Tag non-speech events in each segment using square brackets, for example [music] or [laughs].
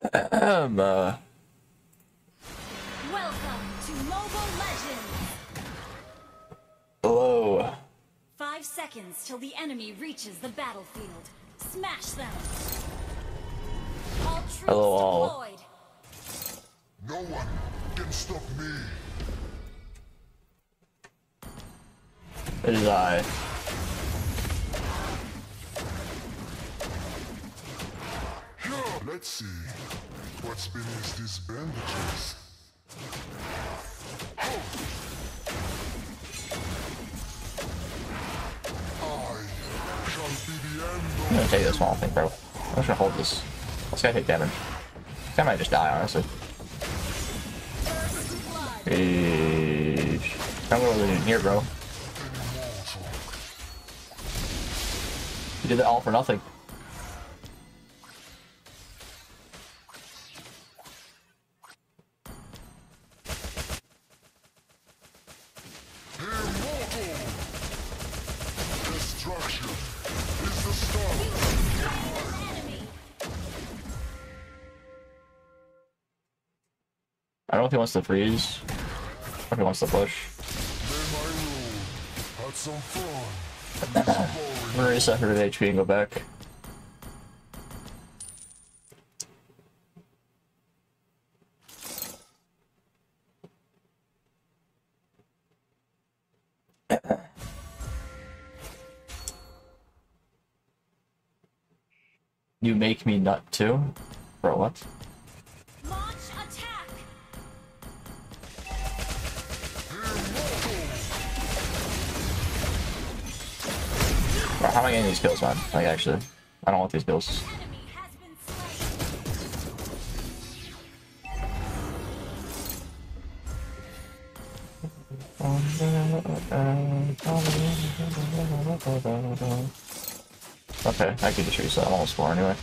Um, uh, Welcome to Mobile Legends! hello. Five seconds till the enemy reaches the battlefield. Smash them! All troops Hello, all. deployed. No one can stop me. It is I. Here, let's see what's beneath these bandages. I I'm gonna take this one, I think, bro. I'm just gonna hold this. This guy take damage. Guy might just die, honestly. I'm gonna in here, bro. You did it all for nothing. If he wants to freeze. Or if he wants to push. [coughs] I'm gonna HP and go back. [coughs] You make me nut too? Bro, what? How am I getting these kills, man? Like, actually. I don't want these kills. Okay, I can just reset. I'm almost four anyway.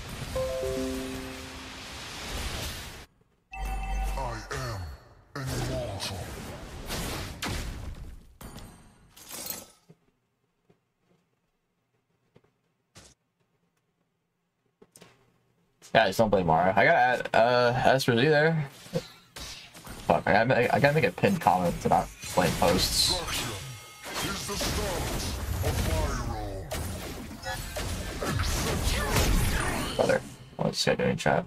Guys, don't play Mara. I gotta add uh Asper Z there. Fuck, I gotta, make, I gotta make a pinned comment to not play posts. Brother, this guy doing in chat?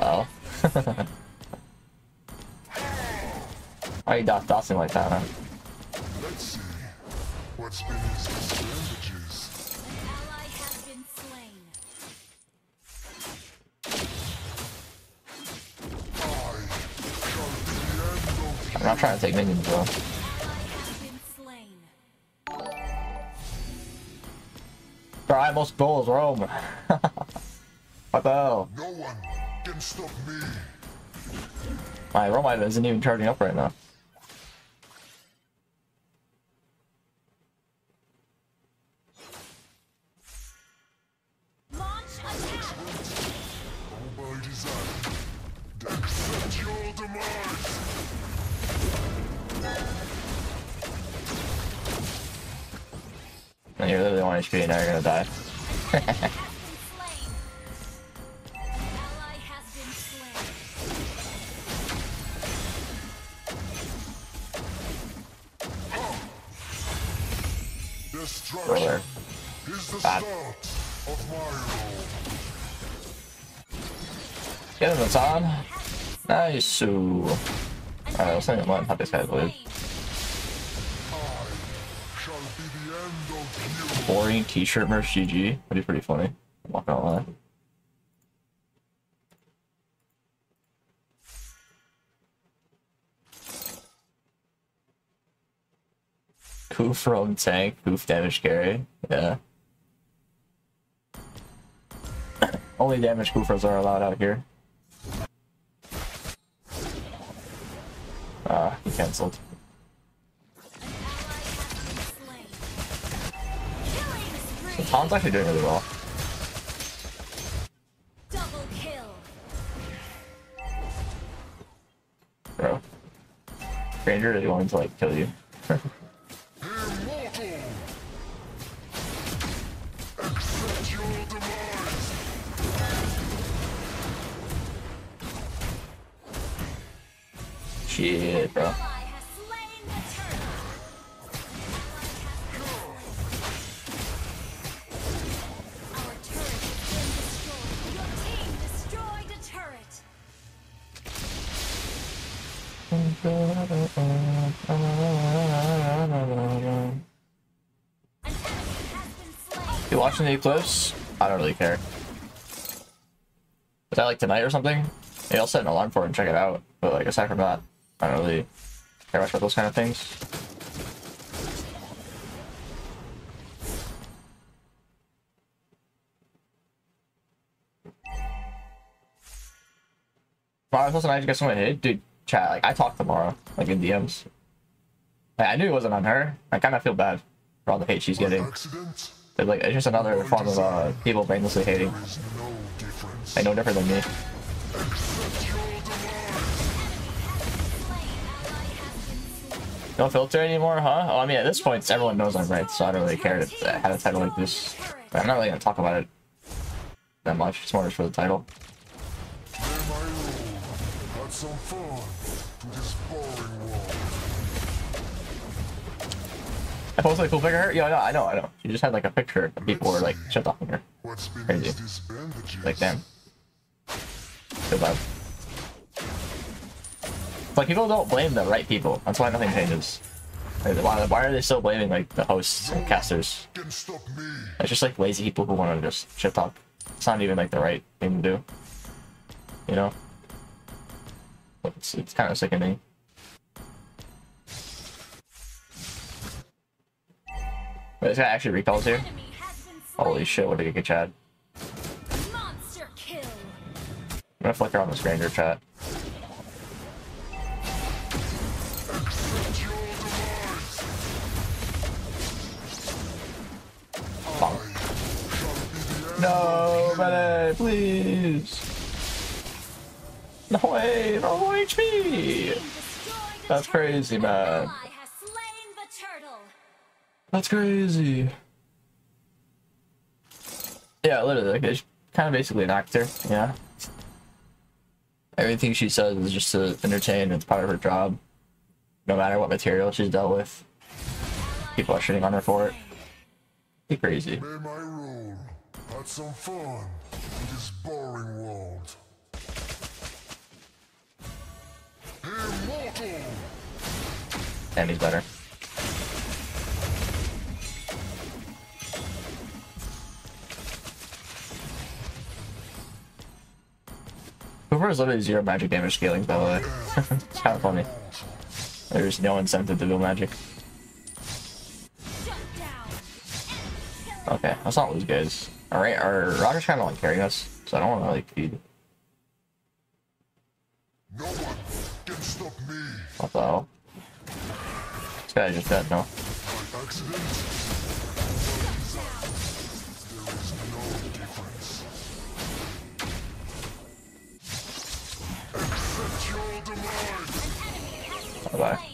Hell? [laughs] Why are you dossing like that, man? Take minions, bro. Ally has been slain. Bro, I almost goals, Rome. what the hell? no one can stop me. My Rome isn't even charging up right now. The Bad. start of my role. Get him, on. Nice. Alright, let's not even let how this guy live. Boring t-shirt merch GG. That'd be pretty funny. I'm not gonna tank, Koof damage carry. Yeah. [coughs] Only damage Koofers are allowed out here. Ah, he cancelled. Tom's actually doing really well. Double kill! Bro. Granger is going to like kill you. Watching the eclipse? I don't really care. Is that like tonight or something? Maybe I'll set an alarm for it and check it out. But like aside from that, I don't really care much about those kind of things. Tomorrow supposed tonight to get someone hit? Dude, chat, like I talked tomorrow, like in DMs. Like, I knew it wasn't on her. I kinda feel bad for all the hate she's getting. accident, Like it's just another form of uh people brainlessly hating. Like no different than me. No filter anymore, huh? Oh, I mean at this point everyone knows I'm right, so I don't really care to have a title like this. But I'm not really gonna talk about it that much. It's more just for the title. I posted a cool picture of her. Yeah, no, I know, I know. She just had like a picture of people were like shit talking her. Crazy. Like damn. Feel bad. It's like people don't blame the right people. That's why nothing changes. Like, why, why are they still blaming like the hosts and casters? Can stop me. It's just like lazy people who want to just shit talk. It's not even like the right thing to do. You know? It's, it's kind of sickening. Wait, this guy actually recalls here? Enemy has been slain. Holy shit, what a good kill. I'm gonna flicker on this Granger chat. Accept your. Bonk. Shall be the end. No, Bene, please! No way, no HP! That's crazy, man. That's crazy. Yeah, literally, like, it's kind of basically an actor, yeah. Everything she says is just to entertain, it's part of her job. No matter what material she's dealt with. People are shitting on her for it. Be crazy. Play my. Add some fun to this boring world. Immortal. And he's better. Hoover is literally zero magic damage scaling, by the way. [laughs] it's kind of funny. There's no incentive to do magic. Okay, let's not lose guys. Alright, our Roger's kind of like carrying us, so I don't want to like feed. No one can stop me. What the hell? This guy just dead, no? Enemy has been Bye-bye.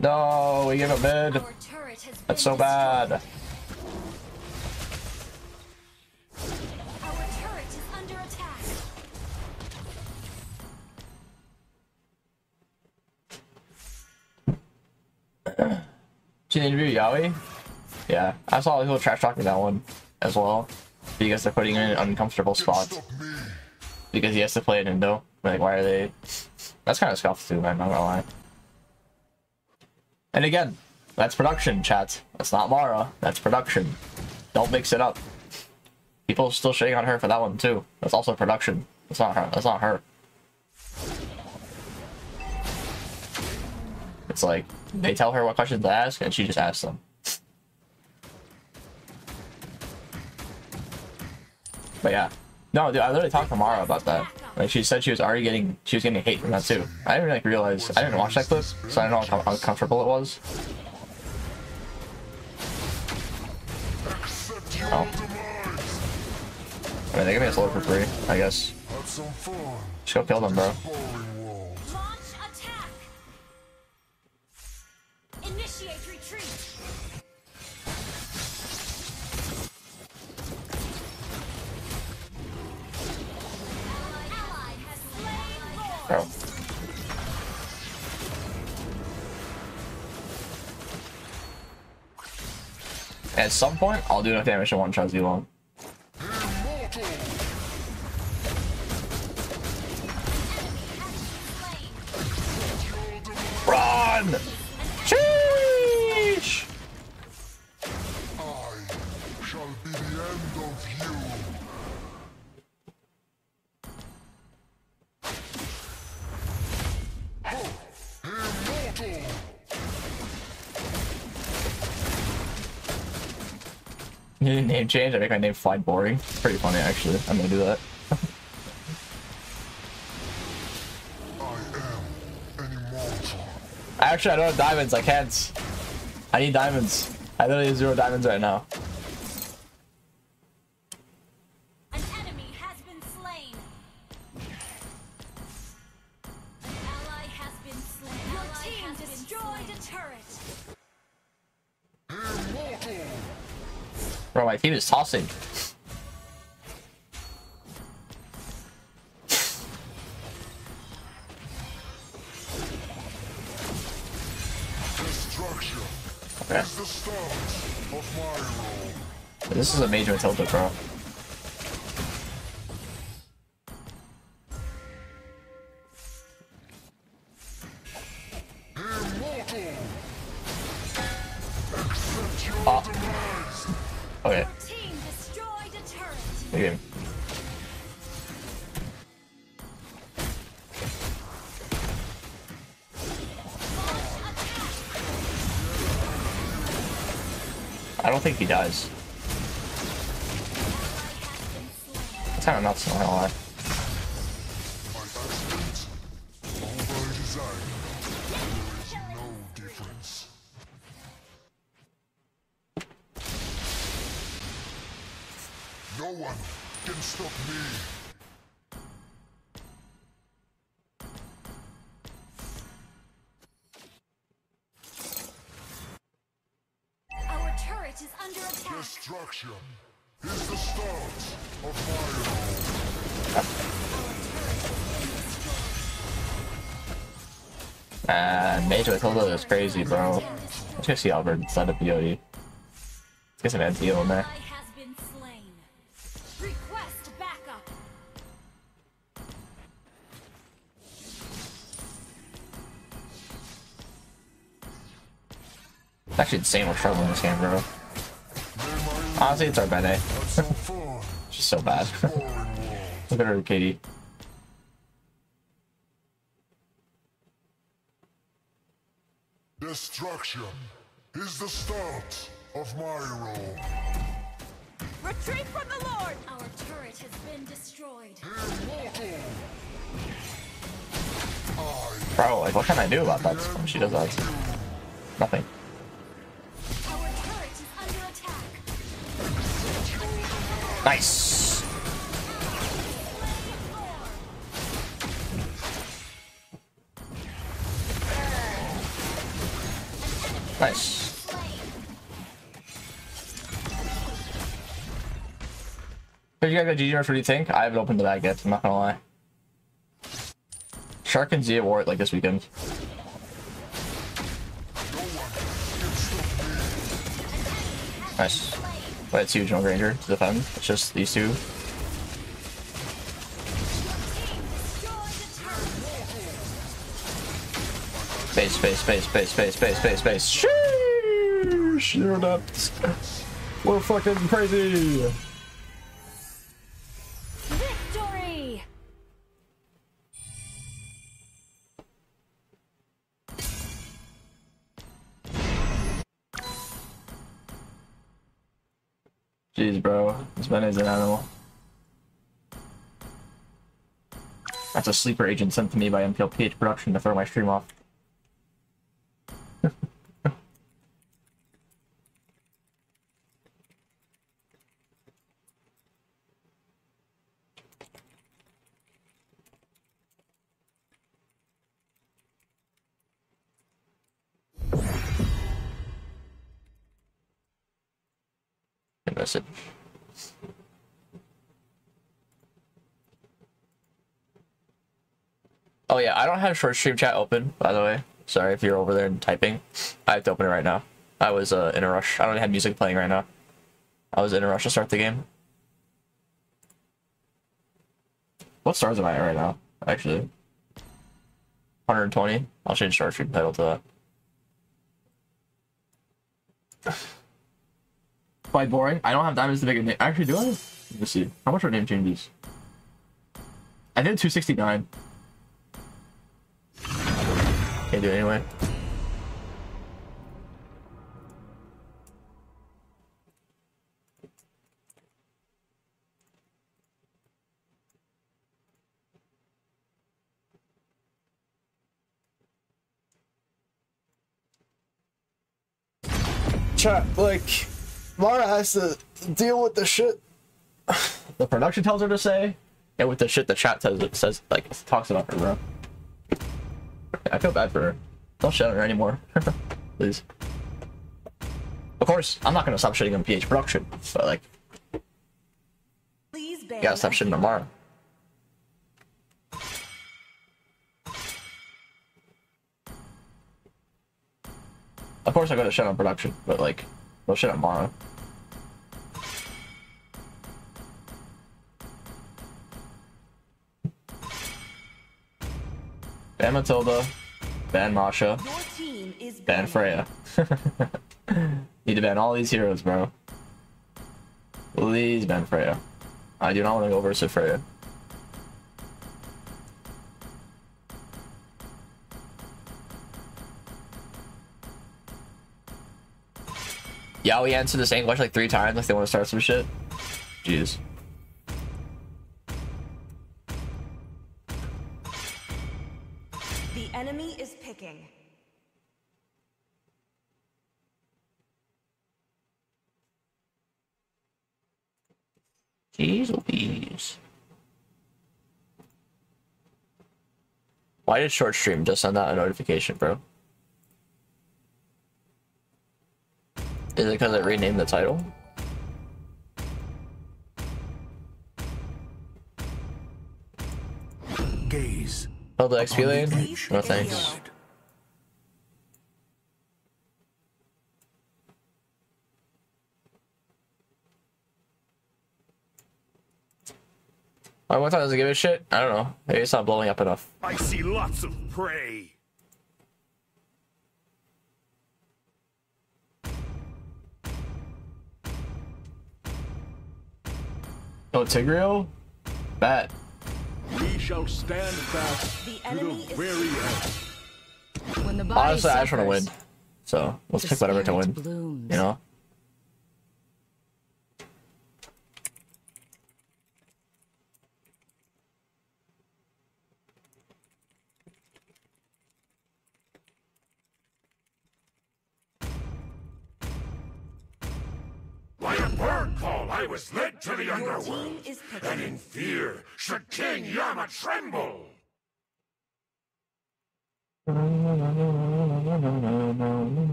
No, we gave a mid. Our turret has That's been so bad. destroyed. Our turret is under. Did [clears throat] you interview Yaoi? Yeah, I saw people trash talking that one as well. Because they're putting him in uncomfortable Can spots. stop me. Because he has to play Nintendo. Like, why are they... That's kind of scuffed too, man, I'm not gonna lie. And again, that's production, chat. That's not Mara. That's production. Don't mix it up. People still shitting on her for that one too. That's also production. That's not her. That's not her. It's like they tell her what questions to ask, and she just asks them. But yeah, no, dude, I literally talked to Mara about that. Like she said, she was already getting she was getting hate from that too. I didn't like realize I didn't watch that clip, so I don't know how, how comfortable it was. Oh. I mean, they gave me a sword for free, I guess. Just go kill them, bro. At some point, I'll do enough damage to one shot long. Run! Name change? I make my name Fly Boring. It's Pretty funny, actually. I'm gonna do that. I am an. Actually, I don't have diamonds. I can't. I need diamonds. I literally have zero diamonds right now. My team is tossing. Okay. is the start of my role. This is a major Matilda, bro. I Major is crazy, bro. Let's go see Albert instead of BOD. Let's get some NTO in there. It's actually insane we're struggling this game, bro. Honestly, it's our bad day. [laughs] She's so bad. Look at her, Katie. Destruction is the start of my role. Retreat from the Lord. Our turret has been destroyed. Immortal! Bro, like, what can I do about that when she does that? Nothing. Our turret is under attack. Nice! Nice. Did you guys got GG merch? What do you think? I haven't opened the bag yet, I'm not gonna lie. Shark and Zia wore like this weekend. Nice. But it's huge, no Granger to defend. It's just these two. Space, space, space, space, space, space, space, space. Sheesh! You're nuts. We're fucking crazy! Victory! Jeez, bro. This man is an animal. That's a sleeper agent sent to me by MPLPH Production to throw my stream off. Message. Oh yeah, I don't have short stream chat open, by the way. Sorry if you're over there and typing. I have to open it right now. I was uh, in a rush. I don't have music playing right now. I was in a rush to start the game. What stars am I at right now? Actually, 120. I'll change start stream title to that. By boring, I don't have diamonds to make a name. Actually, do I? Let me see. How much are name changes? I did 269. Can't do it anyway. Chat, like, Mara has to deal with the shit the production tells her to say, and with the shit the chat says, it says like talks about her, bro. I feel bad for her. Don't shit on her anymore, [laughs] please. Of course, I'm not gonna stop shitting on PH production, but like, Please you ban gotta stop shitting on Mara. Of course, I gotta shit on production, but like, no shit on Mara. Ban Matilda, ban Masha, Your team is ban. Freya. [laughs] Need to ban all these heroes, bro. Please ban Freya. I do not want to go versus Freya. Yeah, we answered the same question like three times, like they want to start some shit. Jeez. The enemy is picking. Jeez Louise. Why did short stream just send out a notification, bro? Is it because it renamed the title? Gaze. Oh, the XP lane? No thanks. hero. Why one time doesn't give a shit? I don't know. Maybe it's not blowing up enough. I see lots of prey. Oh, Tigreal? Bet. We shall stand fast The to the is very end. When the body Honestly, I just want to win. So, let's the pick whatever to win. blooms. You know? By a bird call, I was led to the underworld. is And in fear should King Yama tremble.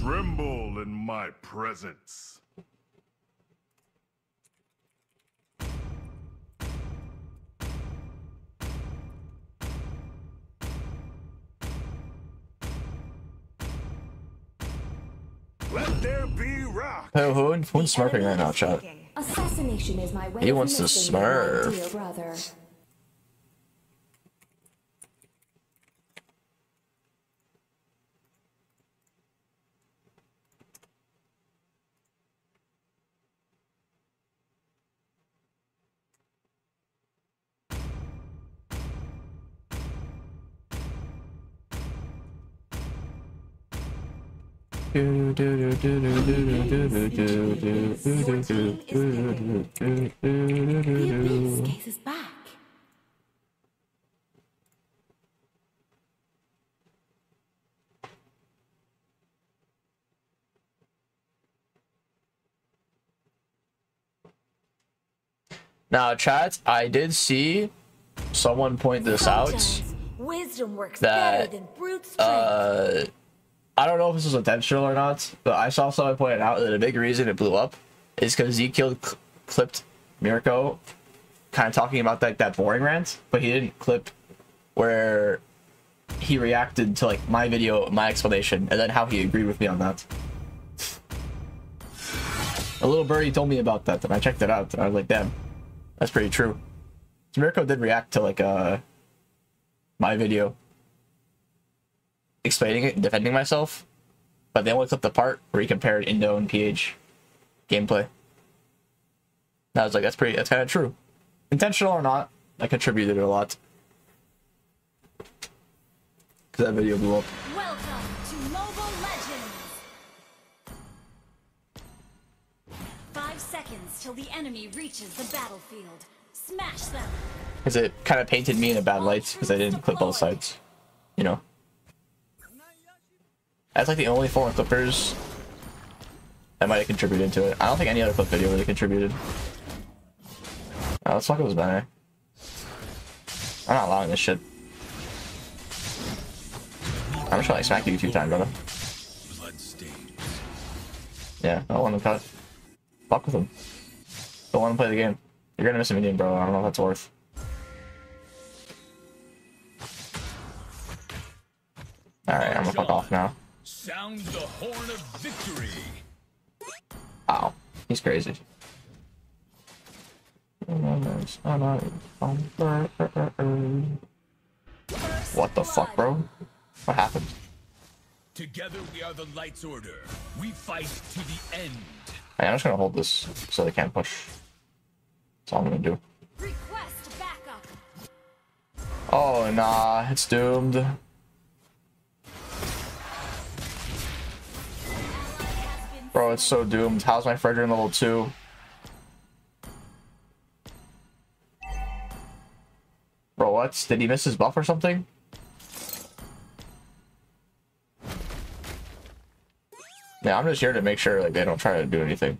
Tremble in my presence. Let there be rock. Smurfing right now, chat. Assassination is my way he wants to smurf. Now, chat, I did see someone point this out. Sometimes Wisdom works that, better than brute strength. Uh, I don't know if this was intentional or not, but I saw someone point out that a big reason it blew up is because Ezekiel cl- clipped Mirko kind of talking about that, that boring rant, but he didn't clip where he reacted to like my video, my explanation, and then how he agreed with me on that. A little birdie told me about that, and I checked it out, and I was like, damn, that's pretty true. So Mirko did react to like uh my video explaining it and defending myself, but they only clipped the part where he compared Indo and PH gameplay. And I was like, that's pretty, that's kind of true. Intentional or not, I contributed a lot. Because that video blew up. Welcome to Mobile Legends! Five seconds till the enemy reaches the battlefield. Smash them! Because it kind of painted me in a bad light because I didn't clip both sides. You know? That's like the only foreign clippers that might have contributed to it. I don't think any other clip video really contributed. Oh, let's fuck with this banner. I'm not allowing this shit. I'm just gonna like smack you two times, brother. Yeah, I don't want to cut. Fuck with him. Don't want to play the game. You're gonna miss a minion, bro. I don't know if that's worth. Alright, I'm gonna fuck off now. Sound the horn of victory. Ow. He's crazy. What the fuck, bro? What happened? Together we are the Lights Order. We fight to the end. Hey, I'm just gonna hold this so they can't push. That's all I'm gonna do. Request backup! Oh, nah, it's doomed. Bro, it's so doomed. How's my Fredrin level 2? Bro, what? Did he miss his buff or something? Yeah, I'm just here to make sure like they don't try to do anything.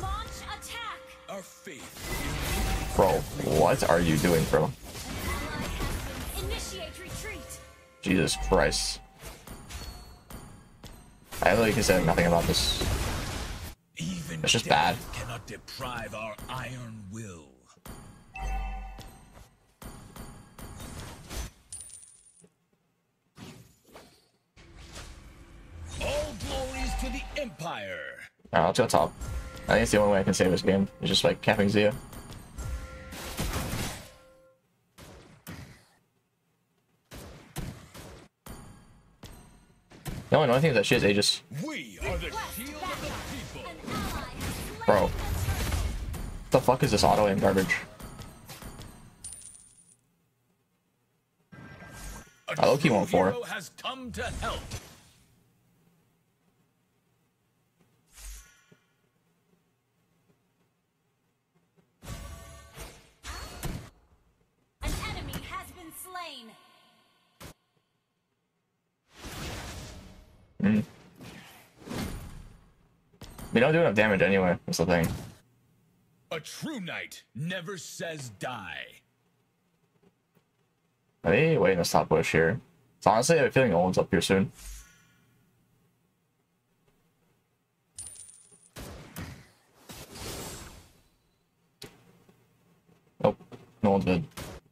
Launch attack! Our faith. Bro, what are you doing, bro? Jesus Christ. I literally can say nothing about this. Even It's just bad. Cannot deprive our iron will. All glories to the Empire. Alright, let's go top. I think it's the only way I can save this game. It's just like capping Zia. The only annoying thing is that she has Aegis. We are the shield of the people. An ally has slain Bro. What the fuck is this auto aim garbage? I low-key want four. has come to help. Mm. We don't do enough damage anyway, that's the thing. A true knight never says die. Are they waiting to stop push here? So honestly, I'm a feeling Owen's up here soon. Oh, no one's mid. An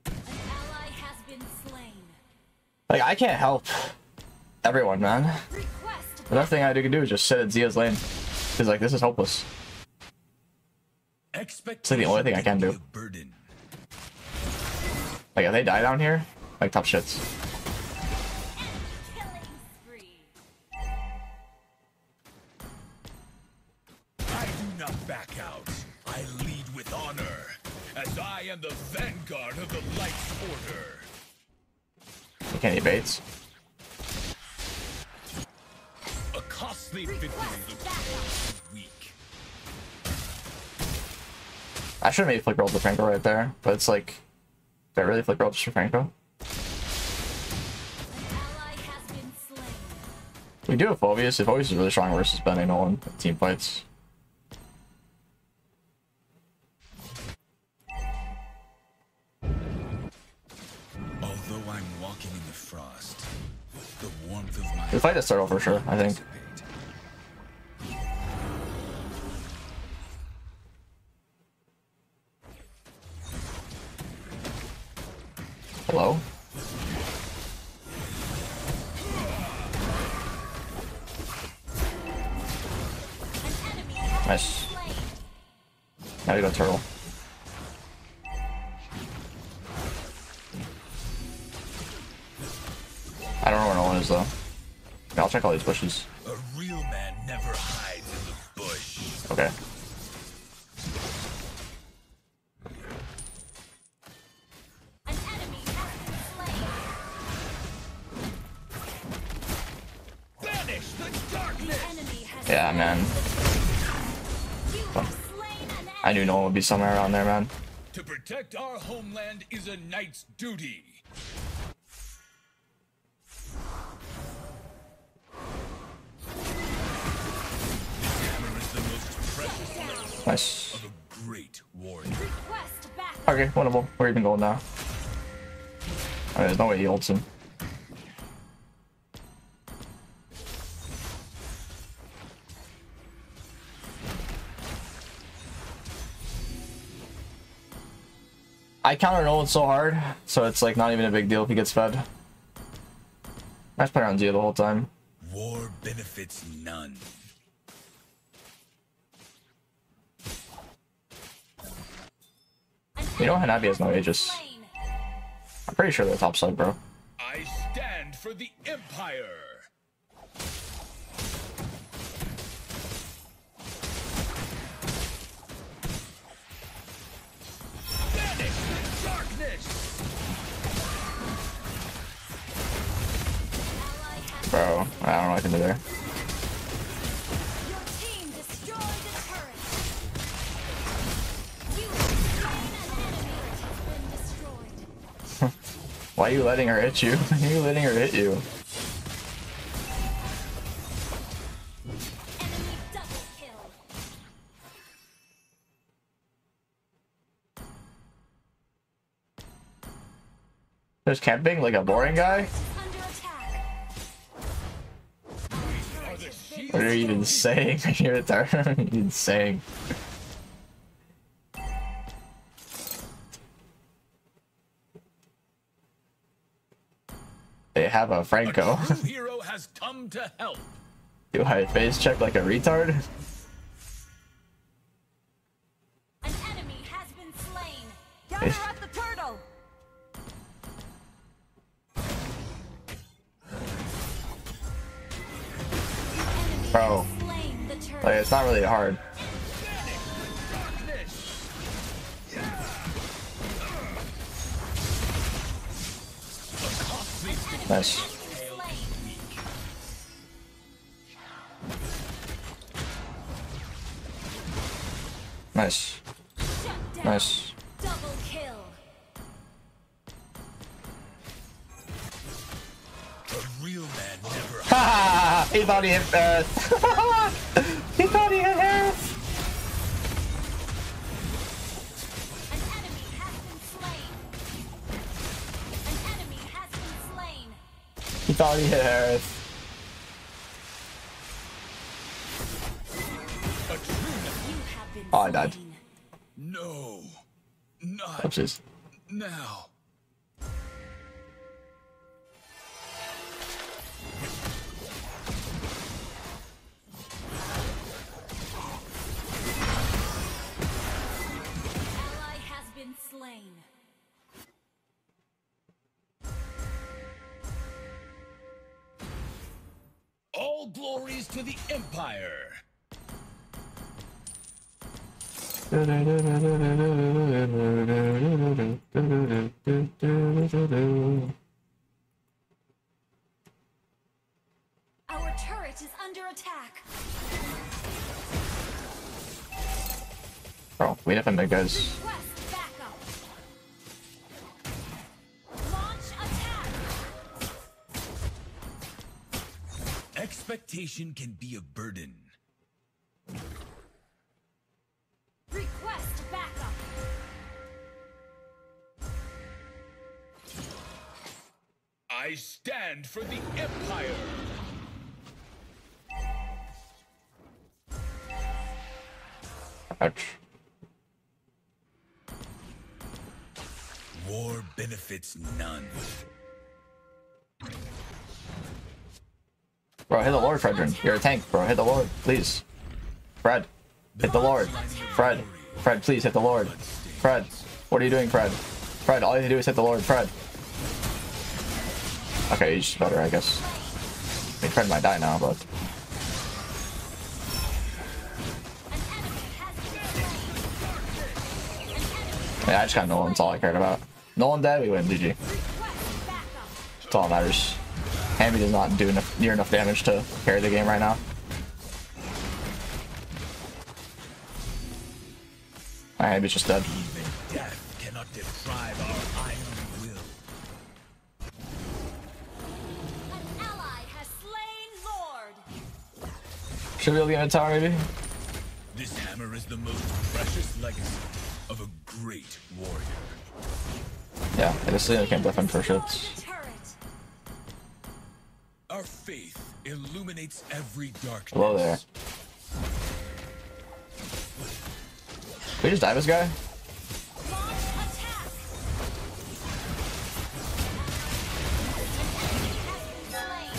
ally has been slain. Like, I can't help everyone, man. The best thing I can do is just sit at Zia's lane. Because, like, this is hopeless. Expectation the only thing I can do. Like, if they die down here, like, tough shits. I do not back out. I lead with honor, as I am the vanguard of the Lights Order. You can't eat baits. A Request weak. I should have made flick roll to Franco right there, but it's like, did I really flick roll just for Franco? An ally has been slain. We do have Phoveus. If Phoveus is really strong versus Ben and Nolan in team fights. Although I'm walking in the frost, the warmth of my The fight is start for sure, I think. Hello? An enemy has Nice. Now you go turtle. I don't know where no one is though. I'll check all these bushes. A real man never hides in the bush. Okay. Man. the You have slain an enemy. I knew no one would be somewhere around there, man. To protect our homeland is a knight's duty. Hammer is the most precious weapon Nice. great warrior. Request back. Okay, winnable. We're even going now. Oh, there's no way he ults him. I counter Nolan so hard, so it's like not even a big deal if he gets fed. I just play around Zia the whole time. War benefits none. You know enemy Hanabi has no been Aegis. I'm pretty sure they're top side, bro. I stand for the Empire. I don't know what I can do there. [laughs] Why are you letting her hit you? [laughs] Why are you letting her hit you? There's camping like a boring guy? What are you even saying? [laughs] You're a turn. [laughs] What are you even saying? They have a A Franco. true [laughs] hero has come to help. Do I face check like a retard? An enemy has been slain. Bro, like it's not really hard. Nice. Nice. Nice. [laughs] Ha! He thought he hit Earth. he thought he hit Earth. An enemy has been slain. An enemy has been slain. He thought he hit Earth. a true You Oh, I died. No, not Oops. now. Been slain. All glories to the Empire. Our turret is under attack. Bro, we have mid guys. Expectation can be a burden. Request backup. I stand for the Empire. Ouch. War benefits none. Bro, hit the Lord, Fredrin. You're a tank, bro. Hit the Lord, please. Fred, hit the Lord. Fred, Fred, please hit the Lord. Fred, what are you doing, Fred? Fred, all you have to do is hit the Lord, Fred. Okay, he's better, I guess. I mean, Fred might die now, but... Yeah, I just got Nolan, that's all I cared about. Nolan dead, we win, GG. That's all that matters. Hammy does not do enough, near enough damage to carry the game right now. My Hammy's just dead. Even death cannot deprive our iron will. An ally has slain Lord. Should we be able to get a tower, maybe? This hammer is the most precious legacy of a great warrior. Yeah, I guess they can't defend for Destroy shits. Our faith illuminates every darkness. Hello there. Did we just dive this guy? Launch attack. An enemy has been slain.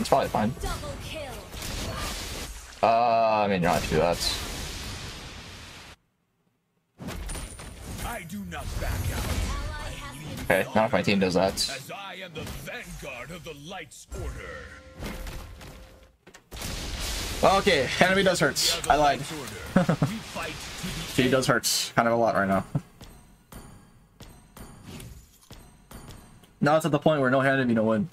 It's probably fine. Double. Uh, I mean, you don't have to do that. I do not back out, Ally has been Okay, not if my team does that. as I am the vanguard of the Light's Order. Okay, enemy does hurts. I lied. Light's Order. [laughs] we fight to the He does hurts. Kind of a lot right now. [laughs] Now it's at the point where no hand enemy no win.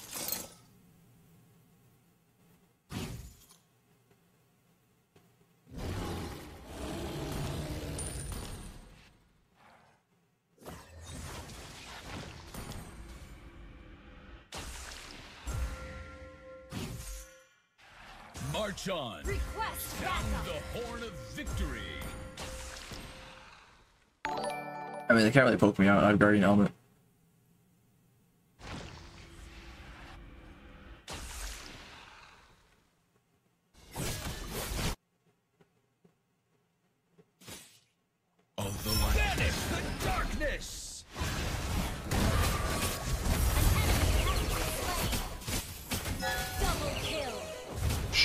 March on. request Sound backup. the horn of victory. I mean, they can't really poke me out. I have Guardian Element.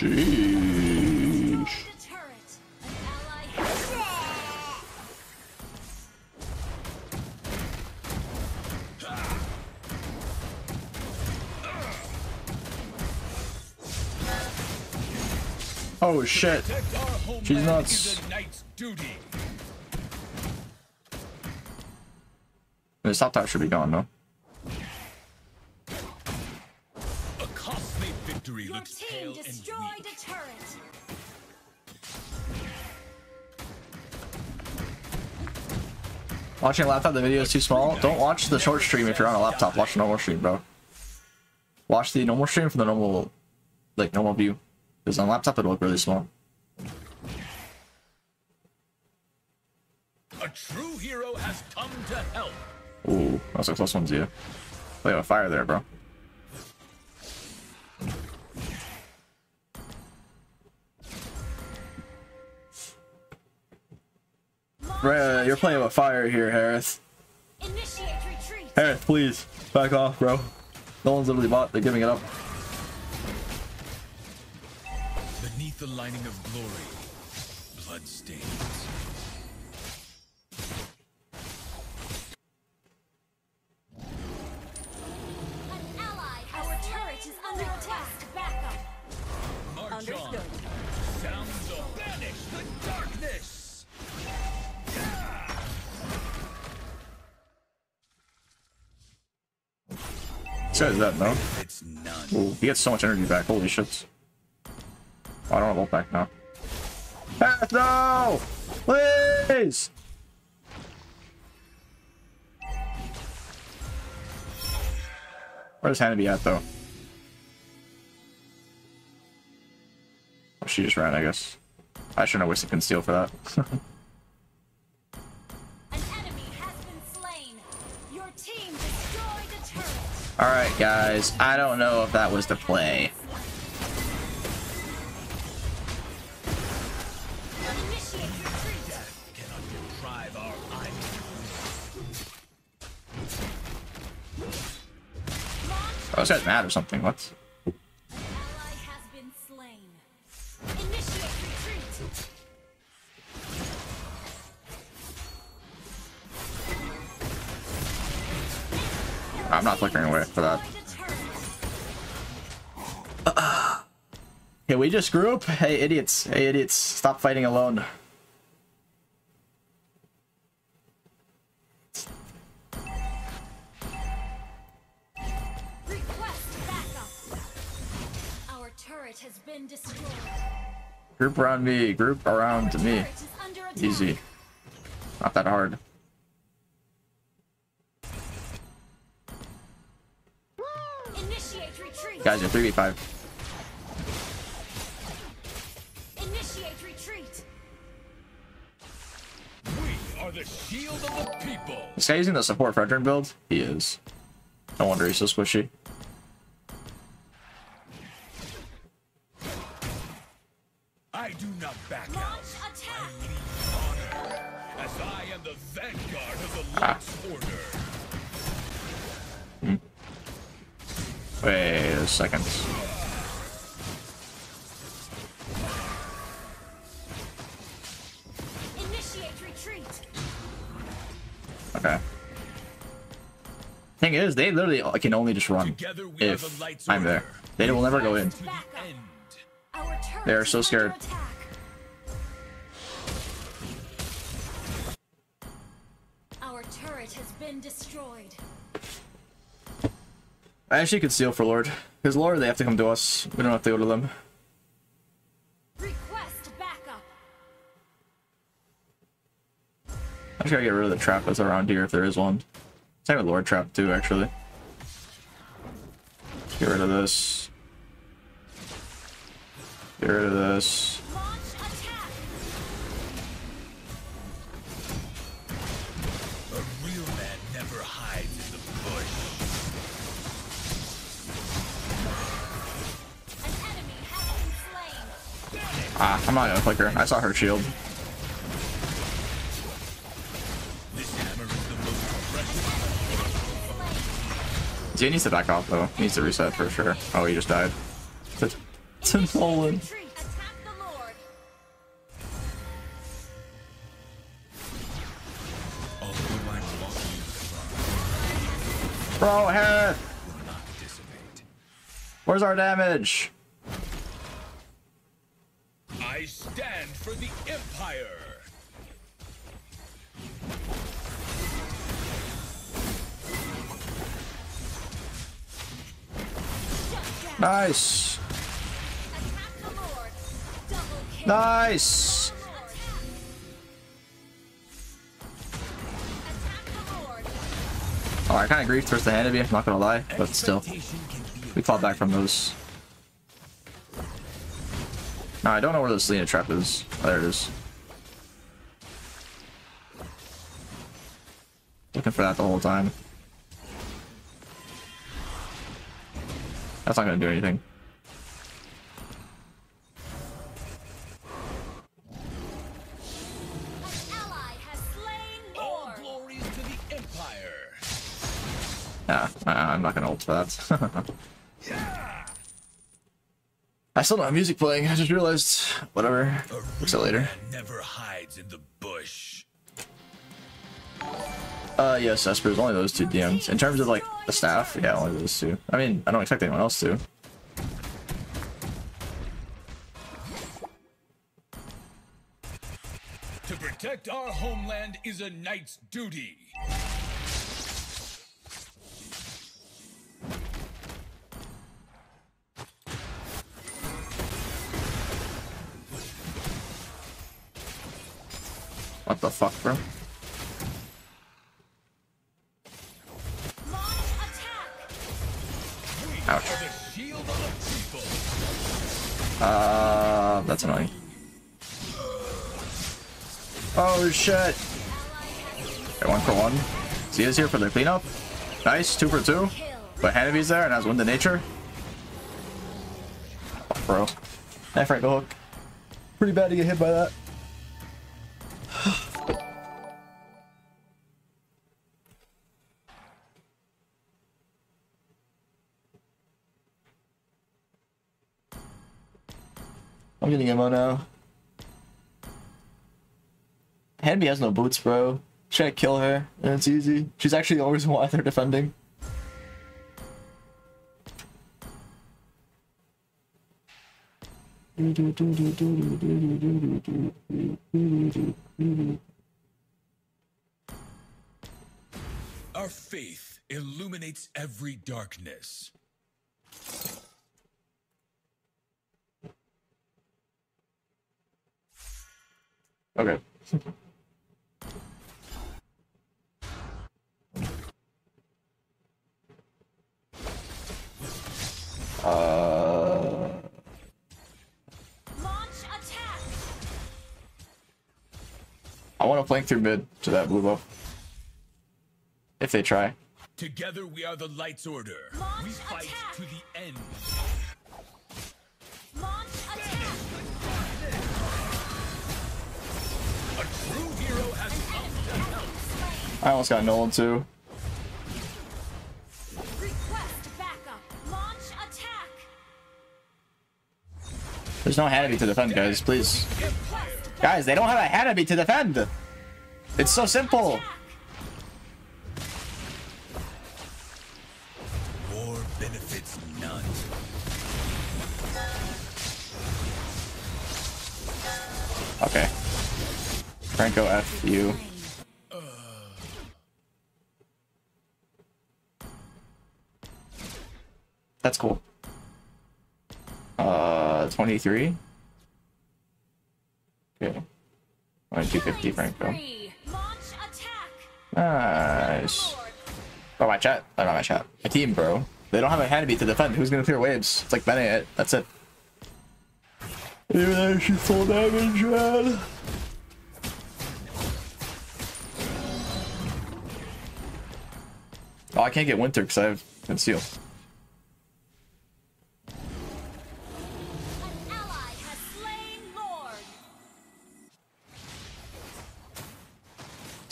Sheesh. Oh shit. She's nuts. The top tower should be gone though. A costly victory Your looks team pale and destroyed weak. a turret. Watching a laptop, the video is too small. Don't watch the short stream if you're on a laptop. Watch the normal stream, bro. Watch the normal stream for the normal, like normal view. Because on laptop it'll look really small. A true hero has come to help. Ooh, that's a close one to you. Play a fire there, bro. Launch you're playing with fire here, Harith. Harith, please back off, bro. No one's literally bought. They're giving it up. Beneath the lining of glory, blood stains. An ally. Our turret is under attack. Backup. March Understood. on. This guy's dead, no? It's none. Ooh, he gets so much energy back. Holy shit. Oh, I don't want to back now. Harith, no! Please! Where's Hanabi at, though? Oh, she just ran, I guess. I shouldn't have wasted conceal for that. [laughs] Alright, guys. I don't know if that was the play. Oh, this guy's mad or something. What? I'm not flickering away for that. Destroyed. Can we just group? Hey, idiots. Hey, idiots. Stop fighting alone. Request backup. Our turret has been destroyed. Group around me. Group around me. Turret is under attack. Easy. Not that hard. Initiate. Guys, you're 3v5. Initiate retreat. We are the shield of the people. This guy using the support Fredrin build? He is. No wonder he's so squishy. I do not back out. Launch attack. Honor, as I am the vanguard of the ah. Light's Order. Wait a second. Initiate retreat. Okay. Thing is, they literally can only just run Together the if I'm there. They will never go in. To the end. Our turret They are so scared. Our turret has been destroyed. I actually could steal for Lord. Because Lord, they have to come to us. We don't have to go to them. Request backup. I just gotta get rid of the trap that's around here if there is one. Same with Lord Trap too, actually. Get rid of this. Get rid of this. Ah, I'm not gonna click her. I saw her shield. This hammer is the most precious. Z needs to back off though. He needs to reset for sure. Oh, he just died. [laughs] To, to Nolan. Retreat. Attack the Lord. Although I'm walking Bro, Harith! will not dissipate. Where's our damage? I stand for the Empire. Nice. Attack the Lord. Double kill. Nice. Attack. Attack the Lord. Oh, I kind of griefed towards the hand of you, I'm not gonna lie, but still. Expectation can be a We fought back from those. Now, I don't know where the Selena trap is. Oh, there it is. Looking for that the whole time. That's not gonna do anything. Yeah, I'm not gonna ult for that. [laughs] I still don't have music playing. I just realized. Whatever. A Fix it real later. never hides in the bush. Uh, yes, Esper's only those two DMs. In terms of like the staff, yeah, only those two. I mean, I don't expect anyone else to. To protect our homeland is a knight's duty. What the fuck, bro? Ouch. Uh, that's annoying. Oh shit! Okay, one for one. Zia's here for the cleanup. Nice, two for two. But Hanabi's there and has Wind of Nature. Oh, bro. That Frank hook. Pretty bad to get hit by that. I'm getting ammo now. Hanabi has no boots, bro. Should I kill her, and it's easy. She's actually the only reason why they're defending. Our faith illuminates every darkness. Okay. uh, I want to flank through mid to that blue buff. If they try. Together we are the Light's Order. Launch we fight attack. to the end. Launch attack. A true hero has come to help. I almost got Nolan too. Request backup. Launch attack. There's no Hanabi to defend, guys. Please. Guys, they don't have a Hanabi to defend. It's so simple. War benefits none. Okay. Franco F you. That's cool. Uh, 23? Okay. Only 250 Franco. Spree. Launch. Nice. Lord. Oh, my chat. Oh, not my chat. My team, bro. They don't have a Hanabi to defend. Who's gonna clear waves? It's like Bennett. That's it. Even though she's full damage, man. Oh, I can't get Winter because I have conceal.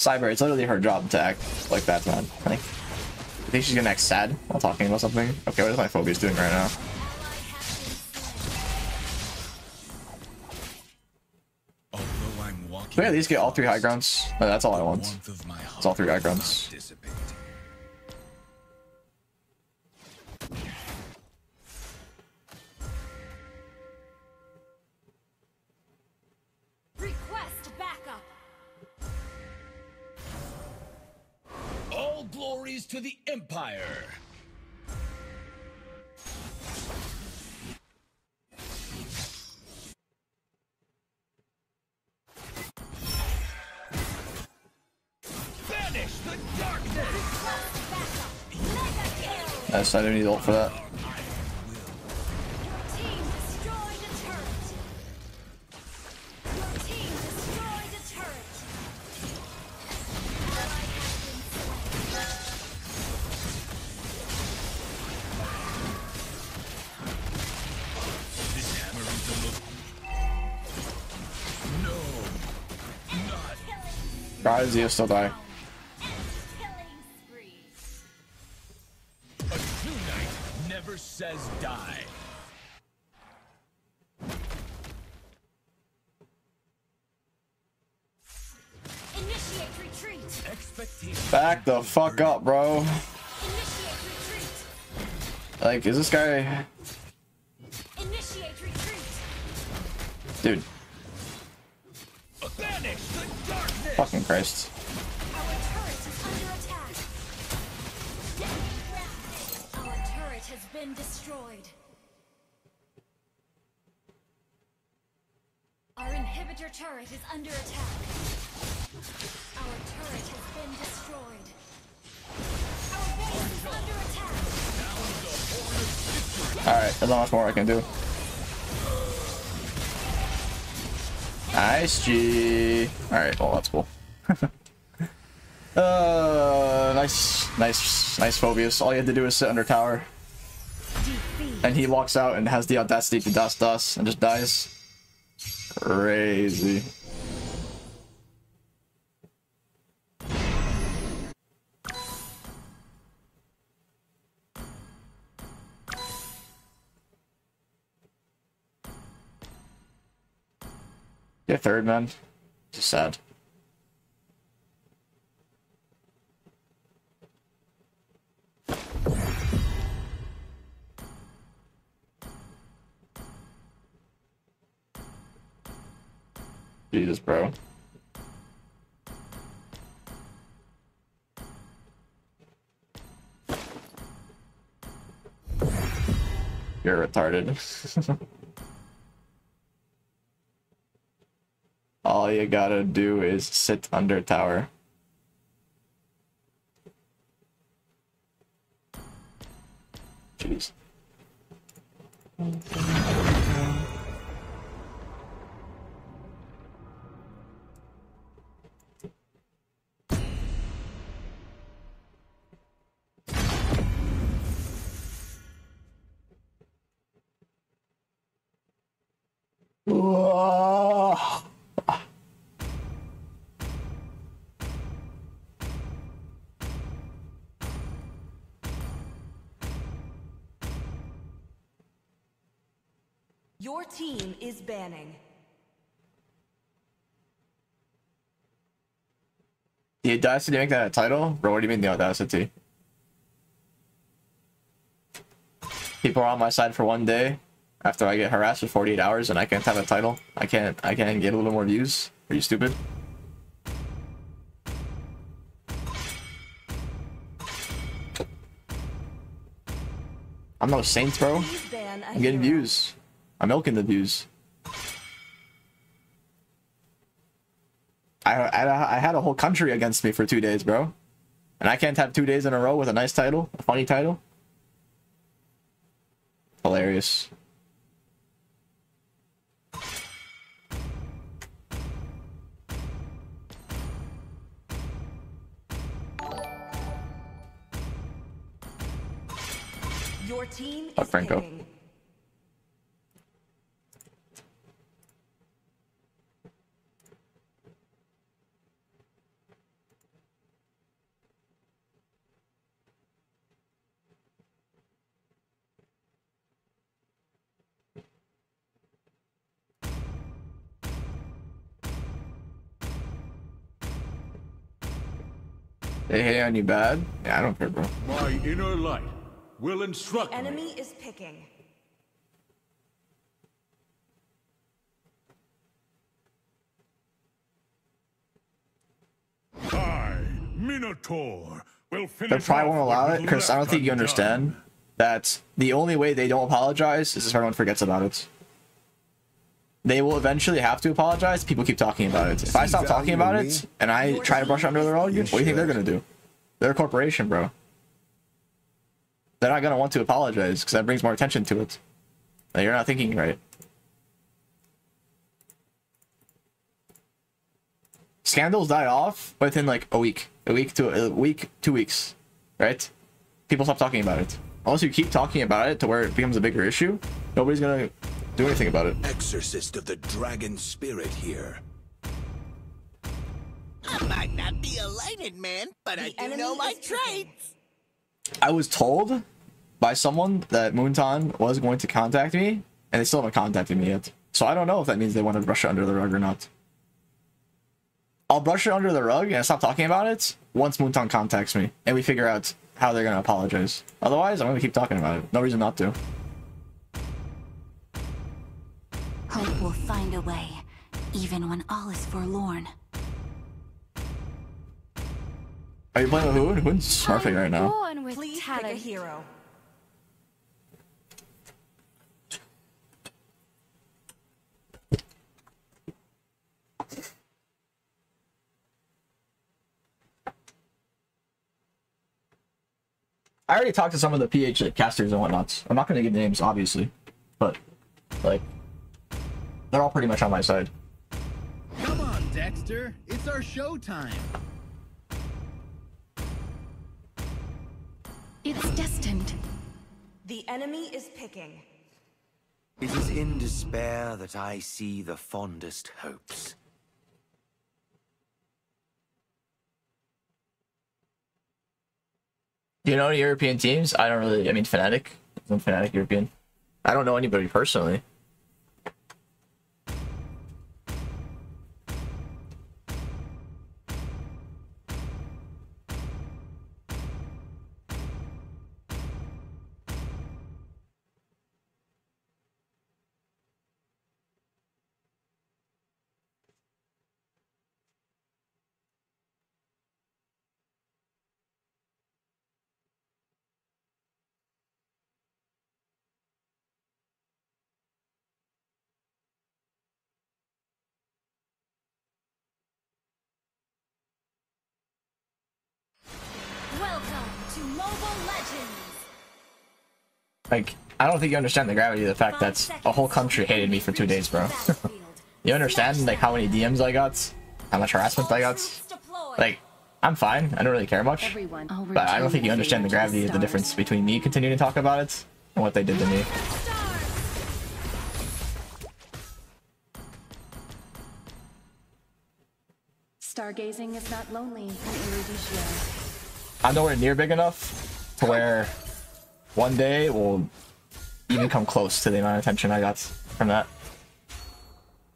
Cyber, it's literally her job to act like that, man. Like, I think she's gonna act sad while talking about something. Okay, what is my Phoveus doing right now? Ally has been. Although I'm walking. Can we at least get all three high grounds? That's all I want. warmth of my It's all three high grounds. To the Empire. Banish the darkness. Uh, Request backup. Mega kill. Nice, I don't need ult for that. Killing Guys, you still die. a true knight. Never says die. Initiate retreat. Expectation. Back the fuck up, bro. Like, is this guy... Initiate retreat. Dude, fucking Christ. Our turret is under attack. Our turret has been destroyed. Our inhibitor turret is under attack. Our turret has been destroyed. Our base is under attack. Alright, there's not much more I can do. Nice, G. Alright, well, that's cool. [laughs] uh, nice, nice, nice Phoveus. All you had to do is sit under tower. And he walks out and has the audacity to dust us and just dies. Crazy. Get third, man. Just sad. Jesus, bro. You're retarded. [laughs] All you gotta do is sit under tower. Jeez. Audacity to make that a title? Bro, what do you mean the audacity? People are on my side for one day after I get harassed for 48 hours and I can't have a title. I can't I can't get a little more views. Are you stupid? I'm no saint, bro. A I'm getting views. I'm milking the views. I, I, I had a whole country against me for two days, bro. And I can't have two days in a row with a nice title, a funny title. Hilarious. Your team Oh, is Franco. They hate on you bad? Yeah, I don't care, bro. My inner light will instruct me. Enemy is picking. I, Minotaur, will finish They probably won't allow it was because I don't think you undone. understand that the only way they don't apologize is if everyone forgets about it. They will eventually have to apologize. People keep talking about it. If I stop talking about it and I try to brush under the rug, what do you think they're gonna do? They're a corporation, bro. They're not gonna want to apologize because that brings more attention to it. Like, you're not thinking right. Scandals died off within like a week, a week to a week, two weeks, right? People stop talking about it. Unless you keep talking about it to where it becomes a bigger issue, nobody's gonna do anything about it. Exorcist of the dragon spirit here. I might not be a lighted man, but I do know my traits. I was told by someone that Moonton was going to contact me, and they still haven't contacted me yet. So I don't know if that means they want to brush it under the rug or not. I'll brush it under the rug and stop talking about it once Moonton contacts me, and we figure out how they're gonna apologize. Otherwise, I'm gonna keep talking about it. No reason not to. Hope will find a way, even when all is forlorn. Are you playing with Hoon? Hoon's smurfing right now. Born with Please pick a hero. I already talked to some of the PH casters and whatnots. I'm not gonna give names, obviously, but like, they're all pretty much on my side. Come on, Dexter. It's our showtime. It's destined. The enemy is picking. It is in despair that I see the fondest hopes. Do you know any European teams? I don't really. I mean, Fnatic. I'm Fnatic European. I don't know anybody personally. Like, I don't think you understand the gravity of the fact Five that a whole country hated me for two days, bro. [laughs] you understand like how many DMs I got, how much harassment I got. Like, I'm fine. I don't really care much. I'll But I don't think you understand the gravity of the difference between me continuing to talk about it and what they did to me. Stargazing is not lonely in Eruditio. I'm nowhere near big enough to where one day will even come close to the amount of attention I got from that.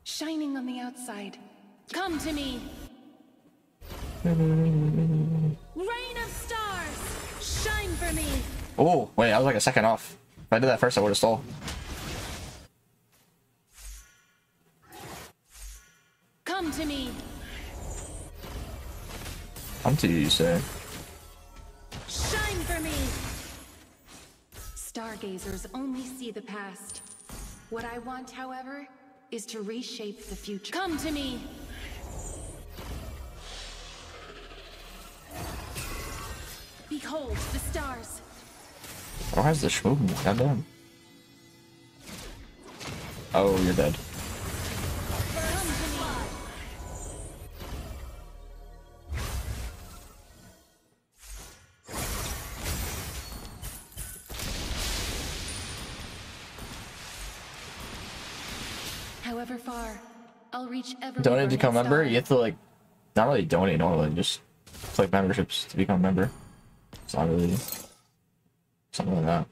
Shining on the outside. Come to me. Rain of stars. Shine for me. Oh, wait, I was like a second off. If I did that first, I would have stole. Come to me. Come to you, you Stargazers only see the past. What I want, however, is to reshape the future. Come to me. Behold the stars. Why is this moving? Goddamn. Oh, you're dead. Donate to become a member? You have to, like, not really donate normally, just click memberships to become a member. It's not really something like that.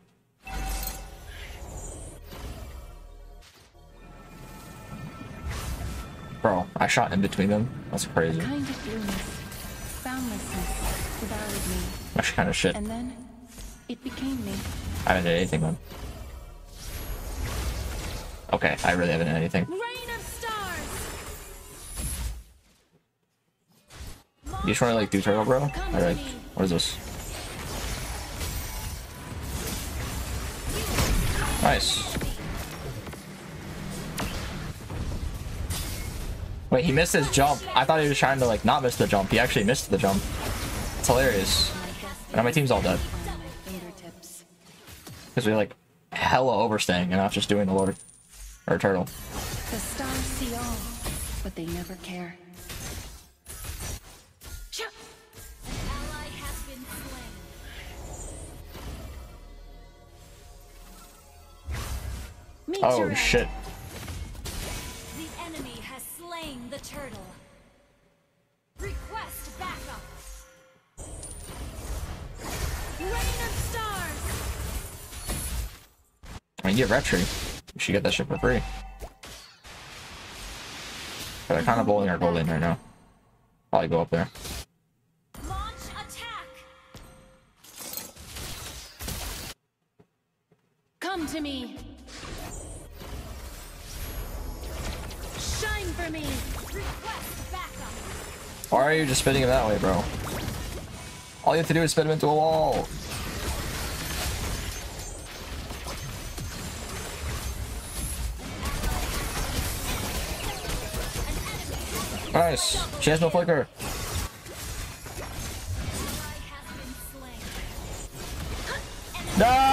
Bro, I shot in between them. That's crazy. A kind of blueness, boundlessness, devoured me, That's kind of shit. and then it became me. I haven't done anything, man. Okay, I really haven't done anything. Rain You just wanna like do turtle, bro? Alright, what is this? Nice. Wait, he missed his jump. I thought he was trying to like not miss the jump. He actually missed the jump. It's hilarious. Now my team's all dead. Because we're like hella overstaying and not just doing the Lord or turtle. The stars see all, but they never care. Oh shit. The enemy has slain the turtle. Request backup. Rain of stars. I mean, you get Retry. You should get that shit for free. But they're kind of bowling our gold in right now. Probably go up there. Come to me. For me. Request backup. Why are you just spinning him that way, bro? All you have to do is spin him into a wall. Nice. She has no flicker. Ally has been slain. No!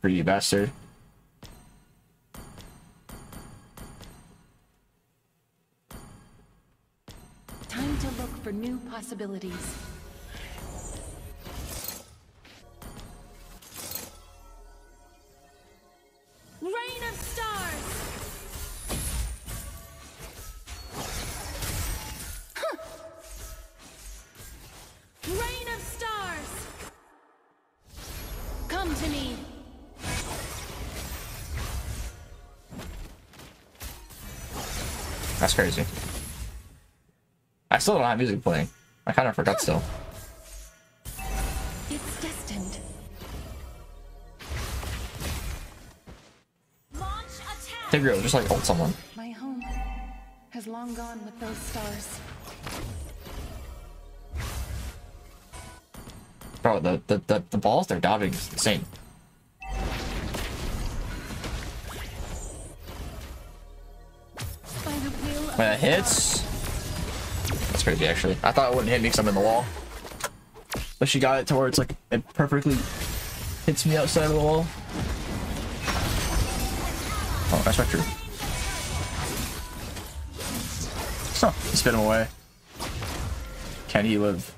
Pretty bastard. Time to look for new possibilities. Crazy. I still don't have music playing. I kind of forgot still. It's destined. Launch attack. Tigreal, just like ult someone. My home has long gone with those stars. Bro, the, the, the, the balls they're dodging is insane. When it hits, that's crazy actually. I thought it wouldn't hit me because I'm in the wall. But she got it to where it's like it perfectly hits me outside of the wall. Oh, that's not true. Huh, spin him away. Can he live?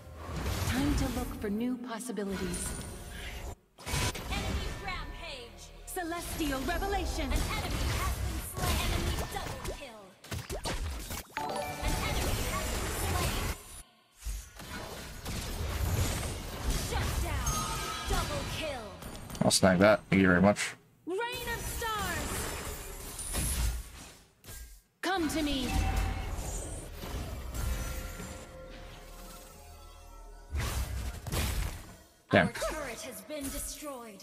Time to look for new possibilities. Celestial revelation. I'll snag that. Thank you very much. Rain of stars. Come to me. Damn. Our turret has been destroyed.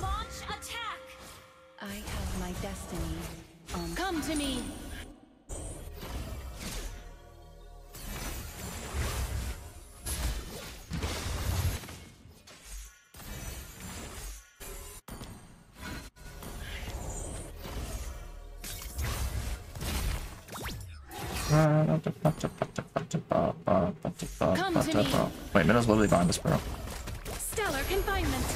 Launch attack. I have my destiny. Um, come to me. Minnow's literally behind us, bro. Stellar confinement.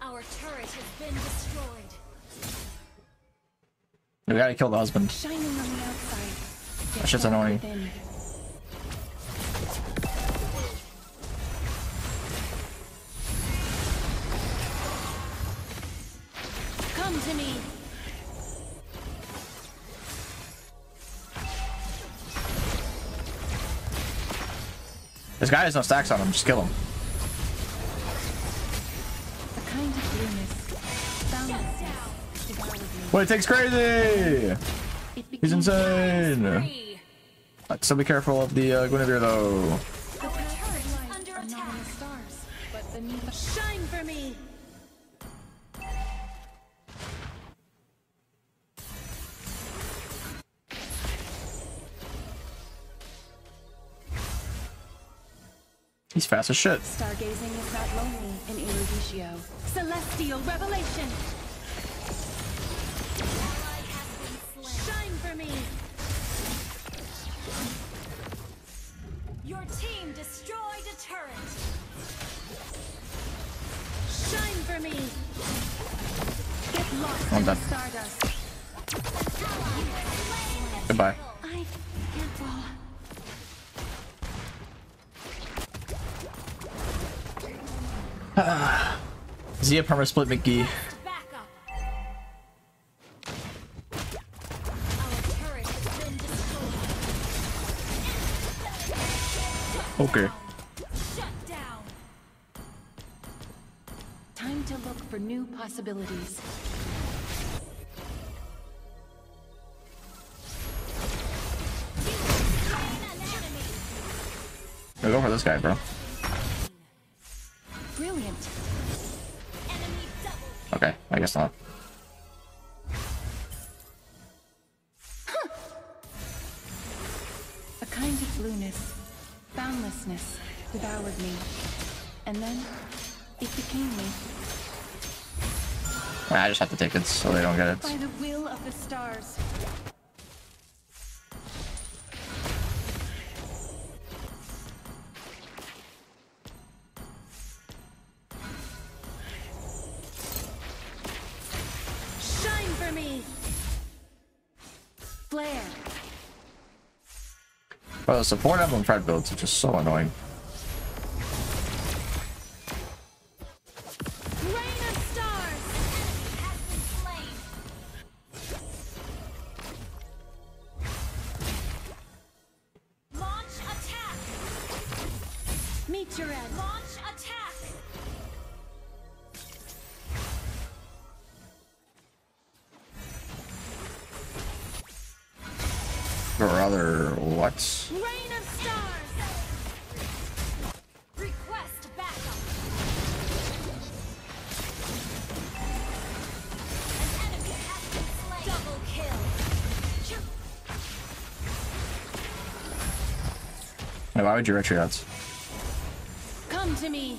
Our turret has been destroyed. We gotta kill the husband. Shining on the outside. That shit's annoying. Within. This guy has no stacks on him. Just kill him. A kind of blueness. Boundlessness. devoured me. Wait, it takes crazy. It He's insane. Three. Uh, So be careful of the uh, Guinevere though. Fast as shit. Stargazing is not lonely in Eruditio. Celestial revelation. Ally has been slain. Shine for me. Your team destroyed a turret. Shine for me. Get lost I'm done. stardust. An ally has slain the Goodbye. Zia perma split McGee. Back up. Our turret has been destroyed. Okay. Shut down. Time to look for new possibilities. Slain an enemy. Yeah, go for this guy, bro. Just have to take it so they don't get By it. the will of the stars. Shine for me! Flare. Bro, the support emblem Fred builds are just so annoying. Hey, why would you retreat out? Come to me.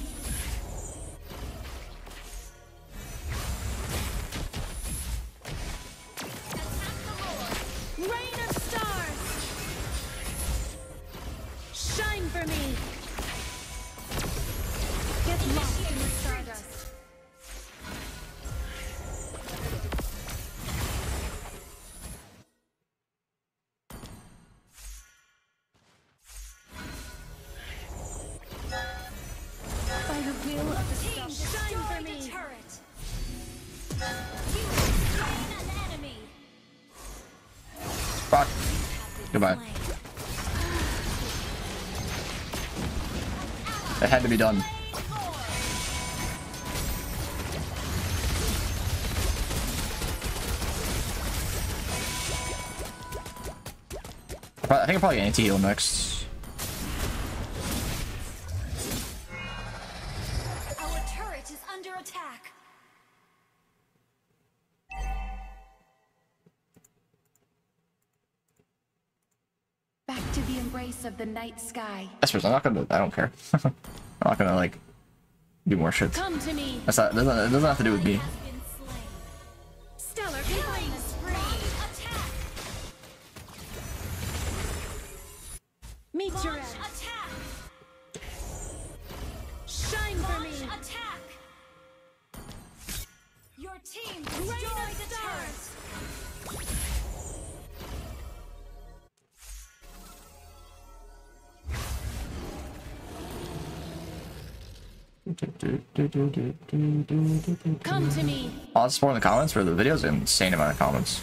It had to be done. I think I'm probably anti-heal next. Espers, I'm not gonna. I don't care. [laughs] I'm not gonna like do more shit. Come to me. That's not. It doesn't, it doesn't have to do with me. Me. Lots of support in the comments for the videos. An insane amount of comments.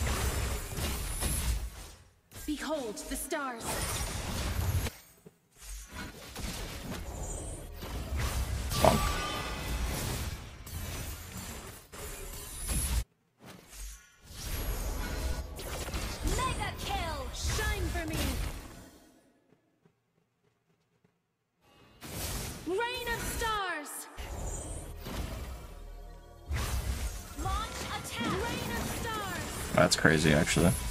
Crazy, actually.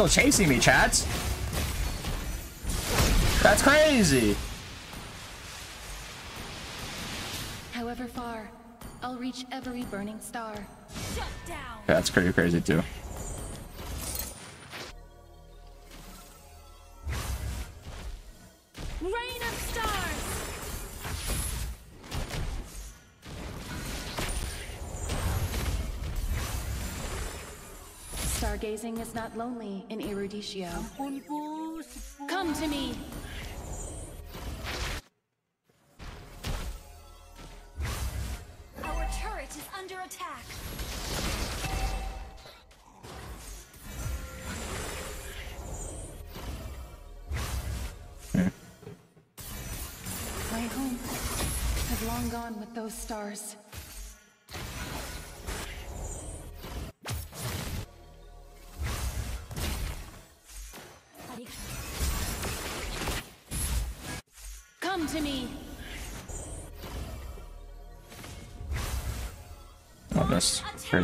Still chasing me, chat? That's crazy. However far, I'll reach every burning star. Shut down. That's pretty crazy too. Not lonely in Eruditio. Come to me.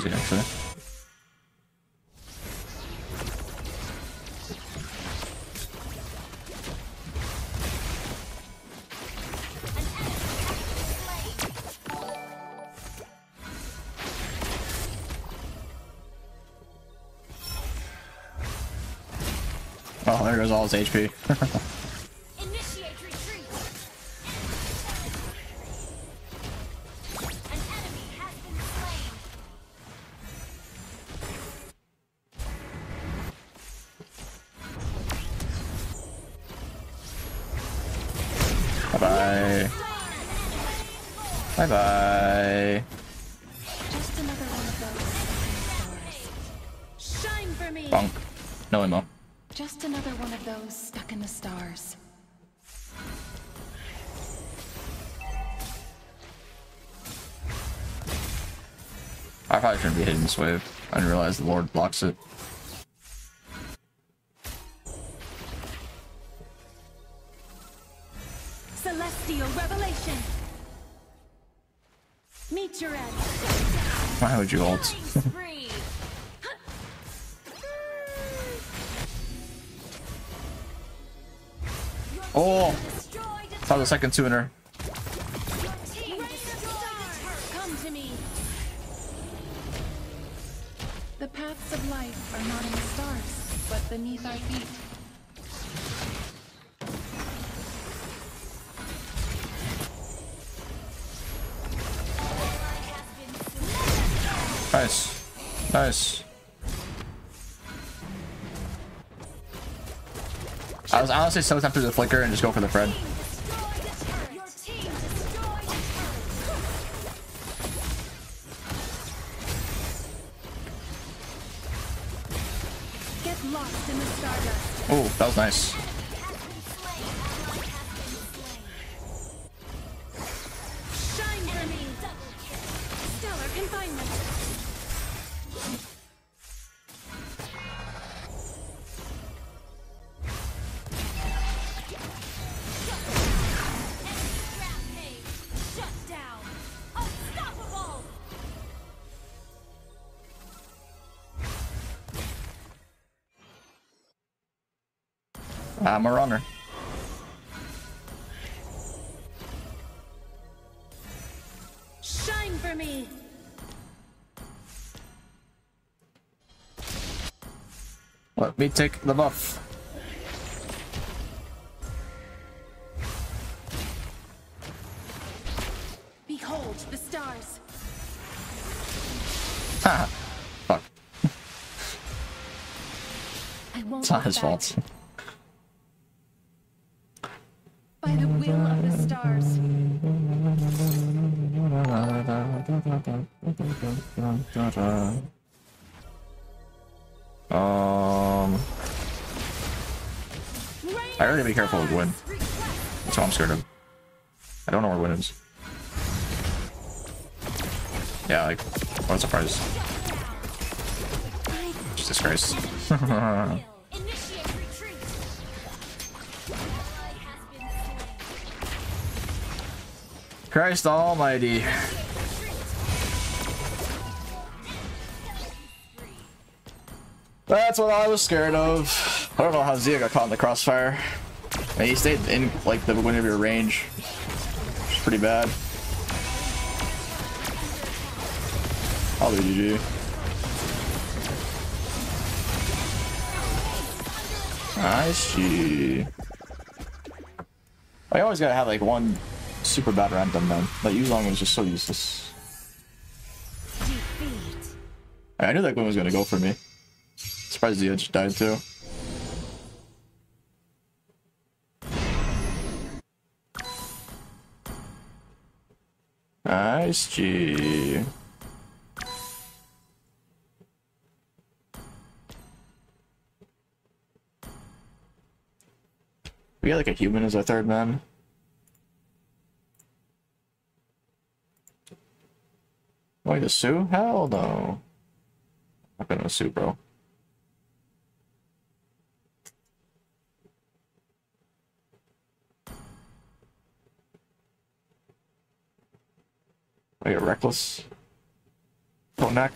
Crazy, actually. Oh, there goes all his HP. [laughs] this wave. I didn't realize the Lord blocks it. Celestial revelation. Meet your end. Why would you ult? [laughs] Oh! Saw the second tuner. Honestly so tempted to flicker and just go for the Fred. Let me take the buff. Behold the stars. Ha! [laughs] Fuck. I won't It's not his fault. Christ almighty. That's what I was scared of. I don't know how Zia got caught in the crossfire. And he stayed in like the wind of your range. It's pretty bad. I'll do GG. Nice G. I always gotta have like one super bad random man. Like Yu Zhong was just so useless. I knew that Gwen was gonna go for me. Surprised the edge died too. Nice G. We got like a human as our third man. Wait, to sue? Hell no. I'm gonna sue, bro. I get reckless. Oh, neck.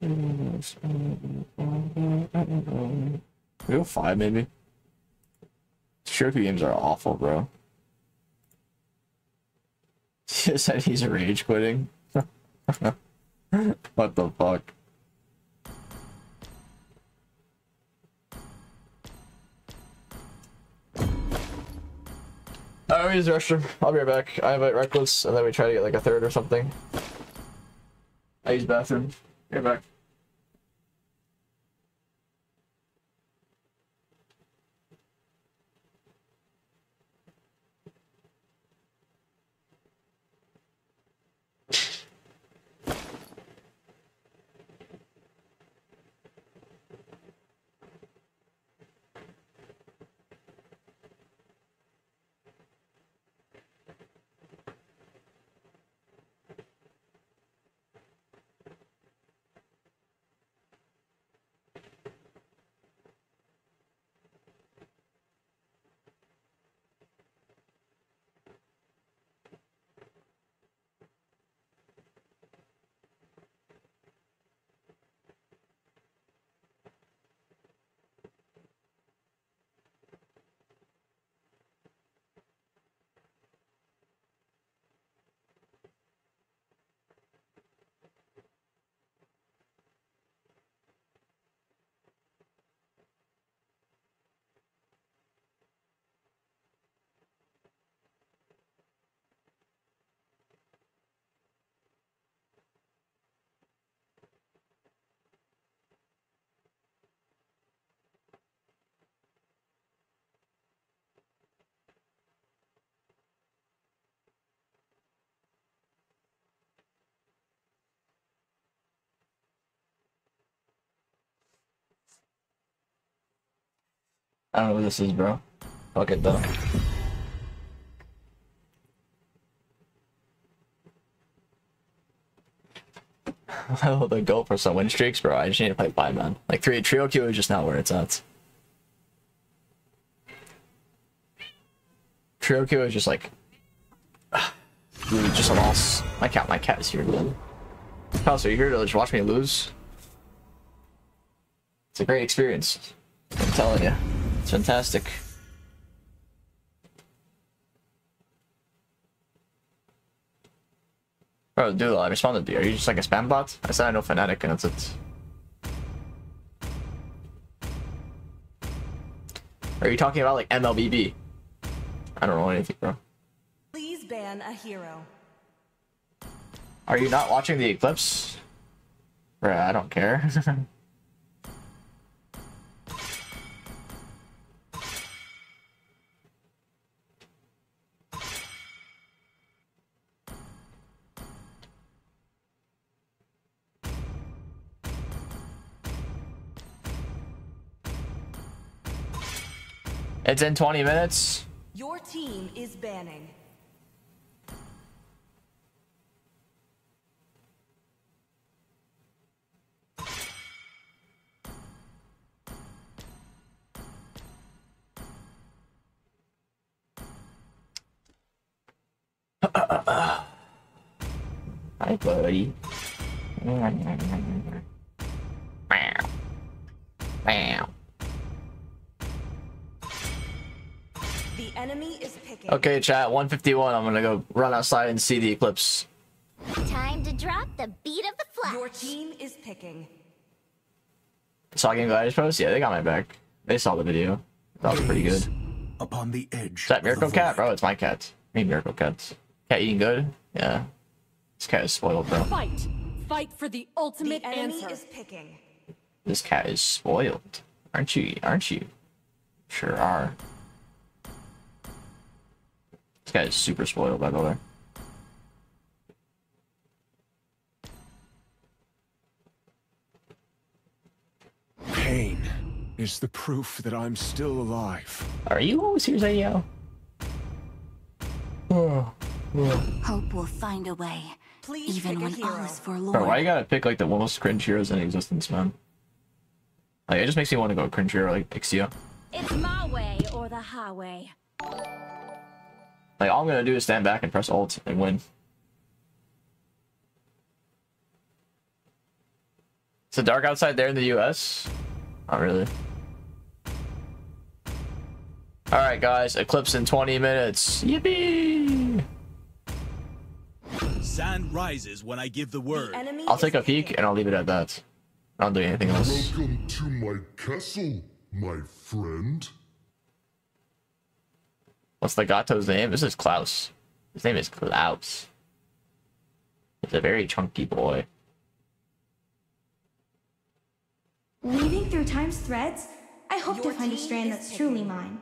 We go five, maybe. Shirky games are awful, bro. He said he's rage quitting. [laughs] what the fuck? Use the restroom. I'll be right back. I invite Reckless, and then we try to get like a third or something. I use bathroom. Be right back. I don't know what this is, bro. Fuck it though. [laughs] the goal for some win streaks, bro. I just need to play five man. Like three trio queue is just not where it's at. Trio queue is just like [sighs] really just a loss. My cat, my cat is here again. Pals, are you here to just watch me lose? It's a great experience. I'm telling you, it's fantastic. Bro, dude, I responded to you. Are you just like a spam bot? I said I know Fnatic and that's it. Are you talking about like MLBB? I don't know anything, bro. Please ban a hero. Are you not watching the eclipse? Bruh, I don't care. [laughs] it's in 20 minutes. Your team is banning. [laughs] Hi, buddy. Bam. The Okay, chat, 151. I'm gonna go run outside and see the eclipse. Time to drop the beat of the flash. Your team is picking. Talking guys post? Yeah, they got my back. They saw the video. That was pretty good. Upon the edge. that Miracle Cat? Bro, it's my cat. Me, Miracle Cat. Cat eating good? Yeah. This cat is spoiled, bro. Fight! Fight for the The ultimate enemy answer. is picking. This cat is spoiled. Aren't you? Aren't you? Sure are. This guy is super spoiled, by the way. Pain is the proof that I'm still alive. Are you always here, Zayo? Hope will find a way, Please even when all is forlorn. Bro, why you gotta pick like the most cringe heroes in existence, man? Like, it just makes me want to go cringe hero like Ixia. It's my way or the highway. Like, all I'm gonna do is stand back and press ult and win. Is it dark outside there in the US? Not really. Alright, guys, Eclipse in 20 minutes. Yippee! Sand rises when I give the word. Enemy I'll take a peek and I'll leave it at that. I don't do anything else. Welcome to my castle, my friend. What's the Gato's name? This is Klaus. His name is Klaus. He's a very chunky boy. Weaving through time's threads, I hope Your to find a strand is that's truly mine.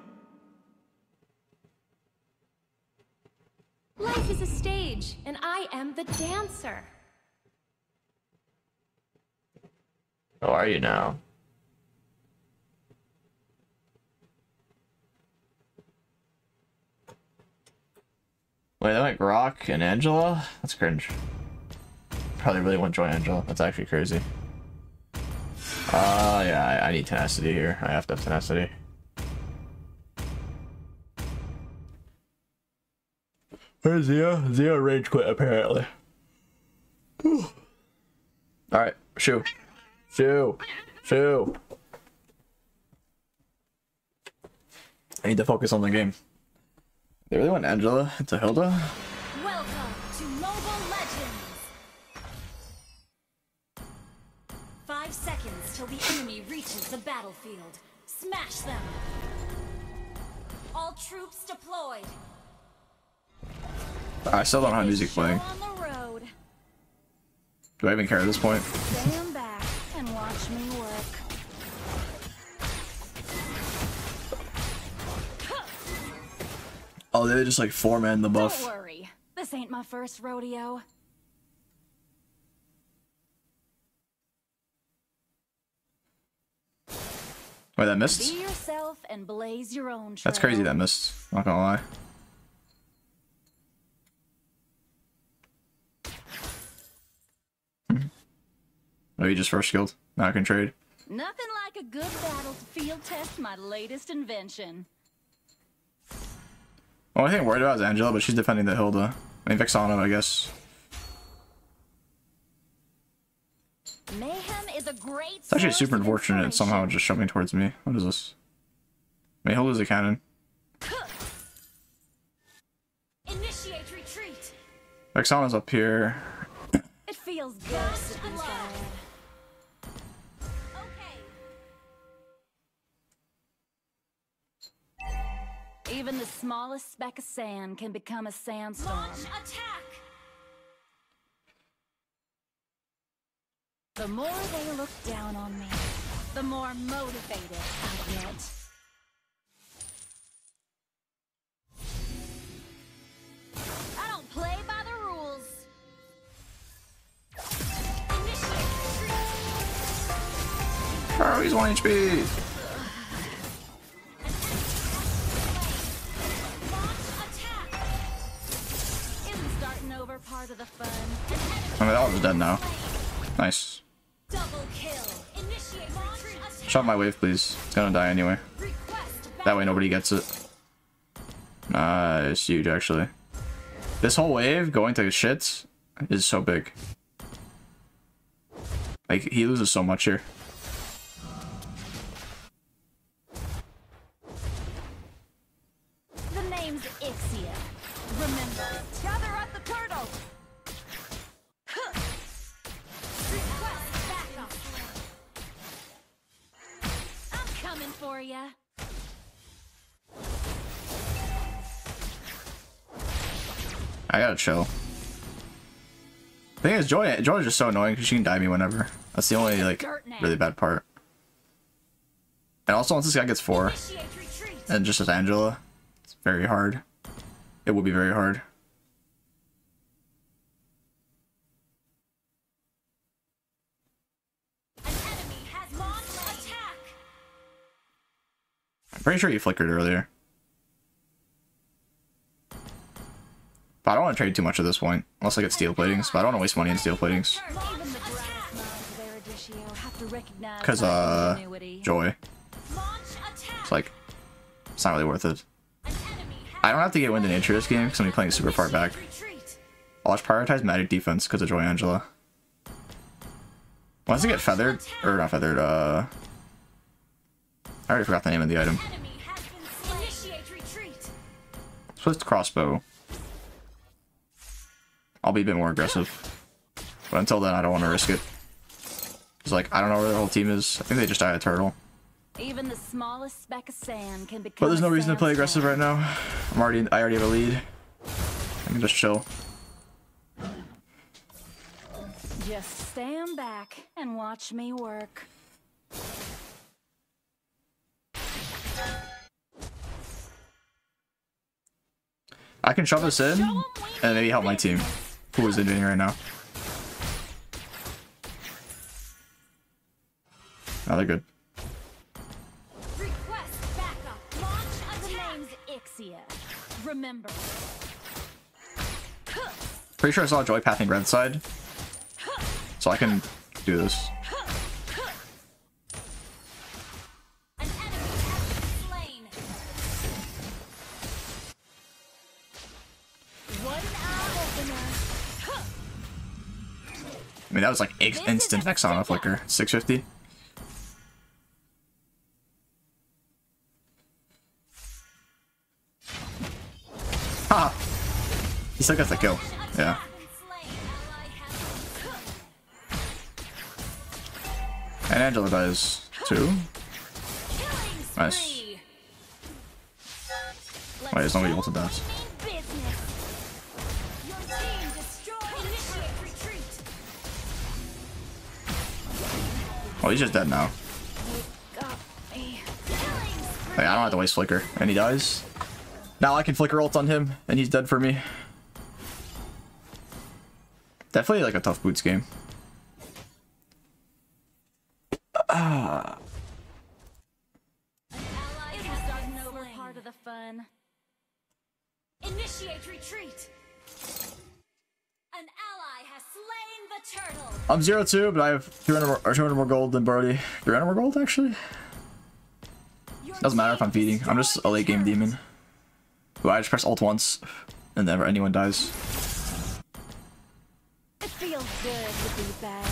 Life is a stage, and I am the dancer. How are you now? Wait, they went Grock and Angela? That's cringe. Probably really want to join Angela. That's actually crazy. Uh, yeah, I, I need tenacity here. I have to have tenacity. Where's Zio? Zio rage quit, apparently. [gasps] Alright, shoo. Shoo. Shoo. I need to focus on the game. They really want Angela to Hilda? Welcome to Mobile Legends! Five seconds till the enemy reaches the battlefield. Smash them! All troops deployed! I still don't have music playing. on the road. Do I even care at this point? Stand back and watch me work. Oh, they're just like four man the buff. Don't worry, this ain't my first rodeo. Wait, that missed? Be yourself and blaze your own trail. That's crazy that missed. Not gonna lie. Mm-hmm. Oh, you just first skilled. Now I can trade. Nothing like a good battle to field test my latest invention. Only thing I'm worried about is Angela, but she's defending the Hilda. I mean, Vexana, I guess. Mayhem is a great It's actually super unfortunate somehow just shoving towards me. What is this? I mean, Hilda's a cannon. Initiate retreat. Up here. It feels good Even the smallest speck of sand can become a sandstorm. Launch attack. The more they look down on me, the more motivated I get. I don't play by the rules. Oh, he's 1 HP! I mean, all is dead now. Nice. Double kill. Initiate retreat. Shot my wave, please. It's gonna die anyway. That way nobody gets it. Nice, huge, actually. This whole wave going to shit is so big. Like, he loses so much here. I. The thing is, Joy, Joy is just so annoying because she can die me whenever. That's the only, like, really bad part. And also, once this guy gets four, and just as Angela, it's very hard. It will be very hard. I'm pretty sure you flickered earlier. But I don't want to trade too much at this point, unless I get steel platings. But I don't want to waste money on steel platings. Even the brightest minds of Eruditio have to recognize Because, uh. Joy. It's like, it's not really worth it. I don't have to get wind in nature this game because I'm gonna be playing super far back. I'll just prioritize magic defense because of Joy Angela. Once I get feathered, or not feathered, uh... I already forgot the name of the item. Swift crossbow. I'll be a bit more aggressive. But until then, I don't want to risk it. It's like, I don't know where the whole team is. I think they just died a turtle. Even the smallest speck of sand can become But there's no reason to play aggressive right now. I'm already, I already have a lead. I can just chill. Just stand back and watch me work. I can shove this in and maybe help my team. Who is invading right now? Oh, they're good. Request backup. Launch The Ixia. Remember. Pretty sure I saw Joy pathing red side. So I can do this. Mean, that was like instant Vexana flicker. 650. Ha! He still gets the kill. Yeah. And Angela dies too. Nice. Wait, as you ulted that. Oh, he's just dead now. Like, I don't have to waste Flicker. And he dies. Now I can Flicker ult on him, and he's dead for me. Definitely like a tough boots game. Ah. Initiate retreat. I'm zero two, but I have 200 more, or 200 more gold than Brody. 300 more gold, actually? Doesn't matter if I'm feeding. I'm just a late game demon. Who I just press alt once, and then anyone dies. It feels good to be bad.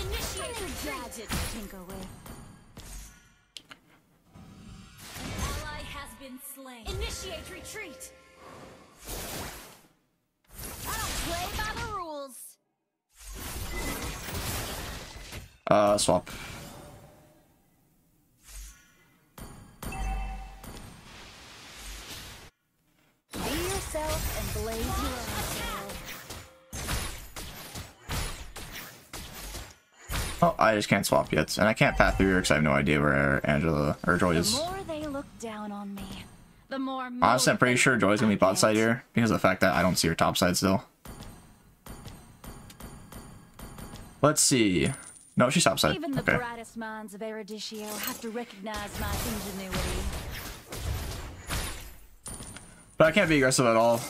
Initiate retreat. Gadget to tinker with. An ally has been slain. Initiate retreat. I don't play by Uh, swap. Be yourself and blaze your own. Oh, I just can't swap yet, and I can't path through here because I have no idea where Angela or Joy The is. more they look down on me, the more. Honestly, I'm pretty sure Joy's gonna be bot side here because of the fact that I don't see her top side still. Let's see. No, she's top side. Even the Okay. brightest minds of Eruditio have to recognize my ingenuity. But I can't be aggressive at all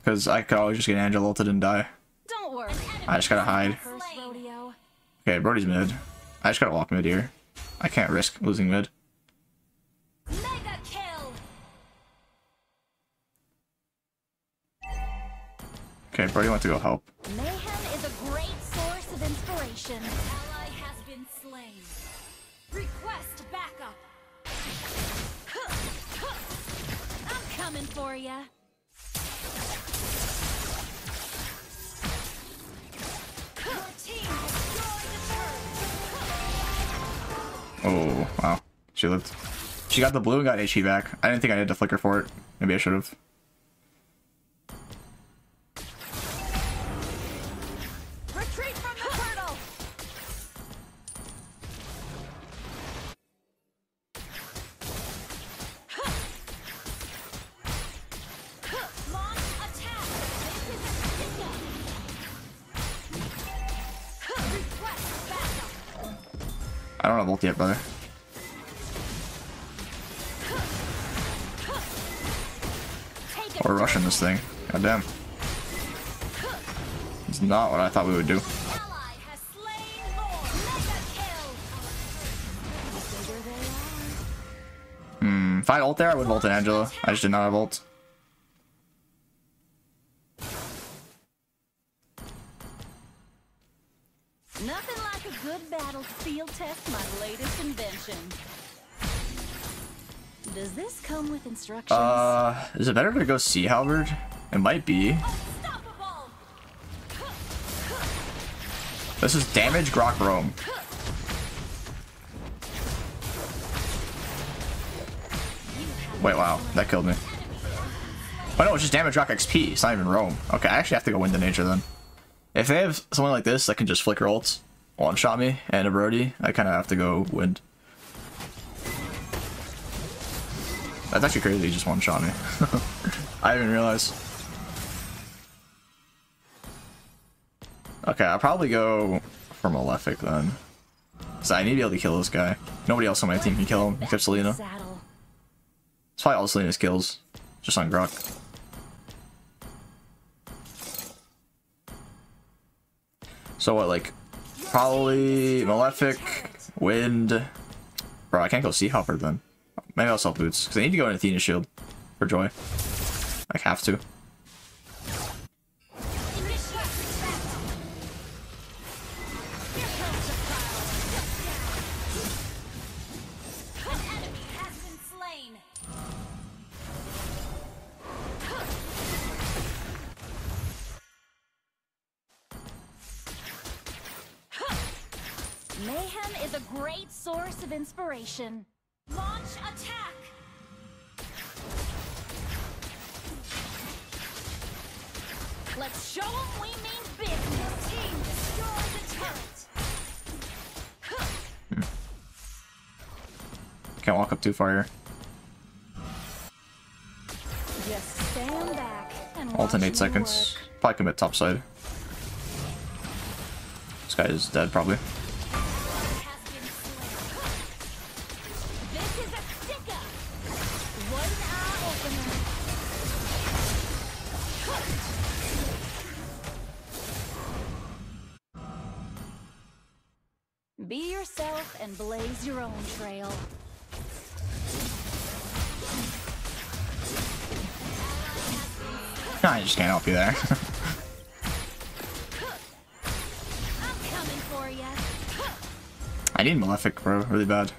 because I could always just get Angela ulted and die. Don't worry. I just gotta hide. Okay, Brody's mid. I just gotta walk mid here. I can't risk losing mid. Mega kill. Okay, Brody went to go help. Mayhem is a great source of inspiration. For ya. Your team destroyed the turret. Oh, wow. She lived. She got the blue and got HP back. I didn't think I had to flicker for it. Maybe I should have. Ult yet, brother. We're rushing this thing. God damn. It's not what I thought we would do. Hmm. If I ult there, I would have ulted Angela. I just did not have ult. Test my latest invention. Does this come with instructions? Uh, is it better to go Sea Halberd? It might be. This is damage Grock roam. Wait, wow, that killed me. Oh no, it's just damage rock XP. It's not even roam. Okay, I actually have to go Wind of Nature then. If they have someone like this that can just flicker ults, one shot me, and a Brody, I kind of have to go Wind. That's actually crazy. He just one shot me. [laughs] I didn't realize. Okay, I'll probably go for Malefic then. So I need to be able to kill this guy. Nobody else on my team can kill him except Selena. It's probably all Selena's kills. Just on Grock. So what, like, probably Malefic, Wind. Bro, I can't go Sea Hopper then. Maybe I'll sell Boots, because I need to go in Athena Shield for Joy. I have to. Of inspiration. Launch attack. Let's show 'em we mean business. Your team destroyed the turret. Hmm. Can't walk up too far here. Just stand back and watch Ult in me 8 seconds. work. Probably commit top side. This guy is dead, probably. Be yourself and blaze your own trail. I just can't help you there. [laughs] I'm coming for ya. I need Malefic, bro, really bad.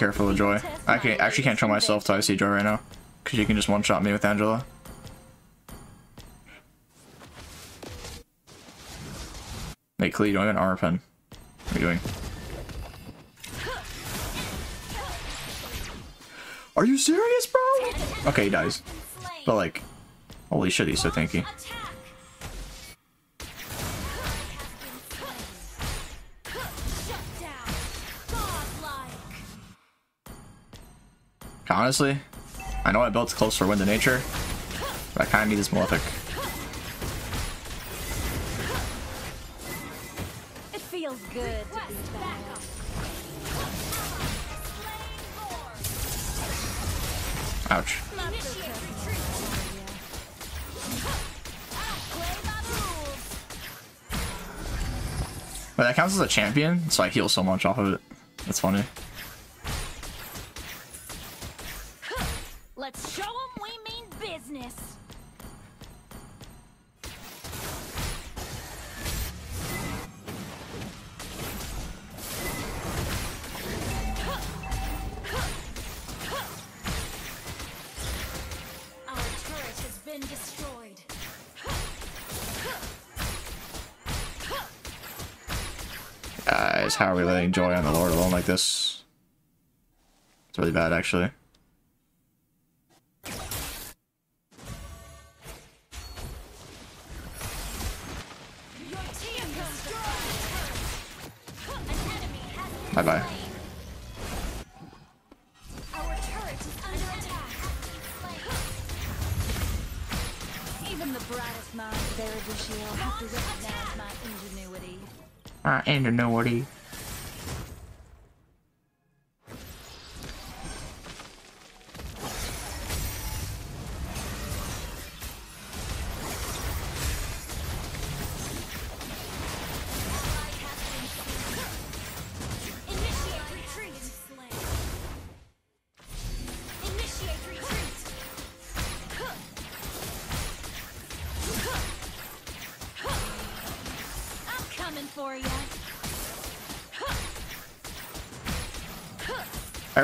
Careful with Joy. I can't actually can't show myself I see Joy right now. Cause you can just one shot me with Angela. Wait, Klee, you don't have an armor pen. What are you doing? Are you serious, bro? Okay, he dies. But like, holy shit, he's so tanky. Honestly, I know I built close for Wind of Nature, but I kind of need this Malefic. It feels good. Ouch. Initiate retreat. Play by the rules. But that counts as a champion, so I heal so much off of it. That's funny. Guys, how are we letting Joy on the Lord alone like this? It's really bad, actually.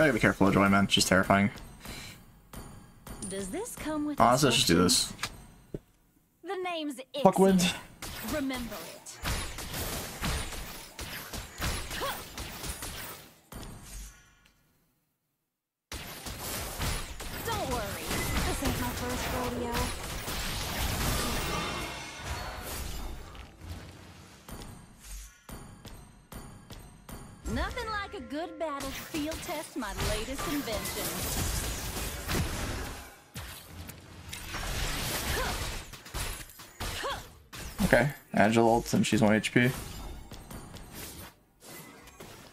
Gotta be careful of Joy, man. She's terrifying. Does this come with Honestly, let's just do this. The name's Fuck wind. Remember Ults and she's 1 HP.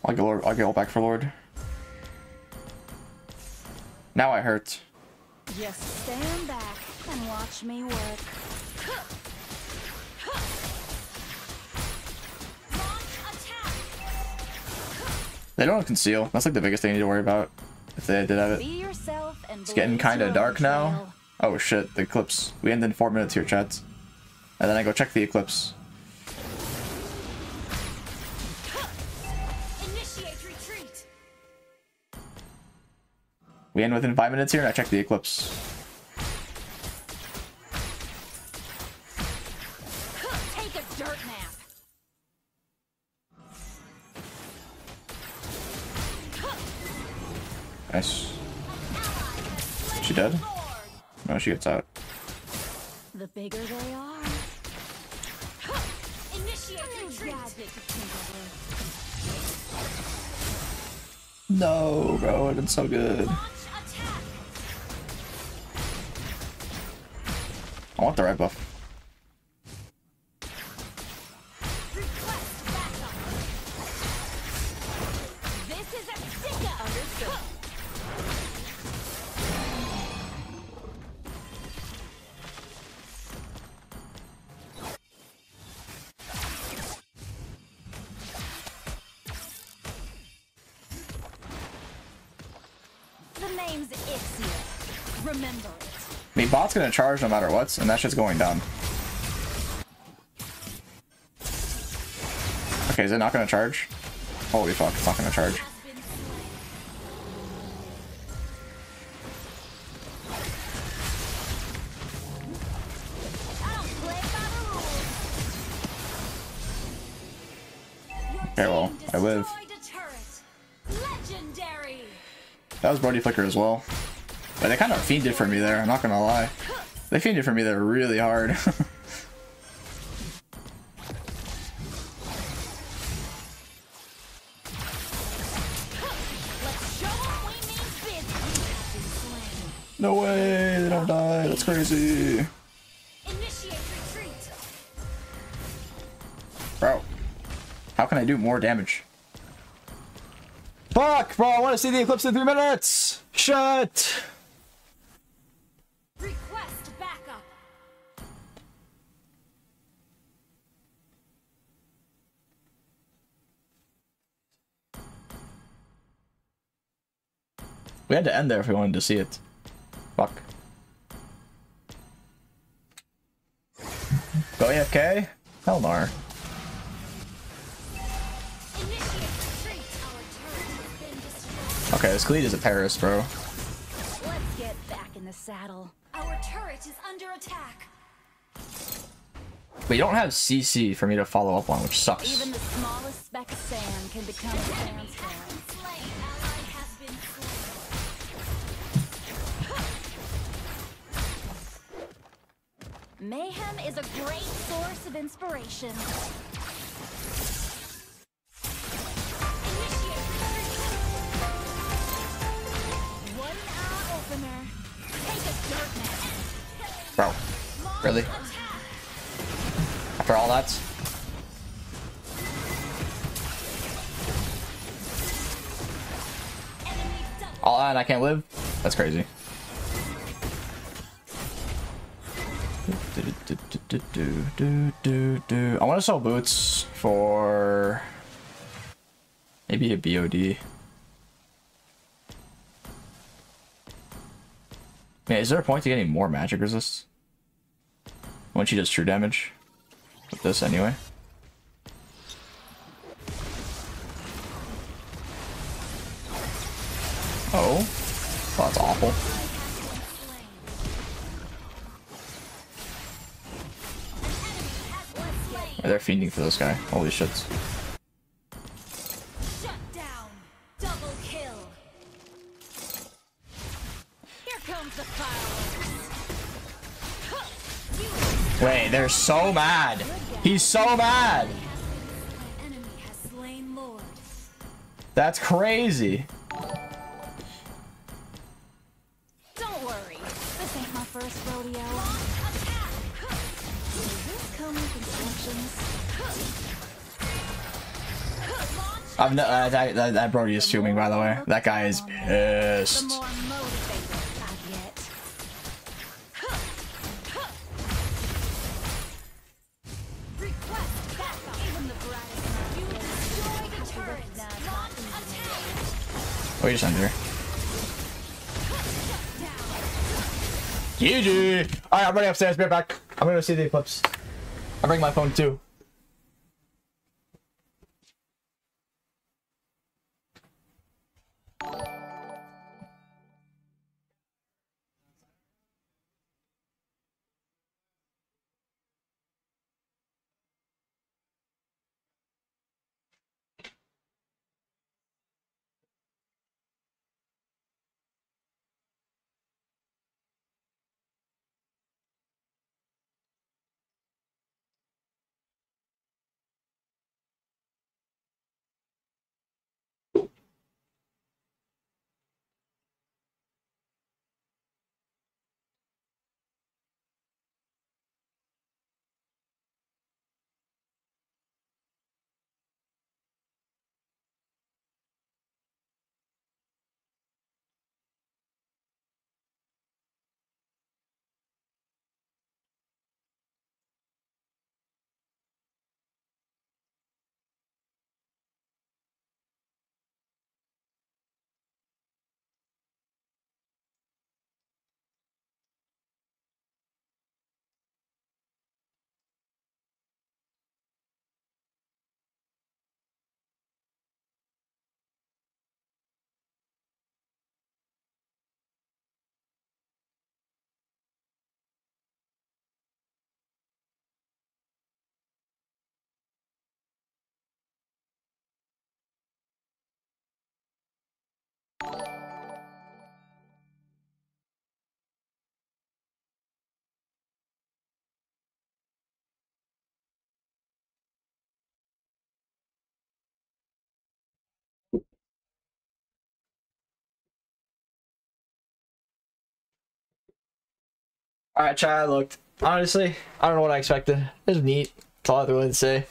I'll go, I'll go back for Lord. Now I hurt. Just stand back and watch me work. They don't conceal. That's like the biggest thing you need to worry about. If they did have it. Be yourself and It's getting kinda dark now. Oh shit, the eclipse. We end in four minutes here, chats. And then I go check the eclipse. End within five minutes here, and I check the eclipse. Take a dirt nap. Nice. She dead? No, she gets out. The bigger they are. Initiate. No, bro, it's so good. I want the red buff. Bot's gonna charge no matter what, and that shit's going down. Okay, is it not gonna charge? Holy fuck, it's not gonna charge. Okay, well, I live. That was Brody Flicker as well. But they kind of fiended for me there, I'm not gonna lie. They fiended for me there really hard. Let's show 'em we mean business. no way, they don't die, that's crazy. Bro, how can I do more damage? Fuck, bro, I want to see the eclipse in three minutes! Shut! Had to end there if we wanted to see it. Fuck. Go AFK? Hell no. Initiate retreat. Our turret has been destroyed. Okay, this Khalid is a Paris, bro. Let's get back in the saddle. Our turret is under attack. But you don't have CC for me to follow up on, which sucks. Even the smallest speck of sand can become transparent. Mayhem is a great source of inspiration. Bro, really? After all that? All that I can't live? That's crazy. I want to sell boots for maybe a BOD. Man, is there a point to getting more magic resist? When she does true damage? With this anyway. Oh, that's awful. They're fiending for this guy. Holy shit. Shut down. Double kill. Here comes the. Wait, they're so mad. He's so mad. An enemy has slain Lord. That's crazy. Don't worry. This ain't my first rodeo. Attack. Does this come with instructions? I've no, uh, that, that, that Brody is fuming, by the way. That guy is pissed. attack. Oh, you just under. GG! Alright, I'm running upstairs. Be right back. I'm gonna see the eclipse. I bring my phone too. All right, chat. I looked. Honestly, I don't know what I expected. It was neat. That's all I have to really say.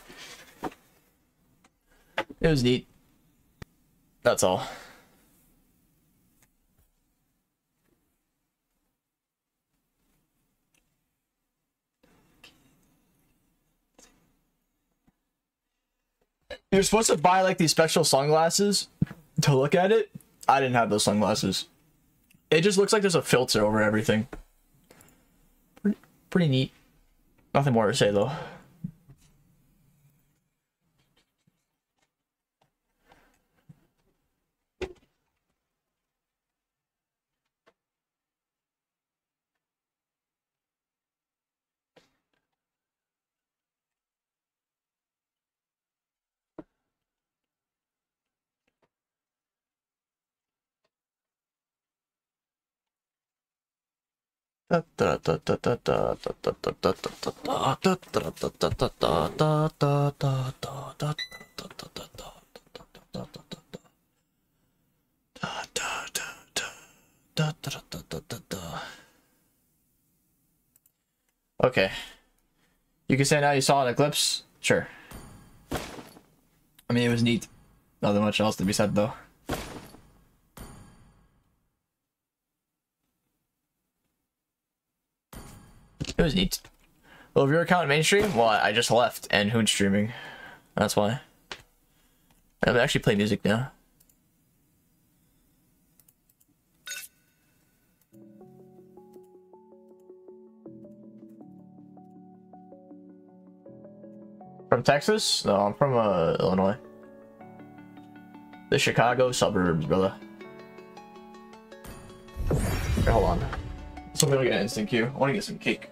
It was neat. That's all. You're supposed to buy like these special sunglasses to look at it. I didn't have those sunglasses. It just looks like there's a filter over everything. Pretty, neat. Nothing more to say though. Okay. You can say now you saw an eclipse? Sure. I mean, it was neat. Nothing much else to be said, though. It was neat. Well, if your account mainstream, well, I just left and Hoon streaming. That's why. I actually play music now. From Texas? No, I'm from uh, Illinois. The Chicago suburbs, brother. Okay, hold on. So I'm gonna get an instant queue. I wanna get some cake.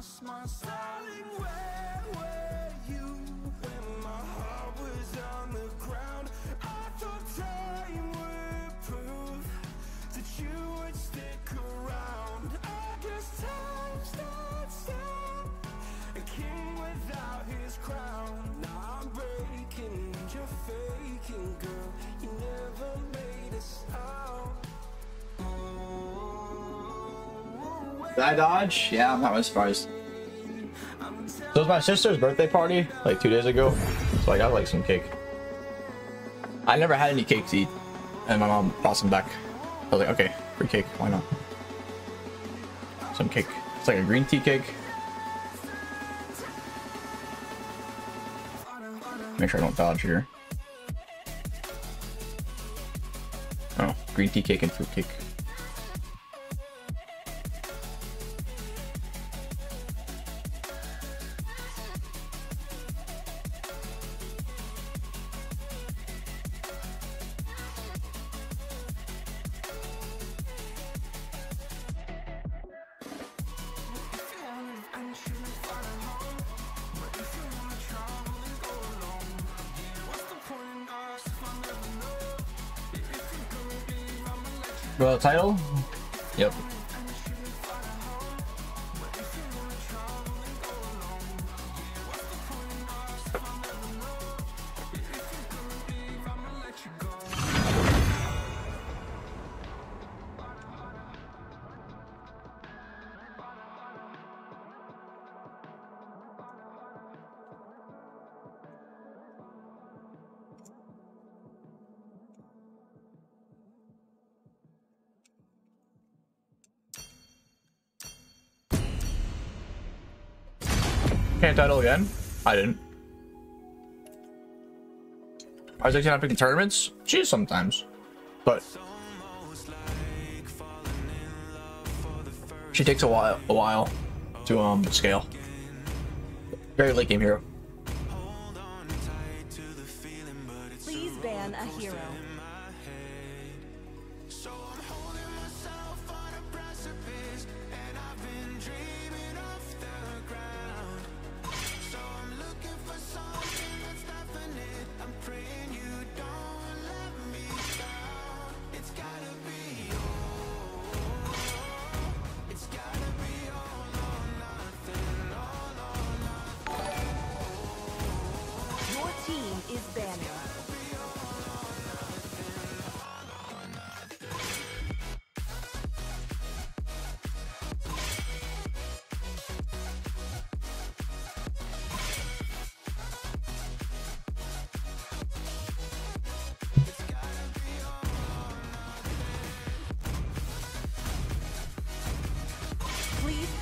lost my Did I dodge? Yeah, I'm not really surprised. So it was my sister's birthday party like two days ago, so I got like some cake. I never had any cake to eat, and my mom brought some back. I was like, okay, free cake, why not? Some cake. It's like a green tea cake. Make sure I don't dodge here. Oh, green tea cake and fruit cake. Title again? I didn't. Isaac's not picking tournaments? She sometimes. But she takes a while a while to um scale. Very late game hero.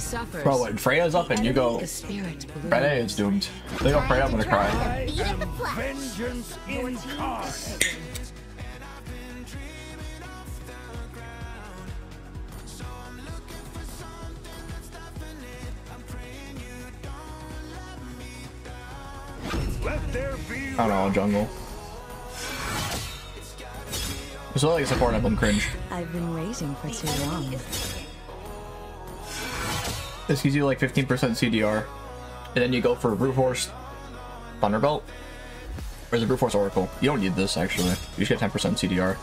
suffers, Bro, when Freya's up and you go, the spirit blooms. Is doomed. They go Freya, I'm gonna cry. Vengeance incarnate. Let I don't know, jungle. It's really like a support emblem cringe. I've been waiting for too long. This gives you like 15% CDR. And then you go for Brute Force Thunder Belt. Or it Brute Force Oracle? You don't need this actually. You just get 10% CDR.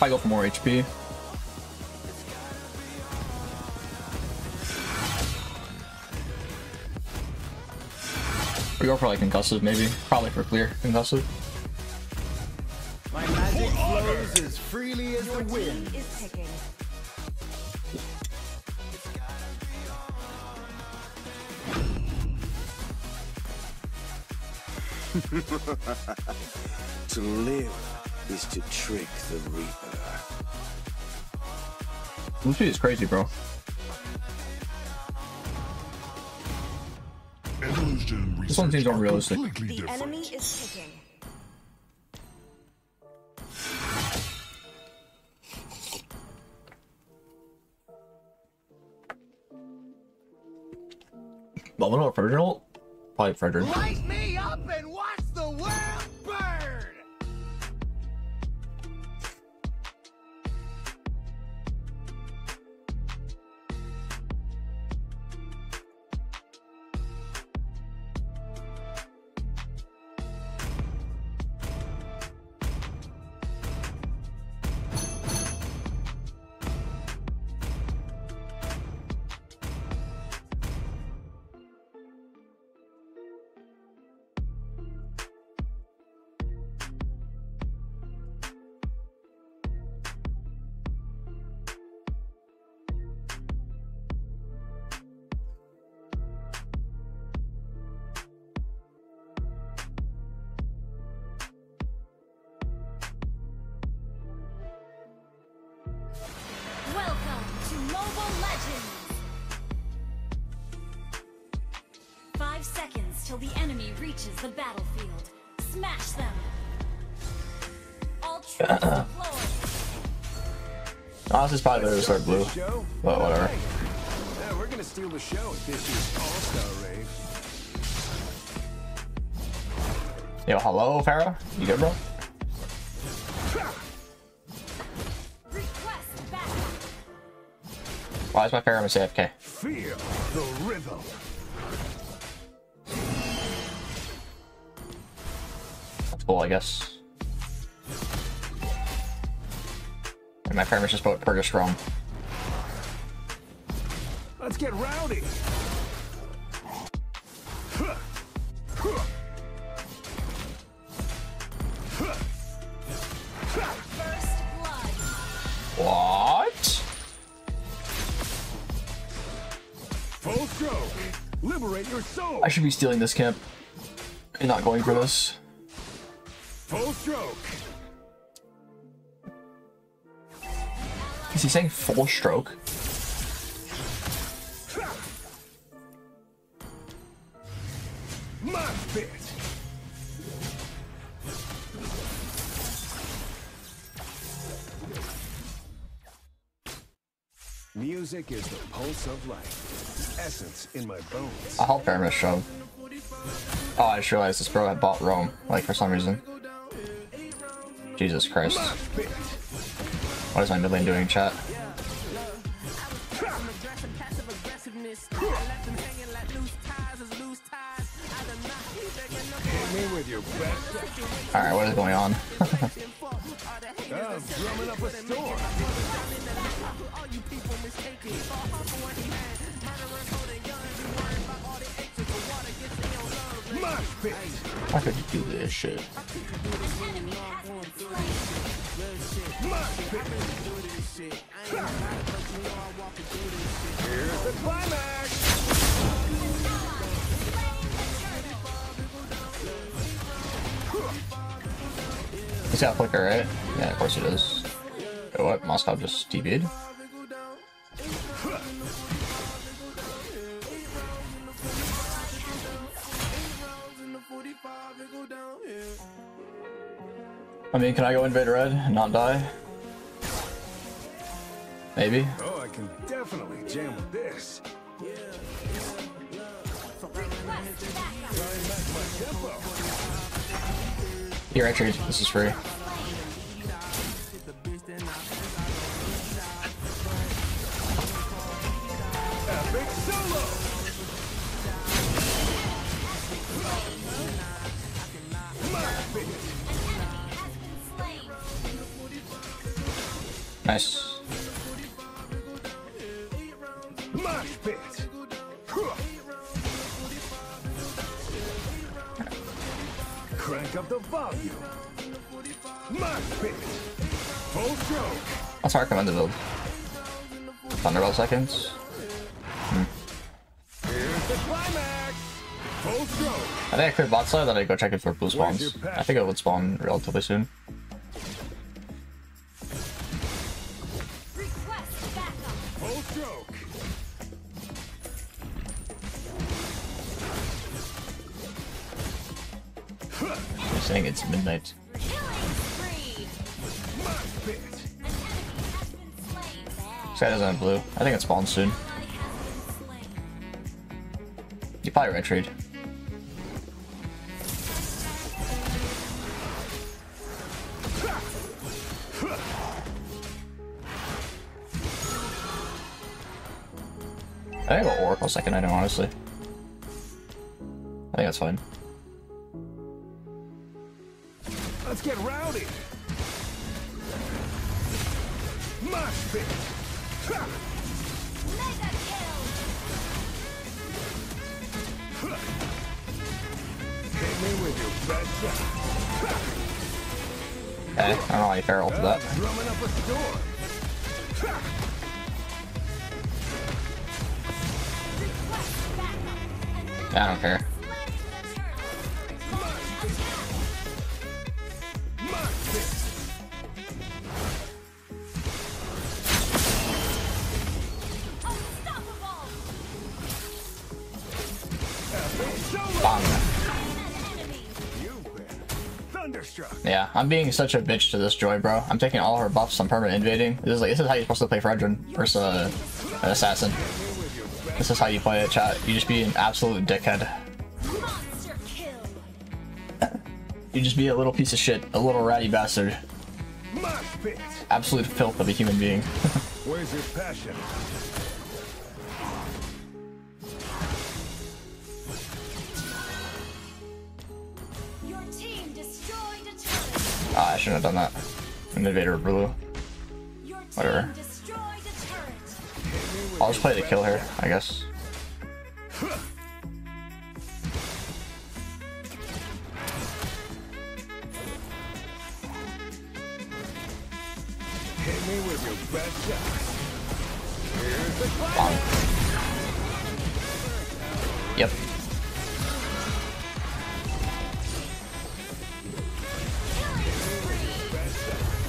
I go for more HP. We go for like concussive maybe. Probably for clear concussive. Flows as freely as the wind. Is picking. [laughs] to live is to trick the Reaper. This shit is crazy, bro. Evolution This one seems are unrealistic. completely The enemy is Probably Fredrin. Honestly, it's probably better to start blue. But whatever. Yeah, we're gonna steal the show at this year's All-Star Rave. Yo, hello, Farah? You good, bro? Why is my Farah miss AFK? Feel the rhythm. That's cool, I guess. And my Farah just put Purga strong. Let's get rowdy. What? Full stroke. Liberate your soul. I should be stealing this camp and not going for this. He saying full stroke? My bit. Music is the pulse of life. Essence in my bones. I'll help Farah show. Oh, I just realized this bro had bought roam, like for some reason. Jesus Christ. What is my mid lane doing chat? Alright, what is going on? [laughs] Why could you do this shit? Here's the climax. He's got flicker, right? Yeah, of course he does. Oh, what? Moskov just DB'd? I mean, can I go invade red and not die? Maybe. Oh, I can definitely jam with this. Yeah. Here, I trade. This is free. Epic solo. Nice. My bit. Huh. Crank up the volume. My bit. Full stroke. That's how I recommend the build. Thunder Belt seconds. Hmm. Here's the climax. Full stroke. I think I cleared bot side, then I go check it for blue spawns. I think it would spawn relatively soon. Slain. This guy doesn't have blue. I think it spawns soon. You probably red trade. I think I'll Oracle second item, honestly. I think that's fine. Let's get rowdy. Mosh pit. Ha! Mega kill. Hit me with your best shot. Okay, eh, I don't know why you feral to that. Drumming up a storm. Ha! I don't care. Bang. An enemy. You've been Thunderstruck. Yeah, I'm being such a bitch to this Joy, bro. I'm taking all her buffs. I'm permanent invading. This is like this is how you're supposed to play Fredrin versus uh, an assassin. This is how you play it, chat. You just be an absolute dickhead. [laughs] You just be a little piece of shit, a little ratty bastard. Absolute filth of a human being. [laughs] Where's your passion? Ah, I shouldn't have done that. An invader blue. Whatever. destroyed a turret. I'll just play to kill her, I guess. Hit me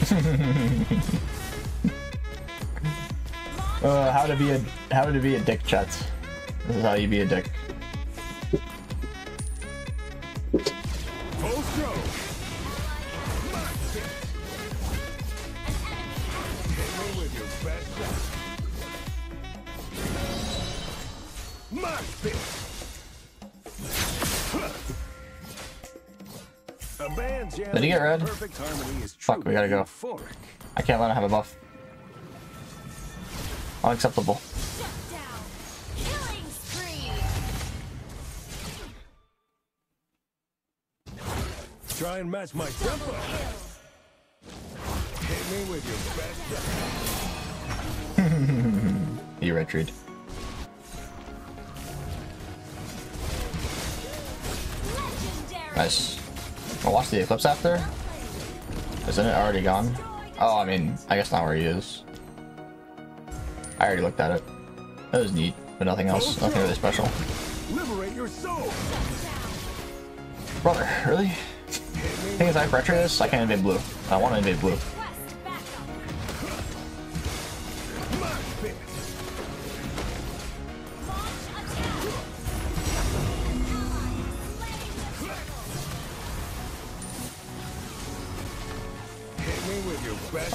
[laughs] uh, how to be a how to be a dick chat. This is how you be a dick. Did he get red? Perfect harmony is Fuck, we gotta go. I can't let him have a buff. Unacceptable. Shut down. Killing spree. Try and match my tempo. Hit me with your best. [laughs] You retreat. Nice. I'll watch the eclipse after. Isn't it already gone? Oh, I mean, I guess not where he is. I already looked at it. That was neat, but nothing else. Nothing really special. Liberate your soul. Brother, really? Thing is, I retro this. I can't invade blue. I want to invade blue.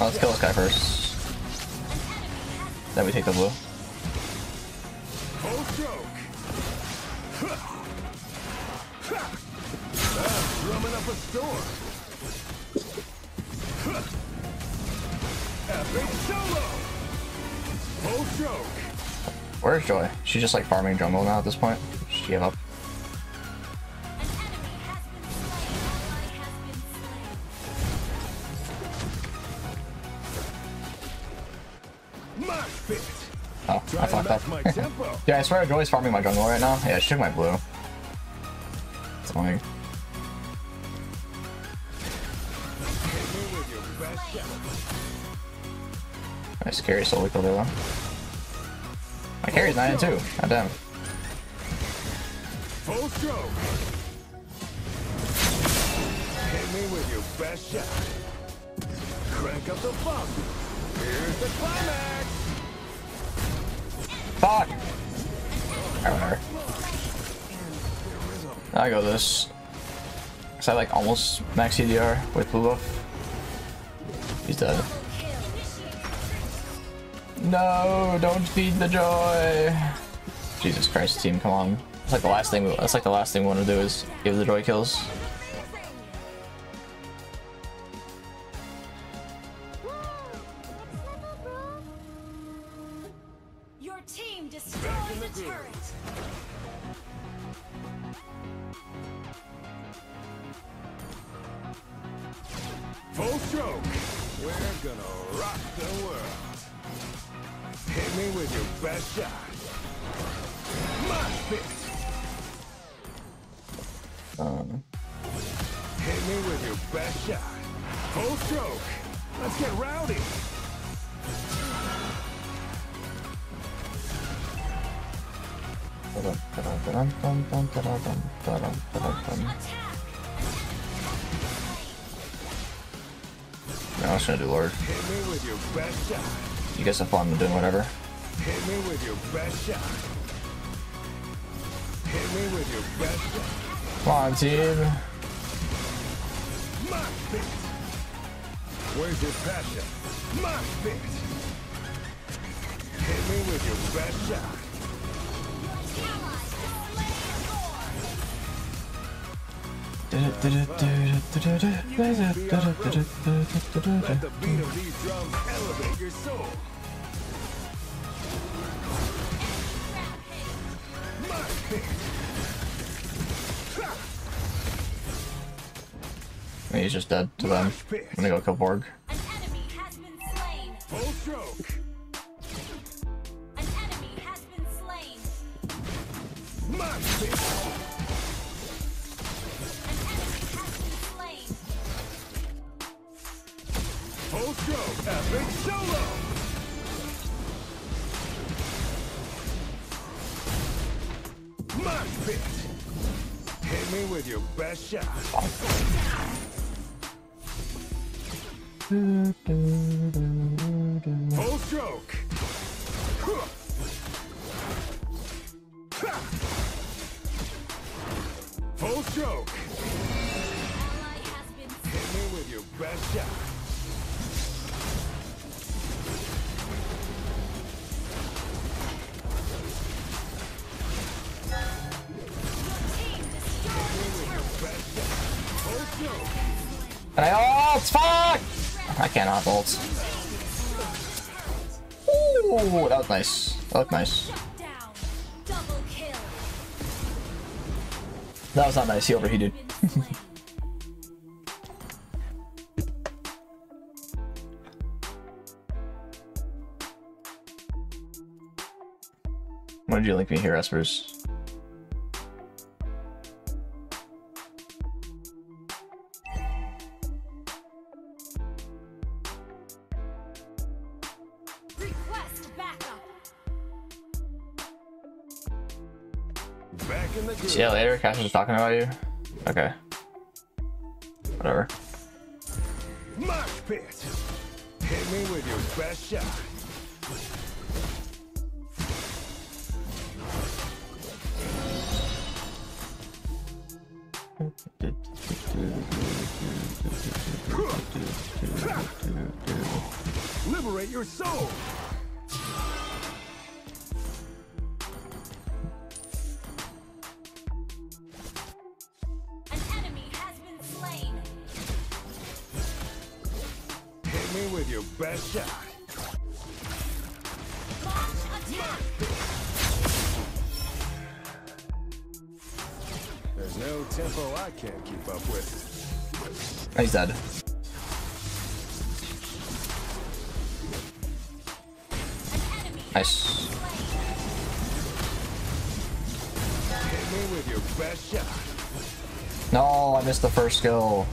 Oh, let's kill this guy first. Then we take the blue. Where's Joy? She's just like farming jungle now at this point. She gave up. Oh, I fucked up. [laughs] yeah, I swear Joy's farming my jungle right now. Yeah, she took my blue. It's annoying. Hit me with your best shot. Nice carry slowly killed though. My carry's 9 and 2. God damn. Full stroke. Hit me with your best shot. Crank up the funk. Here's the climax. Fuck! I go this. Cause I like almost max CDR with blue buff. He's dead. No, don't feed the joy. Jesus Christ, team, come on. That's like the last thing. That's like the last thing we want to do is give the joy kills. Full stroke. We're gonna rock the world. Hit me with your best shot. Mosh pit. Um, Hit me with your best shot. Full stroke. Let's get rowdy. No, I'm just gonna do Lord. With. You guys have fun doing whatever. Hit me with your best shot. Hit me with your best shot. Come on, team. My spit. Where's your passion? My spit. Hit me with your best shot. He's just dead to them. I'm gonna go kill Borg. An Full stroke. Epic solo. My spit. Hit me with your best shot. Full stroke. Full stroke. Hit me with your best shot. Can I ult? Fuck! I cannot ult. Ooh, that was nice. That looked nice. That was not nice. He overheated. [laughs] Why did you link me here, Espers? See groove. later. Cash was talking about you. Okay. Whatever. Pit. Hit me with your best shot. Liberate your soul. Your best shot. There's no tempo I can't keep up with. He's dead. Nice. Hit me with your best shot. No, I missed the first skill.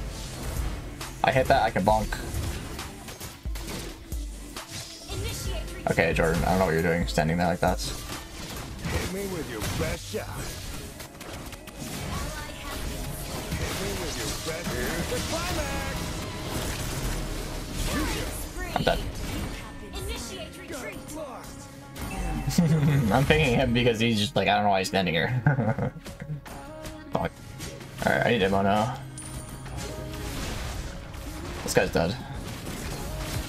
I hit that, I can bonk. Okay, Jordan, I don't know what you're doing standing there like that. Hit me with your best shot. I'm dead. [laughs] I'm picking him because he's just like, I don't know why he's standing here. [laughs] Fuck. Alright, I need ammo now. This guy's dead.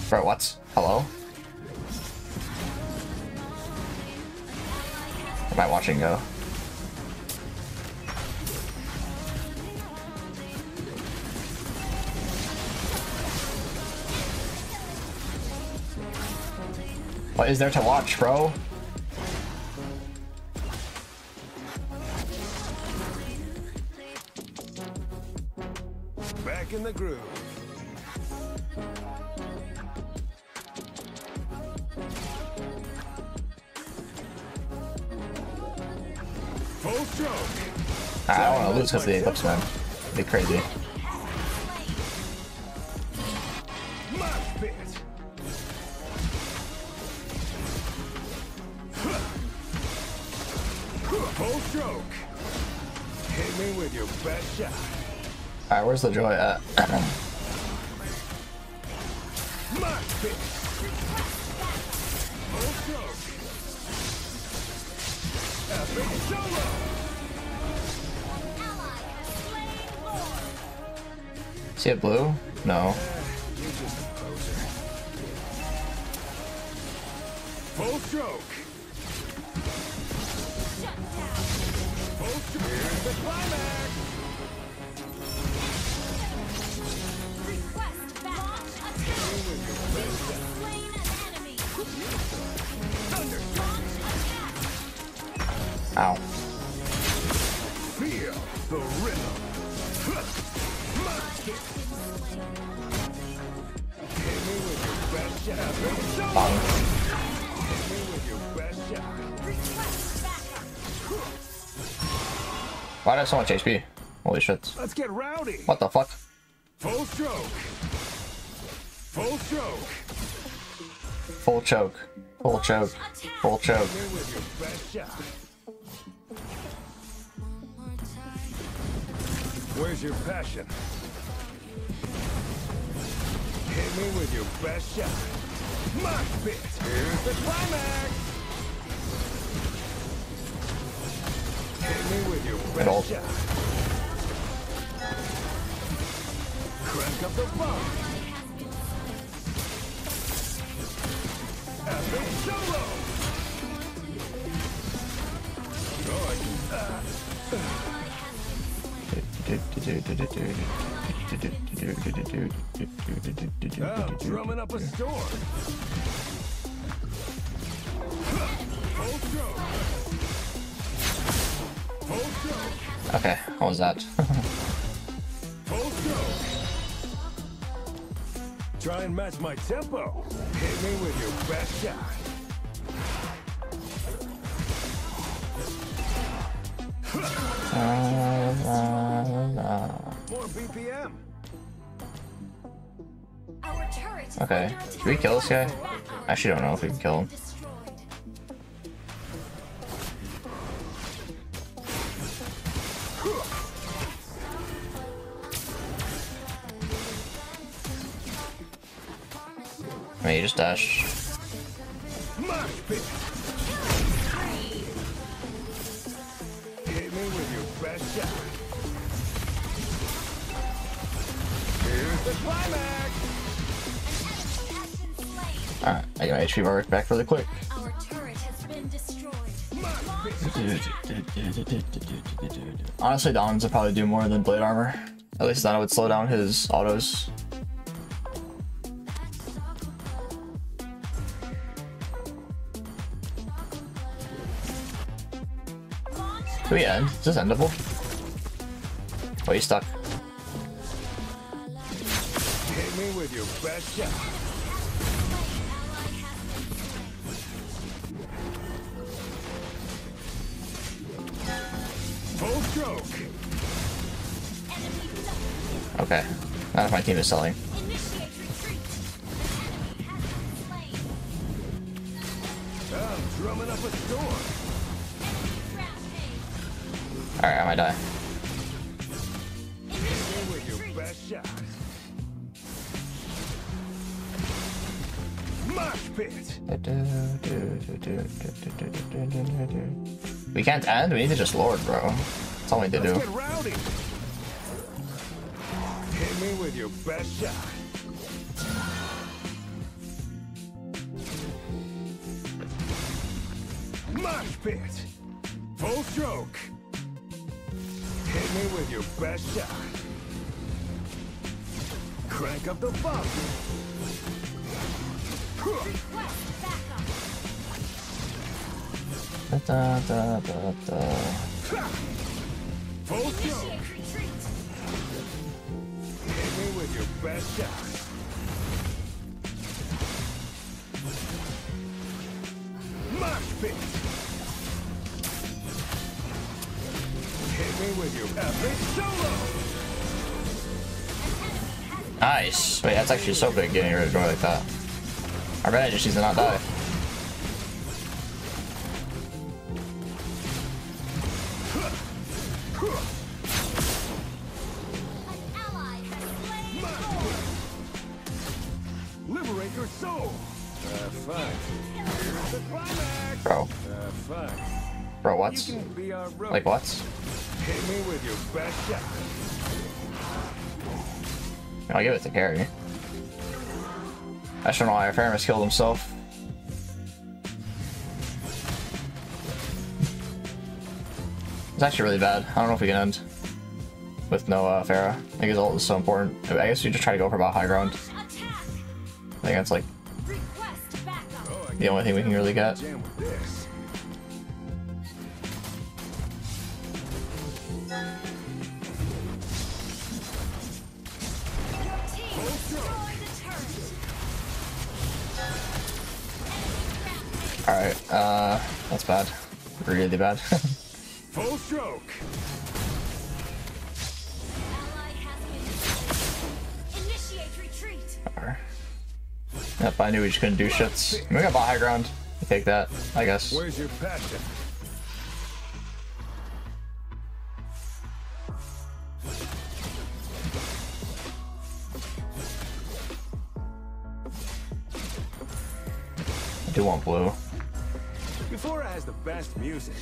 Bro, what? Hello? What am I watching go? What is there to watch, bro? Back in the groove. I don't want because of the Eclipse, man. It'd crazy. Full stroke. Hit me with your best shot. Alright, where's the joy at? Blue? No. So much HP? Holy shit. Let's get rowdy. What the fuck? Full stroke. Full stroke. Full choke. Full choke. Full choke. Hit me with your best shot. Where's your passion? Hit me with your best shot. My bit. Here's the climax. Best shot. Crank up the uh, Oh, drumming up a storm. Okay, how was that? [laughs] Try and match my tempo. Hit me with your best shot. BPM. Our Okay, should we kill this guy? I actually don't know if we can kill him. I you just dash. Alright, I got my HP bar back really quick. Honestly, Don's would probably do more than Blade Armor. At least then it would slow down his autos. Can we end? Is this endable? Oh, he's stuck. Hit me with your best shot. Okay. Not if my team is selling. I'm drumming up a storm. Alright, I might die. We can't end, we need to just lord, bro. That's all we need to do. Hit me with your best shot. Mosh pit. Full stroke. Hit me with your best shot. Crank up the volume. Da, da, da, da. Full stroke. Hit me with your best shot. Mosh pit. Me with epic solo. Nice. Wait, that's actually so big getting rid of Joy like that. I bet I just to not die. Liberate your soul. Uh. Here's the climax. Bro. Uh. Bro, what's? You can be our rope. Like what? Hit me with your best shot. I'll give it to Karrie. I don't know why Ferris killed himself. It's actually really bad. I don't know if we can end with no uh, Farah. I think his ult is so important. I guess we just try to go for about high ground. I think that's like the only thing we can really get. Alright, uh, that's bad. Really bad. [laughs] Full stroke. Initiate. Yep, I knew we just couldn't do shits. We got bot high ground. We take that, I guess. Where's your passion? I do want blue. Euphoria has the best music.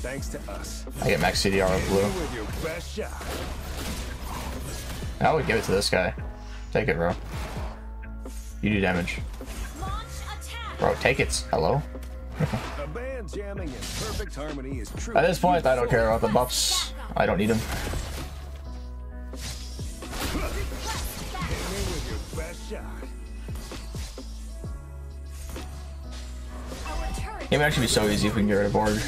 Thanks to us. I get max CDR with blue. With your best shot. I would give it to this guy. Take it, bro. You do damage. Bro, take it. Hello? [laughs] A band jamming in perfect harmony is true. At this point, I don't care about the buffs. I don't need them. It would actually be so easy if we can get rid of Borg.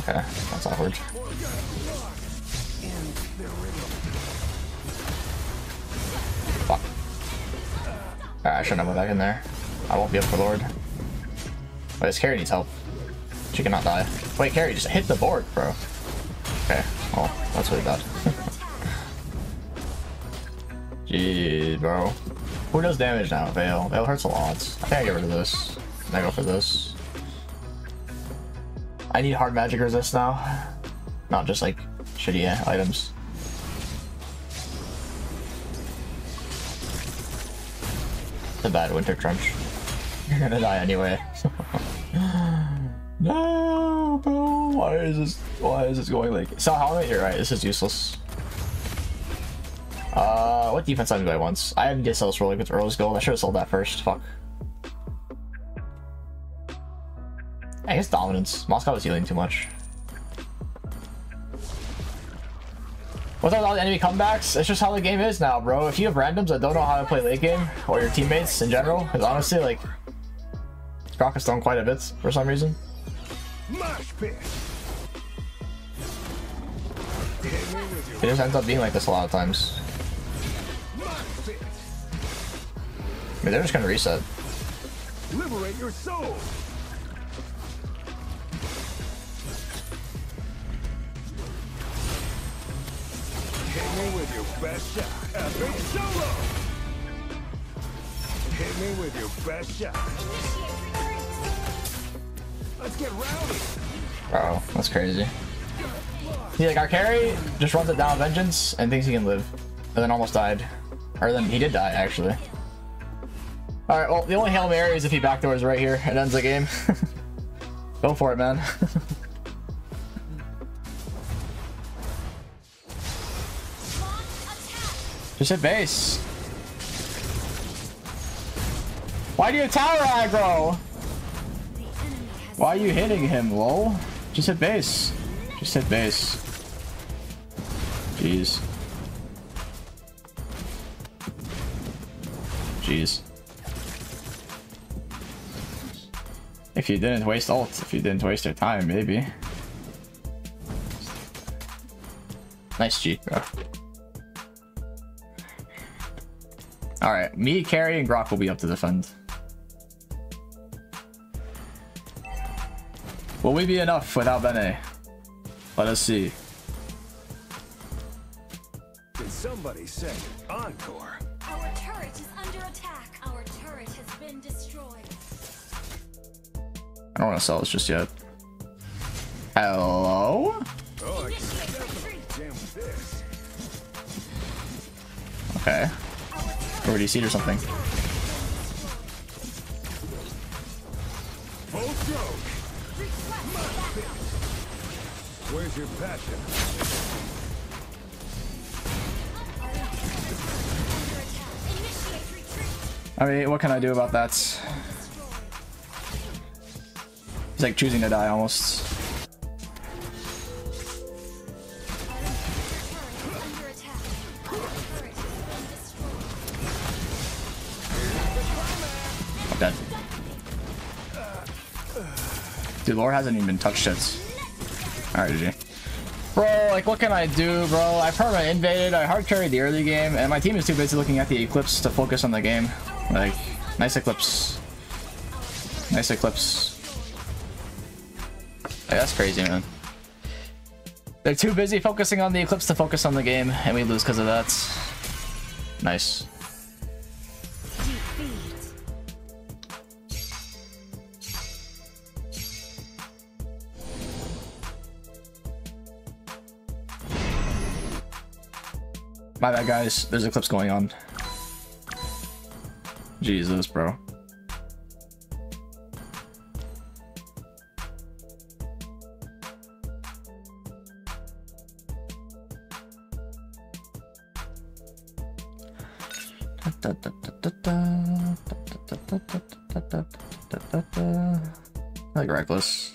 Okay, that's awkward. Fuck. Alright, I shouldn't have went back in there. I won't be up for Lord. Wait, this Karrie needs help. She cannot die. Wait, Karrie, just hit the board, bro. Okay, well, that's really bad. [laughs] Jeez, bro. Who does damage now? Vale. Vale hurts a lot. I think I get rid of this. I go for this. I need hard magic resist now. Not just like shitty items. The bad winter trench. [laughs] You're gonna die anyway. [laughs] no, bro. Why is this? Why is this going like? So how am I? You're right. This is useless. Uh, what defense item do I want? I have DSL's rolling with Rose Gold. I should have sold that first. Fuck. I guess dominance. Moskov was healing too much. Without all the enemy comebacks, it's just how the game is now, bro. If you have randoms that don't know how to play late game, or your teammates in general, because honestly, like, Grock has done quite a bit for some reason. It just ends up being like this a lot of times. I mean, they're just gonna reset. Liberate your soul. Hit me with your best shot. Epic solo. Hit me with your best shot. Rowdy. Bro, that's crazy. See, like, our carry just runs it down Vengeance and thinks he can live. And then almost died. Or then he did die, actually. Alright, well, the only Hail Mary is if he backdoors right here. It ends the game. [laughs] Go for it, man. [laughs] Just hit base. Why do you tower aggro? Why are you hitting him, lol? Just hit base. Just hit base. Jeez. Jeez. If you didn't waste ult, if you didn't waste your time, maybe. Nice G, bro. Alright, me, Karrie, and Grock will be up to defend. Will we be enough without Bene? Let us see. Did somebody say encore? Our turret is under attack. Our turret has been destroyed. I don't want to sell this just yet. Hello? Oh, okay. Or do you see or something? Both broke. Where's your passion? I mean, what can I do about that? It's like choosing to die almost. I'm dead. Dude, Lore hasn't even touched it. Alright, GG. Bro, like, what can I do, bro? I perma invaded, I hard carried the early game, and my team is too busy looking at the Eclipse to focus on the game. Like, nice Eclipse. Nice Eclipse. Like, that's crazy, man. They're too busy focusing on the Eclipse to focus on the game, and we lose because of that. Nice. My bad, guys. There's eclipse going on. Jesus, bro. Like reckless.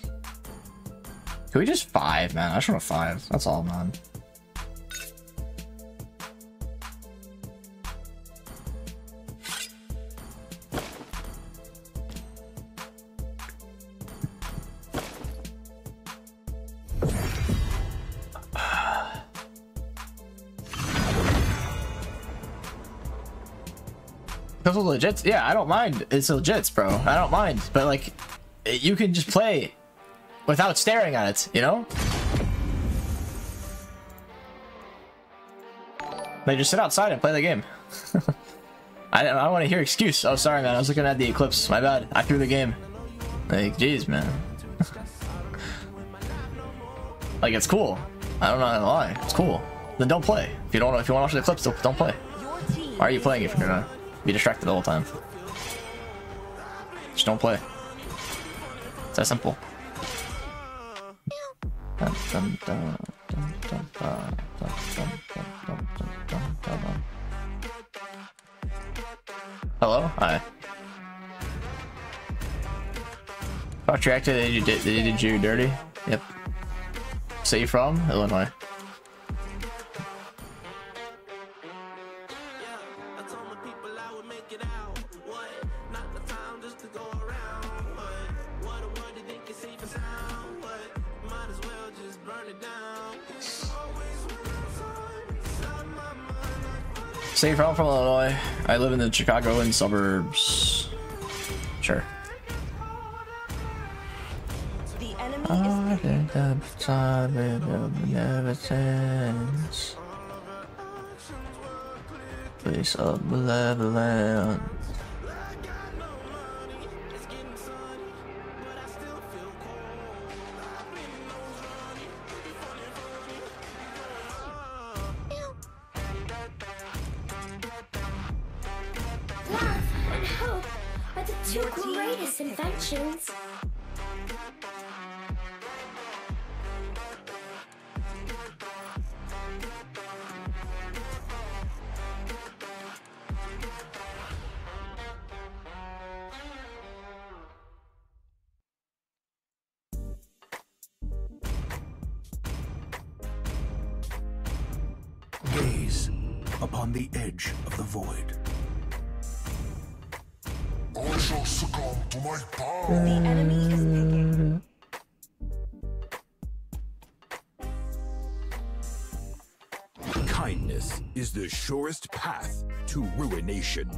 Can we just five, man? I just want a five. That's all, man. Are legits. Yeah, I don't mind. It's legits, bro. I don't mind. But like, you can just play without staring at it, you know? Like, just sit outside and play the game. [laughs] I don't, I don't want to hear excuse. Oh, sorry, man. I was looking at the eclipse. My bad. I threw the game. Like, jeez, man. [laughs] like, it's cool. I don't know how to lie. It's cool. Then don't play. If you don't, know if you want to watch the eclipse, don't, don't play. Why are you playing if you're gonna be distracted the whole time. Just don't play. It's that simple. Hello? Hi. Thought you they did, you did you dirty? Yep. Say from? Illinois. Say you're from Illinois. I live in the Chicago and suburbs. Sure. The enemy I think I'm tired never change. Place of malevolent. Two greatest inventions. Gaze upon the edge of the void. The enemy. Kindness is the surest path to ruination.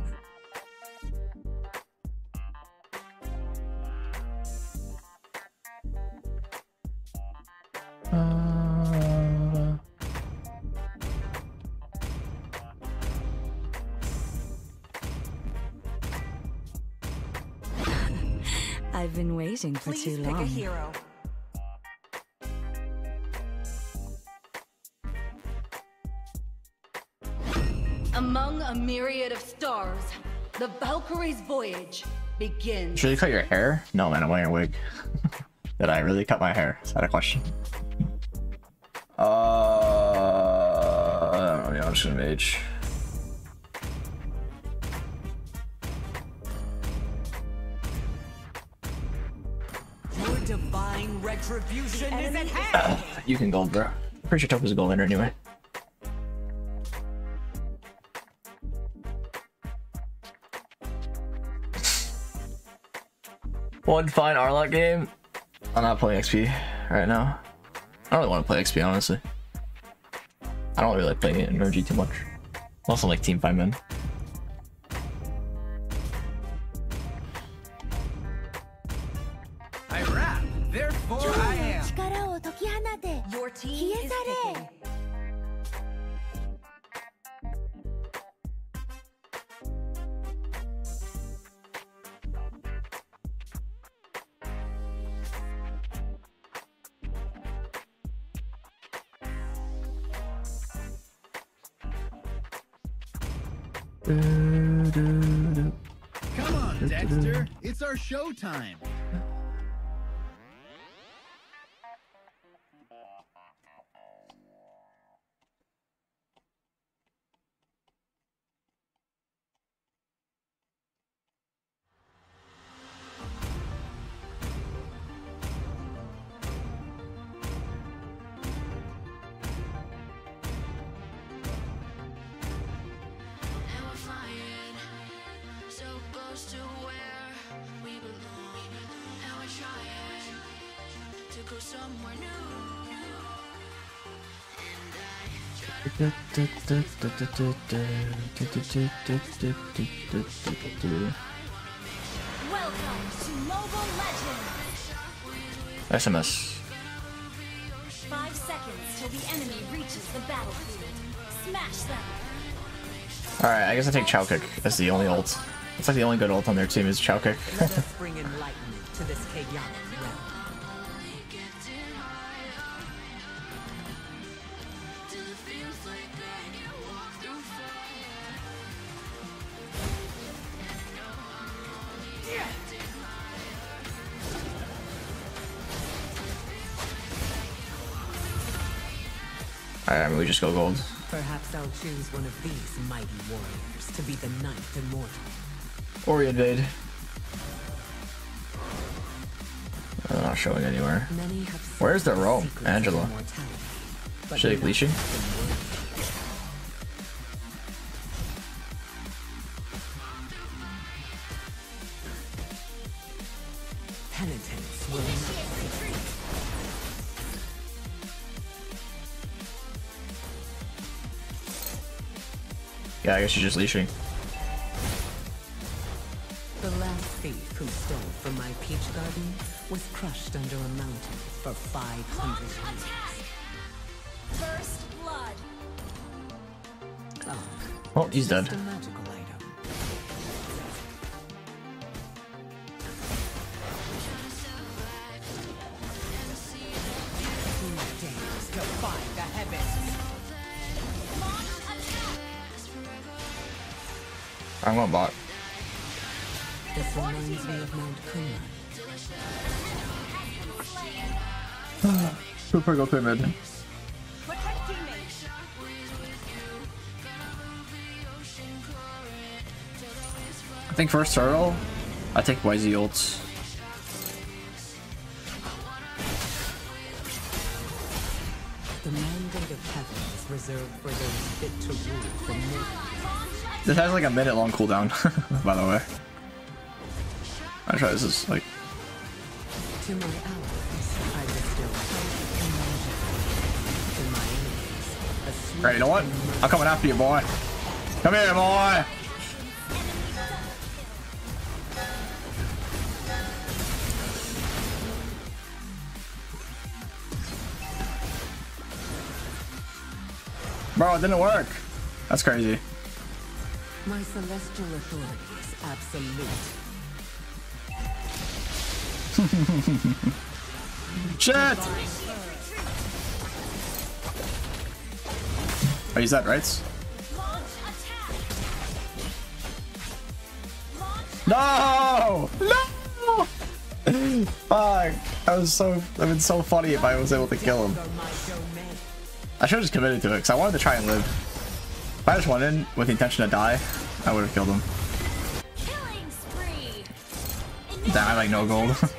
Waiting for Please too pick a hero. Among a myriad of stars, the Valkyrie's voyage begins. Should you cut your hair? No, man, I'm wearing a wig. [laughs] Did I really cut my hair? Is that a question? Uh, I don't know, I'm just gonna mage. Divine retribution is at hand. [coughs] You can gold, bro. Pretty sure Top is a gold winner anyway. One fine Arlott game. I'm not playing XP right now. I don't really want to play XP, honestly. I don't really like playing energy too much. Also like Team 5 men. Our showtime. And SMS. Five seconds till the enemy reaches the battlefield. Smash them! Alright, I guess I take Chou Kick as the only ult. It's like the only good ult on their team is Chou Kick. Let us [laughs] bring enlightenment to this chaotic we just go gold. Perhaps I'll choose one of these mighty warriors to be the ninth immortal. Or we invade. They're not showing anywhere. Where's the of Angela. Should I none I guess you're just leashing. The last thief who stole from my peach garden was crushed under a mountain for 500 years. First blood. Oh, Oh, he's dead. Super go play mid. I think first turtle, I take YZ ults. The mandate of heaven is reserved for those fit to rule the mortal. This has like a minute long cooldown, [laughs] by the way. I try this is like To my allies, sweet you know what? I'm coming after you, boy. Come here, boy. Bro, it didn't work. That's crazy. My celestial authority is absolute. [laughs] Shit! He's dead, right? No! No! Fuck. That was so that would been so funny if I was able to kill him. I should have just committed to it because I wanted to try and live. If I just went in with the intention to die, I would have killed him. Damn, I have like no gold. [laughs]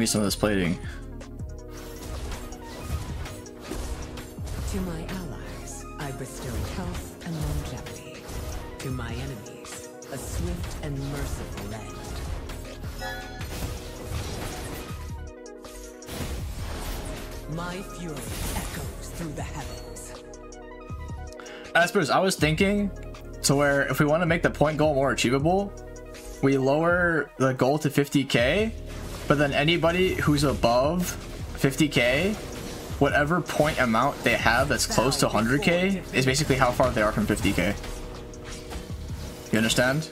Give me some of this plating. To my allies, I bestow health and longevity. To my enemies, a swift and merciful end. My fury echoes through the heavens. Aspers, I was thinking to where if we want to make the point goal more achievable, we lower the goal to 50k, but then anybody who's above 50k, whatever point amount they have that's close to 100k is basically how far they are from 50k. You understand?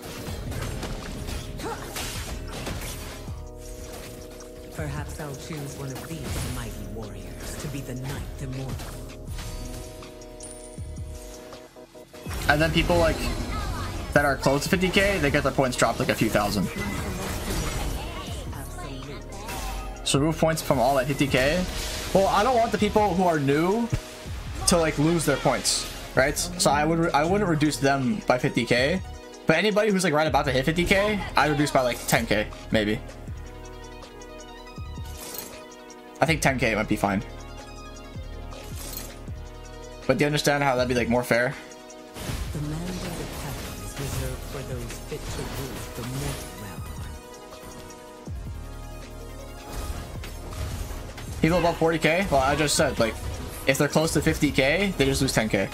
Perhaps I'll choose one of these mighty warriors to be the ninth immortal. And then people like that are close to 50k, they get their points dropped like a few thousand. So remove points from all at 50k. Well, I don't want the people who are new to like lose their points, right? So I would I wouldn't reduce them by 50k, but anybody who's like right about to hit 50k, I'd reduce by like 10k maybe. I think 10k might be fine. But do you understand how that'd be like more fair? People above 40k? Well, I just said, like, if they're close to 50k, they just lose 10k.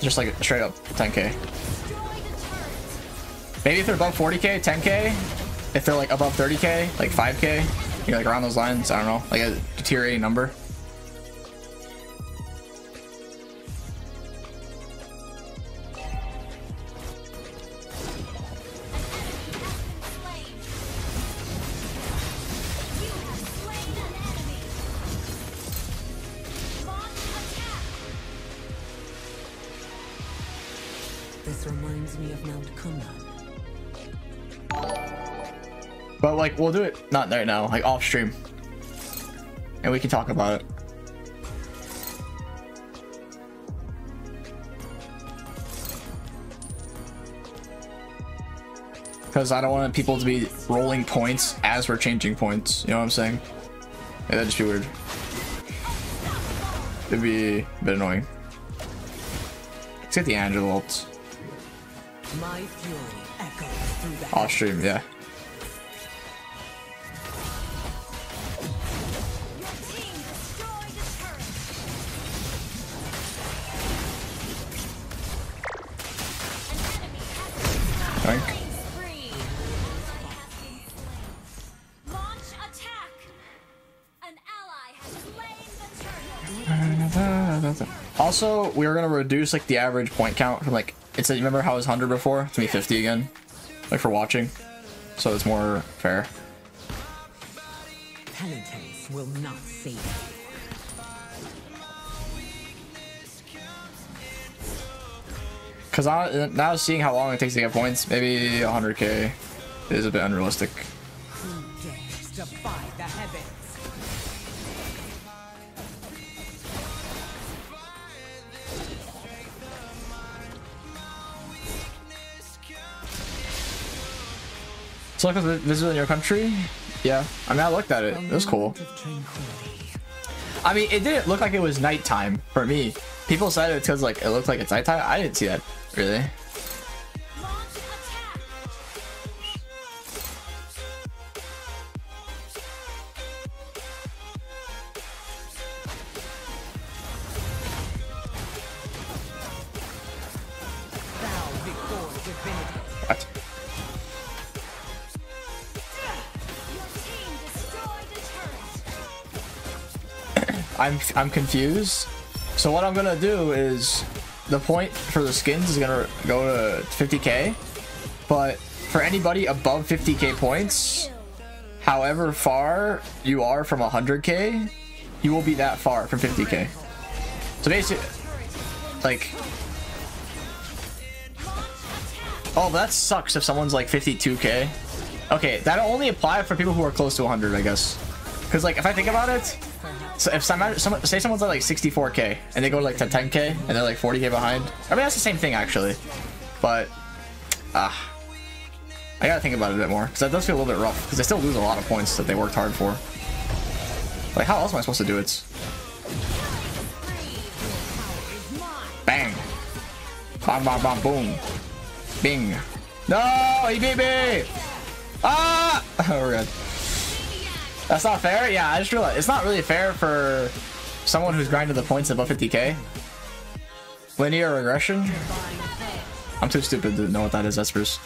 Just like straight up 10k. Maybe if they're above 40k, 10k. If they're like above 30k, like 5k, you know, like around those lines, I don't know, like a deteriorating number. Reminds me of Mount Kumran. But like, we'll do it not right now, like off stream. And we can talk about it. Because I don't want people to be rolling points as we're changing points. You know what I'm saying? Yeah, that'd just be weird. It'd be a bit annoying. Let's get the Angel ults. My fury echoes through the Off stream, yeah. Thank. Launch attack. An ally has slain the turtle. Also, we are gonna reduce like the average point count from like it's you remember how it was 100 before? It's gonna be 50 again, like for watching, so it's more fair. Penitence will not save you. Cause I, now seeing how long it takes to get points, maybe 100k is a bit unrealistic. Who dares defy the? So like visiting your country, Yeah, I mean, I looked at it. It was cool. I mean, it didn't look like it was nighttime for me. People said it's because like it looked like it's nighttime. I didn't see that really. I'm I'm confused. So what I'm gonna do is the point for the skins is gonna go to 50k, but for anybody above 50k points, however far you are from 100k, you will be that far from 50k. So basically, like, oh that sucks if someone's like 52k. Okay, that'll only apply for people who are close to 100, I guess. Because like if I think about it, so if some, someone say someone's at like 64k and they go to like to 10k and they're like 40k behind. I mean that's the same thing actually, but ah, I gotta think about it a bit more because that does feel a little bit rough because they still lose a lot of points that they worked hard for. Like how else am I supposed to do it? Bang! Bam bam bam boom! Bing! No, he beat me! Ah! [laughs] Oh, we're good. That's not fair? Yeah, I just realized it's not really fair for someone who's grinded the points above 50k. Linear regression? I'm too stupid to know what that is, Espers.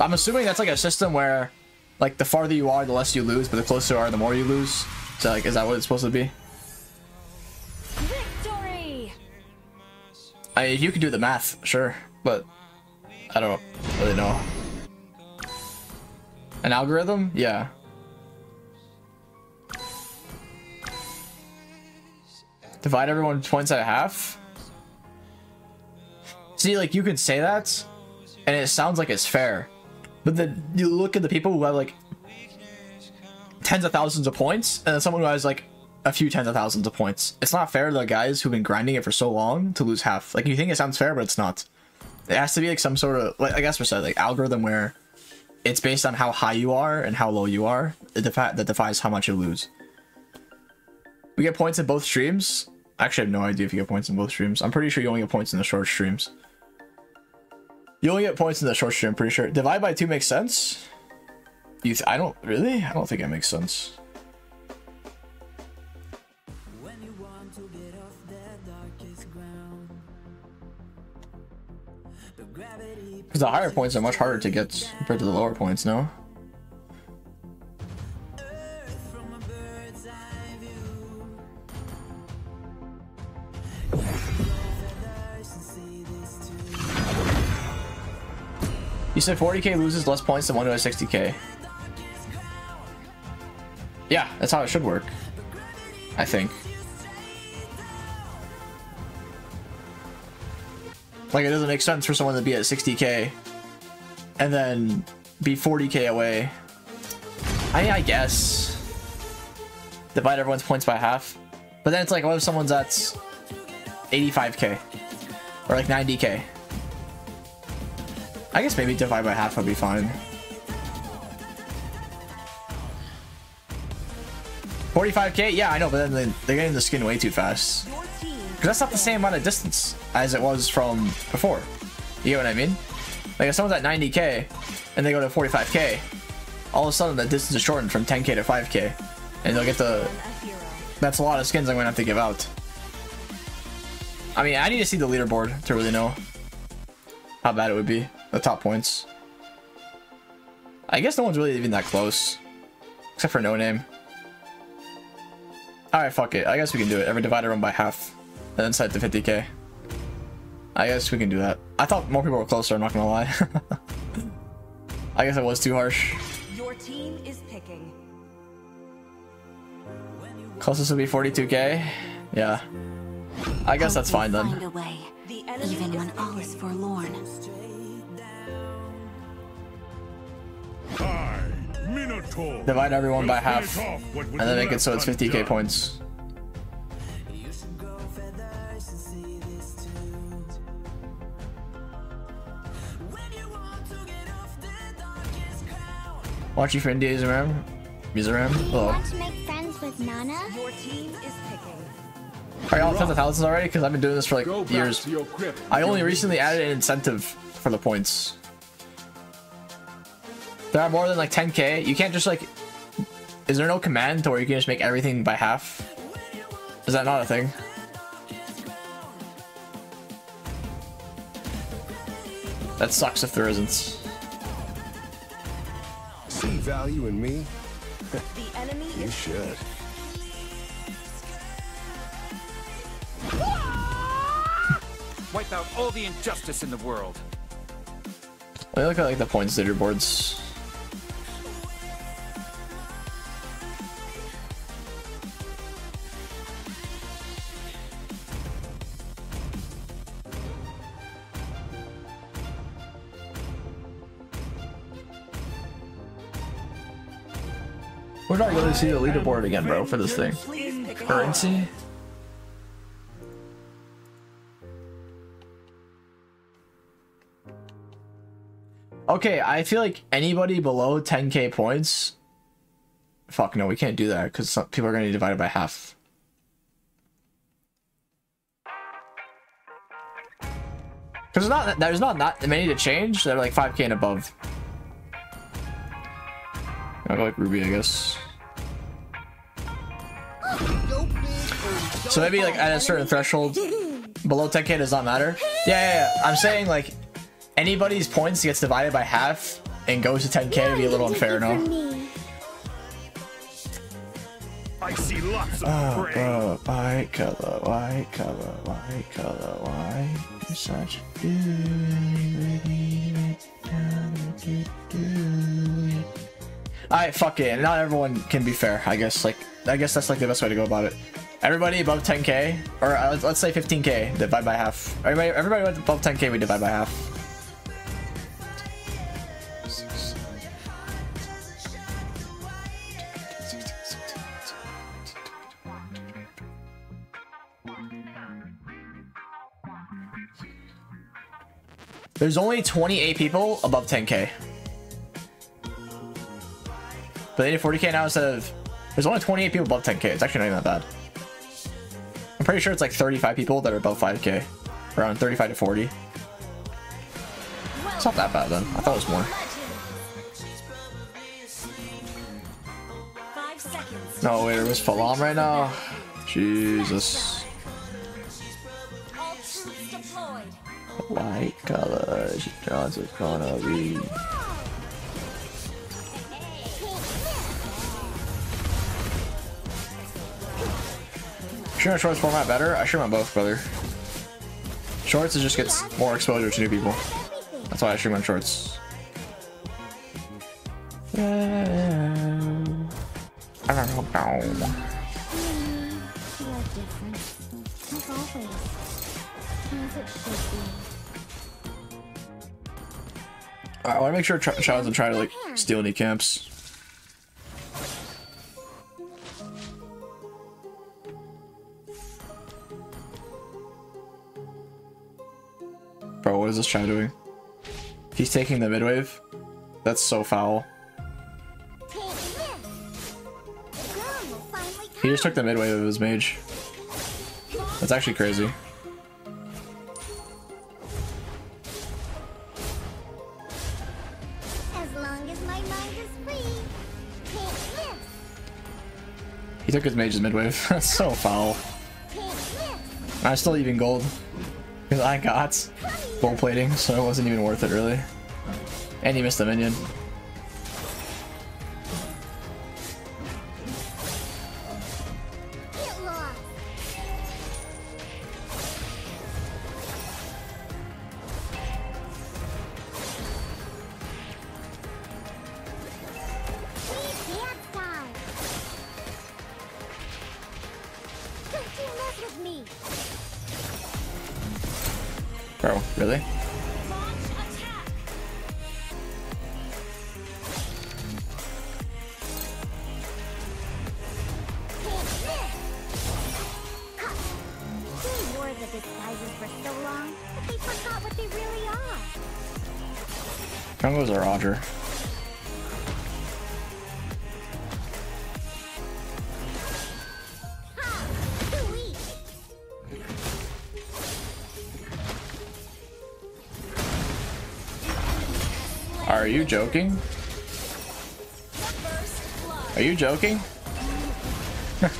I'm assuming that's like a system where like the farther you are, the less you lose, but the closer you are, the more you lose. So like, is that what it's supposed to be? Victory! I mean, you can do the math, sure, but I don't really know. An algorithm? Yeah. Divide everyone's points at half? See, like, you can say that, and it sounds like it's fair. But then you look at the people who have, like, tens of thousands of points, and then someone who has, like, a few tens of thousands of points. It's not fair to the guys who've been grinding it for so long to lose half. Like, you think it sounds fair, but it's not. It has to be, like, some sort of, like, I guess we said, like, algorithm where it's based on how high you are and how low you are it defi that defines how much you lose. We get points in both streams. Actually, I have no idea if you get points in both streams. I'm pretty sure you only get points in the short streams. You only get points in the short stream, I'm pretty sure. Divide by 2 makes sense? You I don't... Really? I don't think it makes sense. Because the higher points are much harder to get compared to the lower points, no? You said 40k loses less points than one who has 60k. Yeah, that's how it should work. I think. Like, it doesn't make sense for someone to be at 60k and then be 40k away. I I guess. Divide everyone's points by half. But then it's like, what if someone's at 85k? Or like 90k? I guess maybe divide by half would be fine. 45k? Yeah, I know, but then they're getting the skin way too fast. Because that's not the same amount of distance as it was from before. You get what I mean? Like if someone's at 90k and they go to 45k, all of a sudden the distance is shortened from 10k to 5k. And they'll get the... That's a lot of skins I'm going to have to give out. I mean, I need to see the leaderboard to really know how bad it would be. The top points. I guess no one's really even that close. Except for No Name. Alright, fuck it. I guess we can do it. Every divider run by half. And then set to 50k. I guess we can do that. I thought more people were closer, I'm not gonna lie. [laughs] I guess it was too harsh. Your team is picking. Closest would be 42k? Yeah. I guess that's fine then. A even when all is forlorn. I, Minotaur. Divide everyone by half, finish off what was and then make it so it's 50k undone. points. Watch you for India's around. He's around. Oh. Want to make friends with Nana? Your team is picking. Are y'all tens of thousands already? Because I've been doing this for like years. I only recently added an incentive for the points. There are more than like 10k. You can't just like. Is there no command to where you can just make everything by half? Is that not a thing? That sucks if there isn't. See value in me? The enemy You should. Wipe out all the injustice in the world. Let me look at like the points leaderboards. We're not going to see the leaderboard again, bro, for this thing. Currency? Okay, I feel like anybody below 10k points. Fuck no, we can't do that because people are going to divide it by half. Because there's not there's not that many to change. They're like 5k and above. I'll like Ruby, I guess. So maybe like at a certain threshold, below 10k does not matter. Yeah, yeah, yeah. I'm saying like anybody's points gets divided by half and goes to 10k would be a little unfair, no? I see lots of Oh, prey. bro, white color, white color, white color, white. You're such a good. Alright, fuck it. Not everyone can be fair, I guess. Like, I guess that's like the best way to go about it. Everybody above 10k, or uh, let's- let's say 15k, divide by half. Everybody, everybody above 10k, we divide by half. There's only 28 people above 10k. But they did 40k now instead of... There's only 28 people above 10k. It's actually not even that bad. I'm pretty sure it's like 35 people that are above 5k. Around 35 to 40. It's not that bad then. I thought it was more. No, wait, it was Falam right now? Jesus. All troops deployed. White color, she draws it's gonna be. Sure, shorts format better. I stream on both, brother. Shorts it just gets more exposure to new people. That's why I stream on shorts. I don't know. I want to make sure Ch- Chad doesn't try to like steal any camps. Bro, what is this Chad doing? He's taking the midwave? That's so foul. He just took the midwave of his mage. That's actually crazy. As long as my mind is free. Can't miss. He took his mage's midwave. [laughs] That's so foul. I'm still even gold. Because I got gold plating, so it wasn't even worth it really. And he missed the minion. Joking? Are you joking? [laughs]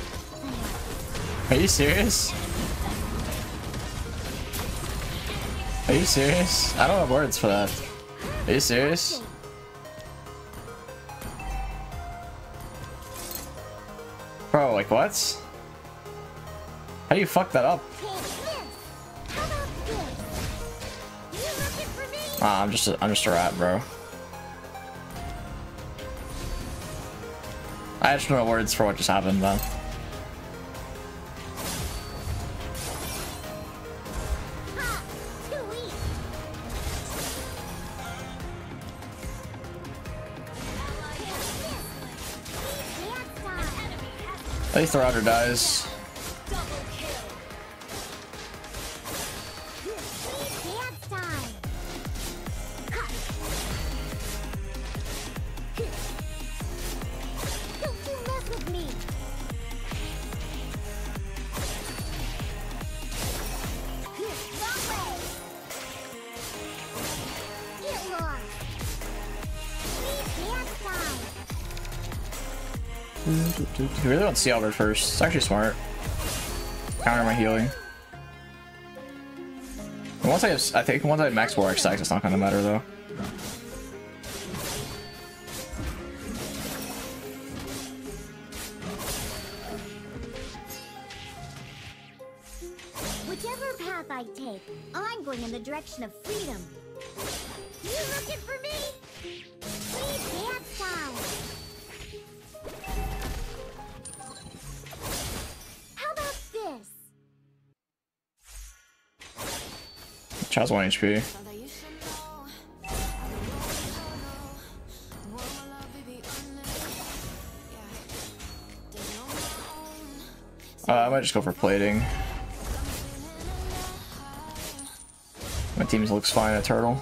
Are you serious? Are you serious? I don't have words for that. Are you serious? Bro, like what? How do you fuck that up? Ah, I'm just a, I'm just a rat, bro. I know words for what just happened, man. At least the router dies. You really want to Sea Halberd first. It's actually smart. Counter my healing. And once I have, I think once I have max war stacks, it's not gonna matter though. Chaz 1 HP. Uh, I might just go for plating. My team looks fine at turtle.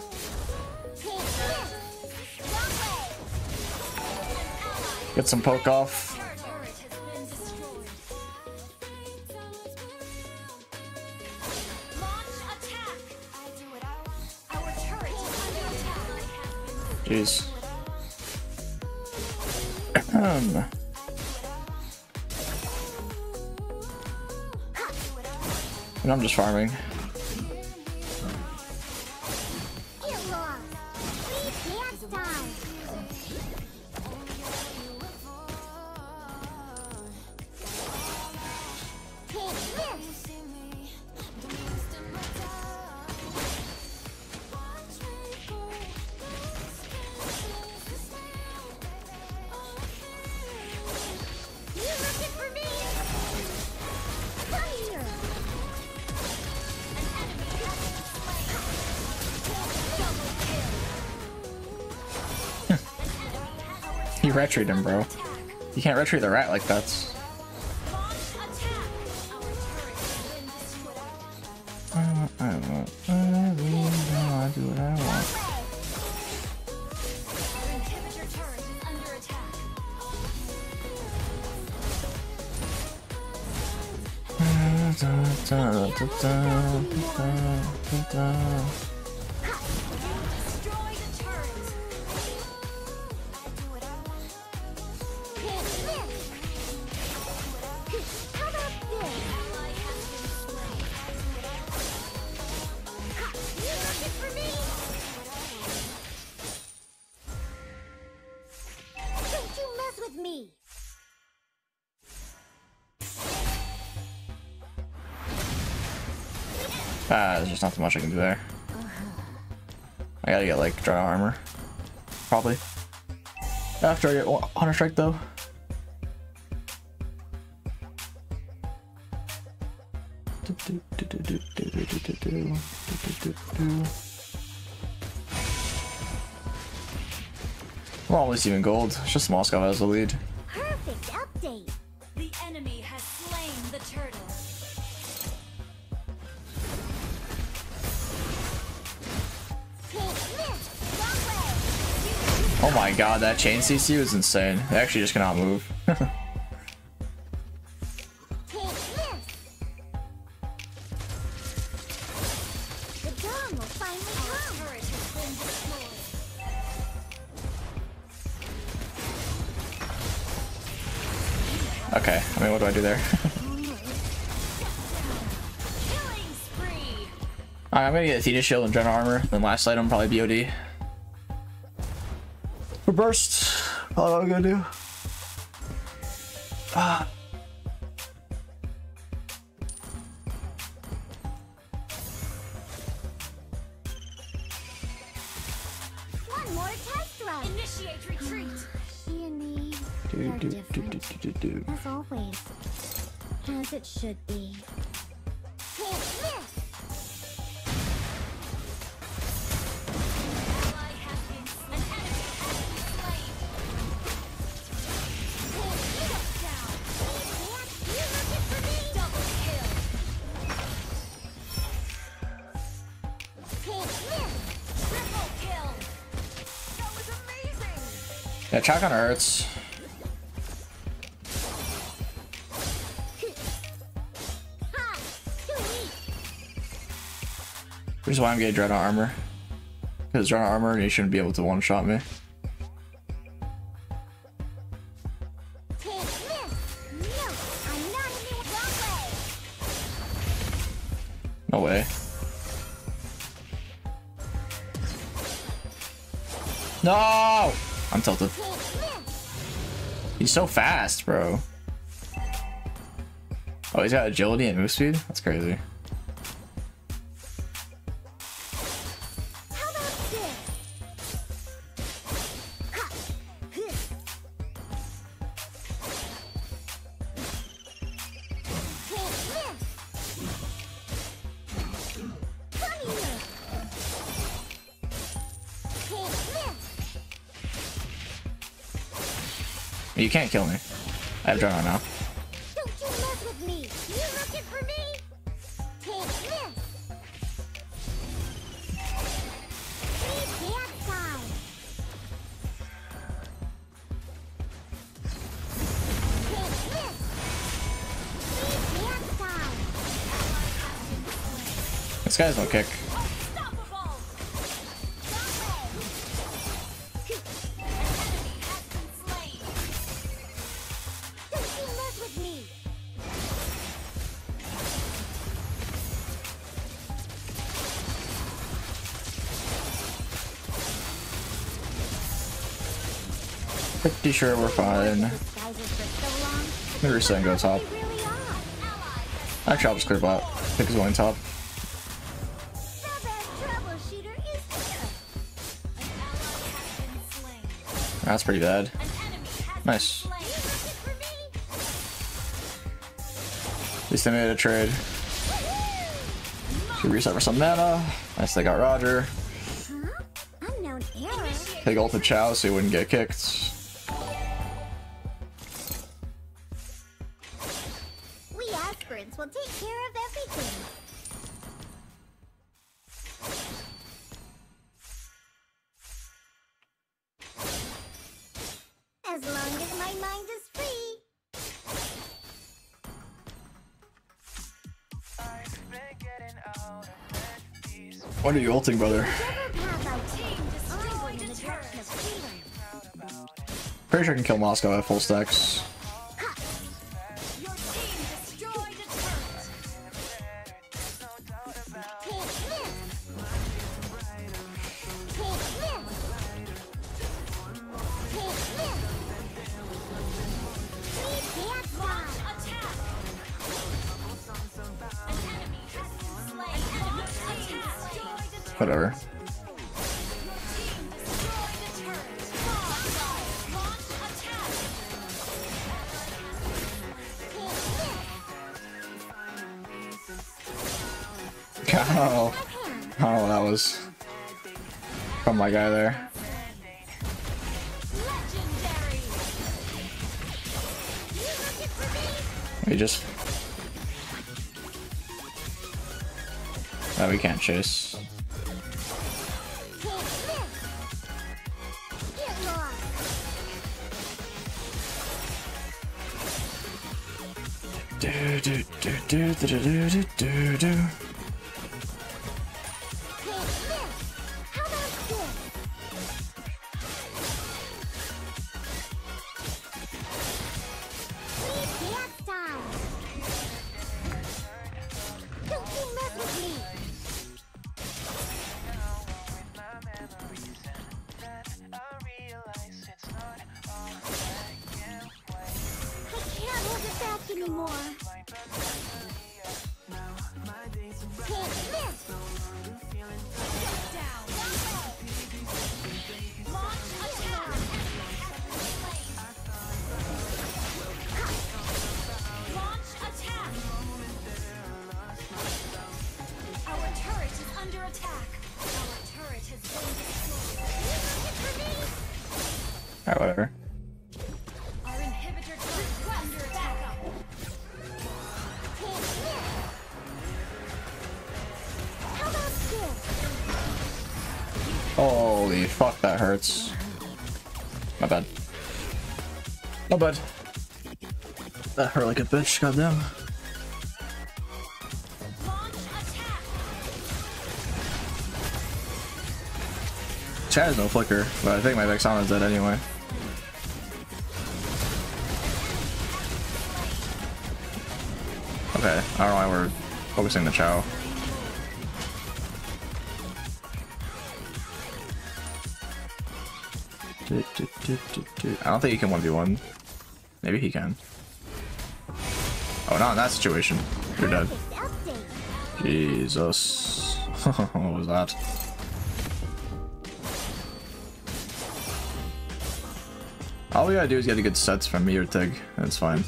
Get some poke off. And I'm just farming. Retreat him, bro. You can't retreat the rat like that. There's not too much I can do there. I gotta get like dry armor. Probably. After I get Hunter Strike though. At least even gold. It's just Moskov has the lead. God, that chain CC was insane. They actually just cannot move. [laughs] Okay, I mean, what do I do there? [laughs] I'm gonna get Athena Shield and General Armor. Then last item, probably BOD. For burst, probably what I'm gonna do. Ah. One more test run. Initiate retreat. She and me Do, do, do, do, do, do, do. As always. As it should be. Amazing. on weak. Which is why I'm getting Dreadnought Armor. Because Dreadnought Armor, he shouldn't be able to one-shot me. He's so fast, bro. Oh, he's got agility and move speed? That's crazy. You can't kill me. I have Dreadnought now. This guy's no with Pretty sure we're fine. Disguises for so long. Reset and go top. They really are. Actually, I'll just clear bot. Pick his going top. Strawberry troubleshooter is here. An ally has been slain. That's pretty bad. An enemy has Nice. been You slain. looking for me? At least they made a trade. Should reset for some mana. Nice, they got Roger. Take ult to Chou so he wouldn't get kicked. Of freedom. Pretty sure I can kill Moskov at full stacks. Fuck, that hurts. My bad. My bad. That hurt like a bitch, goddamn. Chat has no flicker, but I think my Vexana's dead anyway. Okay, I don't know why we're focusing the Chou. I don't think he can 1v1. Maybe he can. Oh, not in that situation. You're dead. Jesus. [laughs] what was that? All we gotta do is get a good sets from me or Tig. That's fine.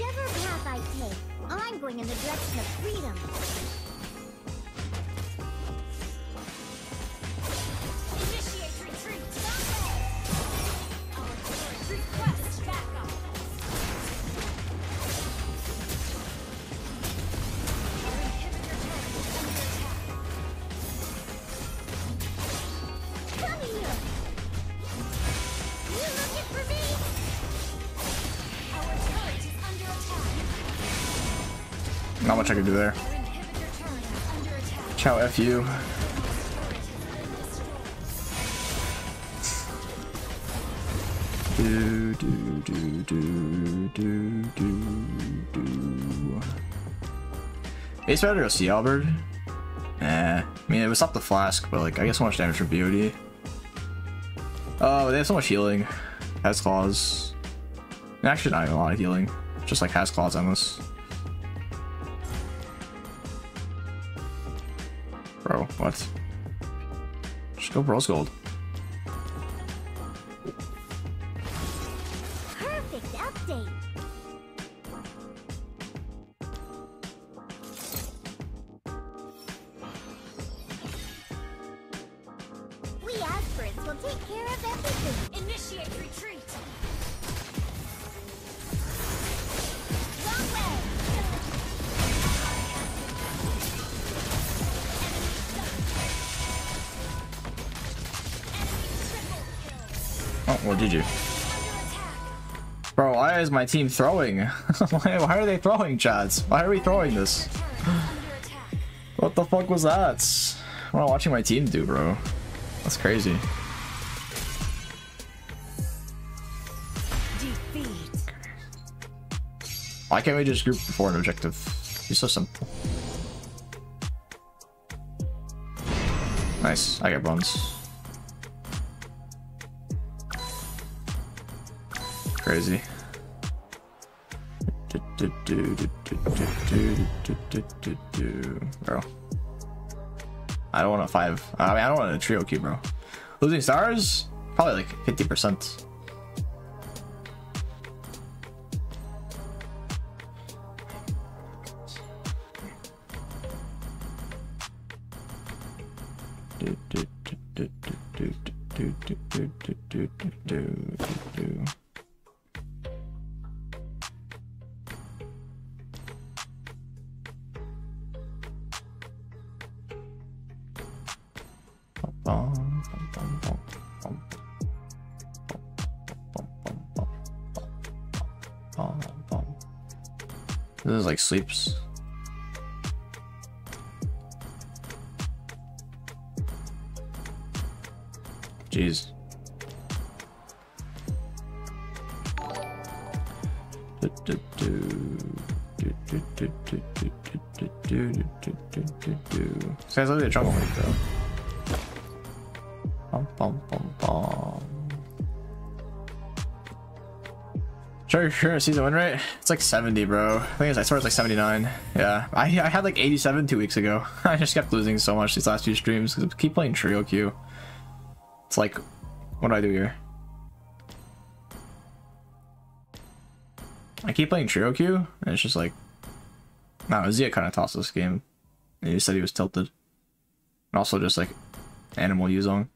You. Do do do do do do do. Better go Sea Halberd. Eh, I mean it was up the flask, but like I get so much damage from beauty. Oh, they have so much healing. Has claws. Actually, not even a lot of healing. Just like has claws endless. Bro, what? Just go bros Gold. Why is my team throwing? [laughs] why, why are they throwing, chats? Why are we throwing this? What the fuck was that? What am I watching my team do, bro? That's crazy. Why can't we just group before an objective? It's so simple. Nice, I get bronze. Crazy. Do, do, do, do, do, do, do, do, do. Bro. I don't want a five. I mean, I don't want a trio key, bro. Losing stars? Probably like 50%. Do, do, do, do, do, do, do, do, do, do, do, do, do, This is like sleeps. Jeez. This guy's literally a jungle mate though. Bum, bum, bum, bum. Sure, sure. Season win rate? It's like 70, bro. I think it's, I swear it's like 79. Yeah, I, I had like 87 two weeks ago. [laughs] I just kept losing so much these last few streams because I keep playing trio Q. It's like, what do I do here? I keep playing trio Q, and it's just like, no, Zia kind of tossed this game. He said he was tilted. And also just like animal Yu Zhong.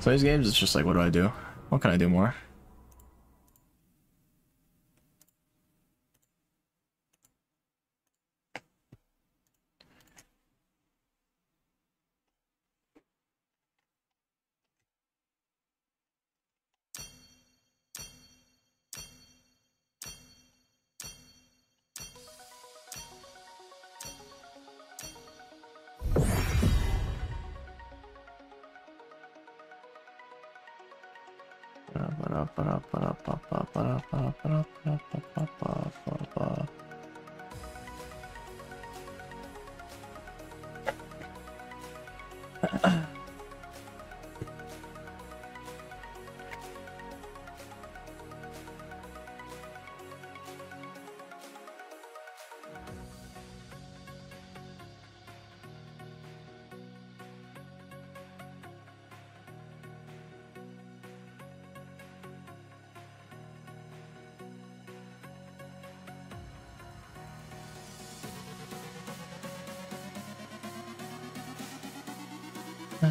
So these games, it's just like, what do I do? What can I do more? Uh-uh.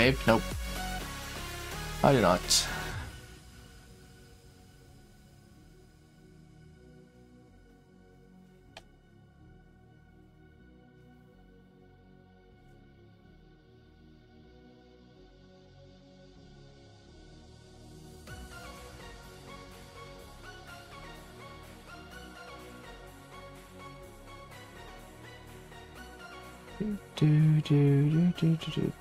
vape? Nope. I do not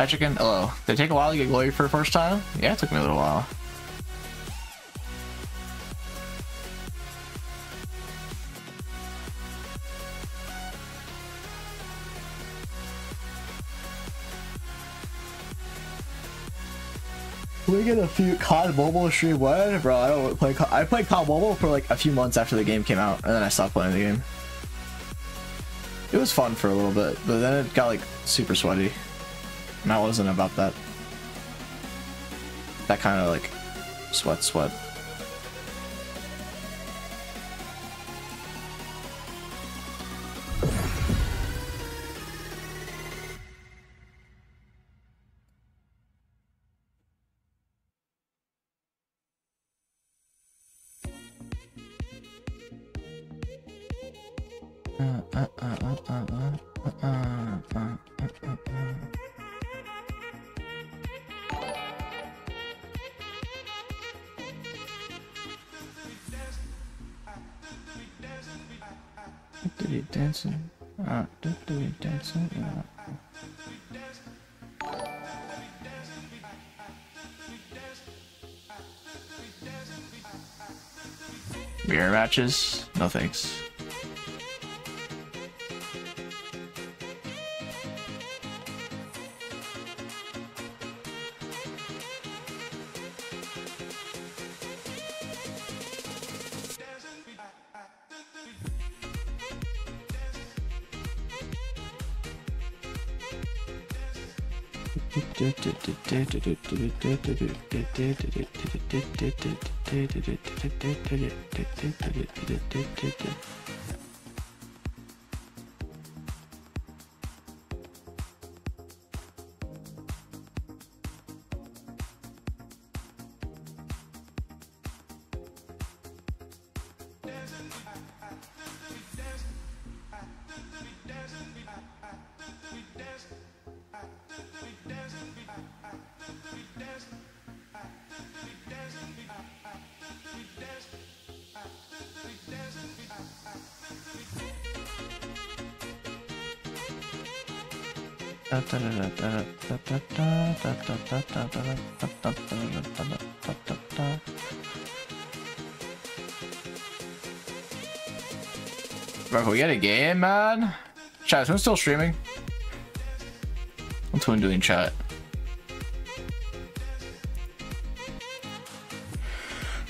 Hi chicken, hello. Did it take a while to get glory for the first time? Yeah, it took me a little while. We get a few COD Mobile stream what? Bro, I don't play COD. I played COD Mobile for like a few months after the game came out, and then I stopped playing the game. It was fun for a little bit, but then it got like super sweaty. And I wasn't about that. That kind of like sweat, sweat. Matches? No thanks. てててててててててててて Bro, can we get a game, man? Chat, is still streaming? What's Twin doing, chat?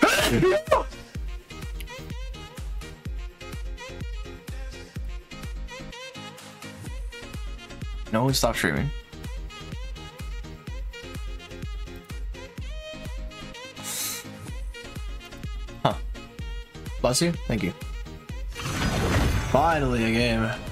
[laughs] no, we stopped streaming. Bless you. Thank you. Finally a game.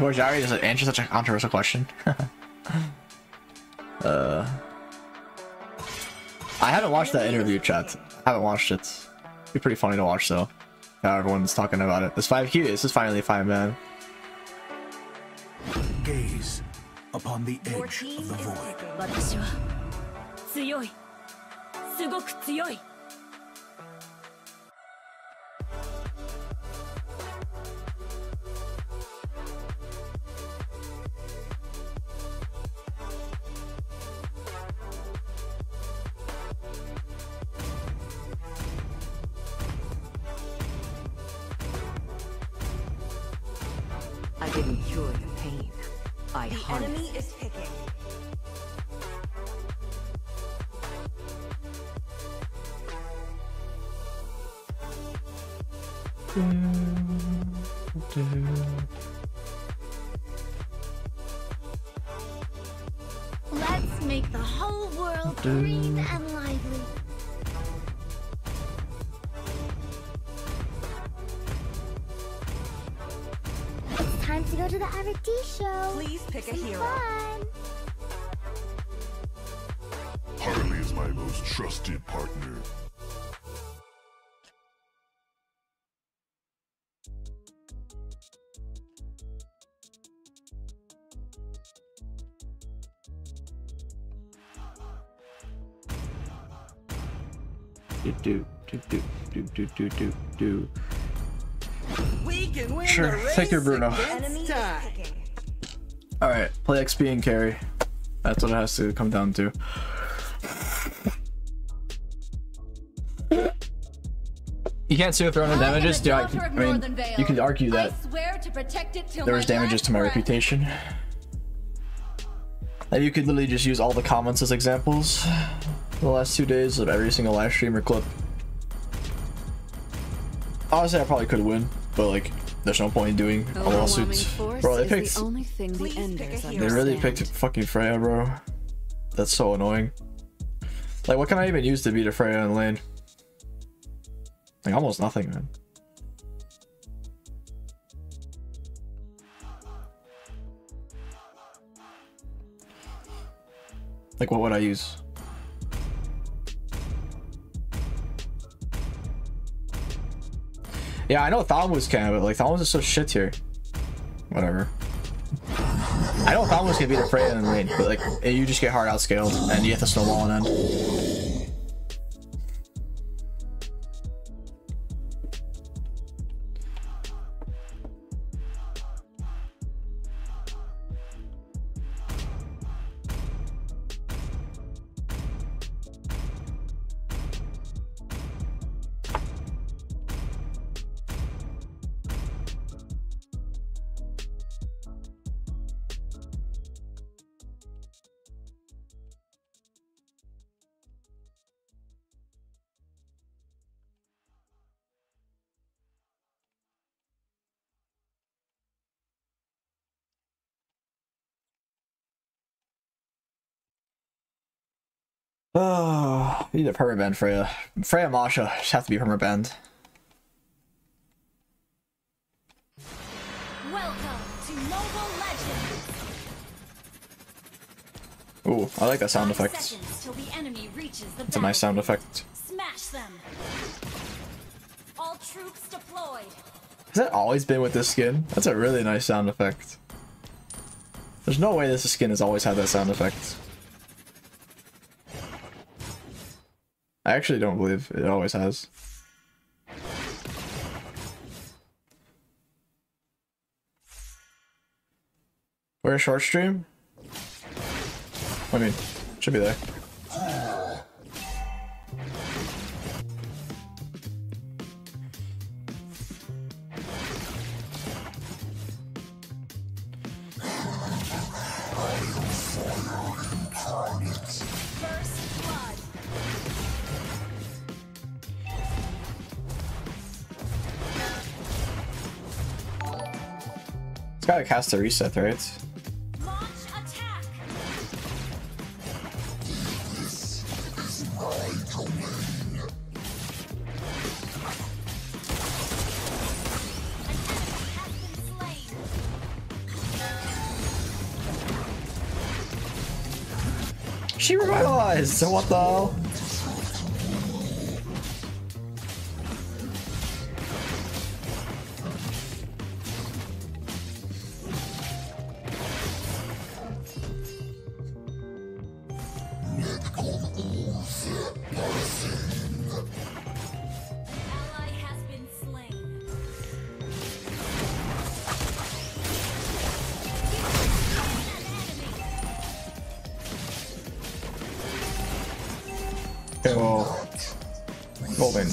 Before Jari does it answer such a controversial question. [laughs] uh, I haven't watched that interview chat. I haven't watched it. It'd be pretty funny to watch though. How everyone's talking about it. This 5Q, this is finally 5 man. Gaze upon the edge of the void. Time to go to the Arati show. Please pick a Some hero. Fun. Hail is my most trusted partner. Do do do do do do do do do. We can win Sure, take your Bruno. Alright, play XP and carry. That's what it has to come down to. You can't sue if there are no damages. Do I, I mean, you could argue that Swear to protect it till there was damages to my reputation. And you could literally just use all the comments as examples. The last two days of every single live stream or clip. Honestly, I probably could win, but like, there's no point in doing a lawsuits. Bro, they picked. the only thing the They really picked fucking Freya, bro. That's so annoying. Like, what can I even use to beat a Freya in lane? Like, almost nothing, man. Like, what would I use? Yeah, I know Thamuz can, but like, Thamuz is so shit here. Whatever. I know Thamuz can beat a Freya in lane, but like, you just get hard outscaled, and you have to snowball an end. Oh, you need a permaband Freya. Freya Masha just have to be permaband. Welcome to Mobile Legends. Ooh, I like that sound effect. seconds till the enemy the It's a nice sound effect. Smash them. All troops deployed. Has that always been with this skin? That's a really nice sound effect. There's no way this skin has always had that sound effect. I actually don't believe it always has. Where's short stream? I mean, should be there. Gotta cast a reset, right? She revitalized! So what the hell?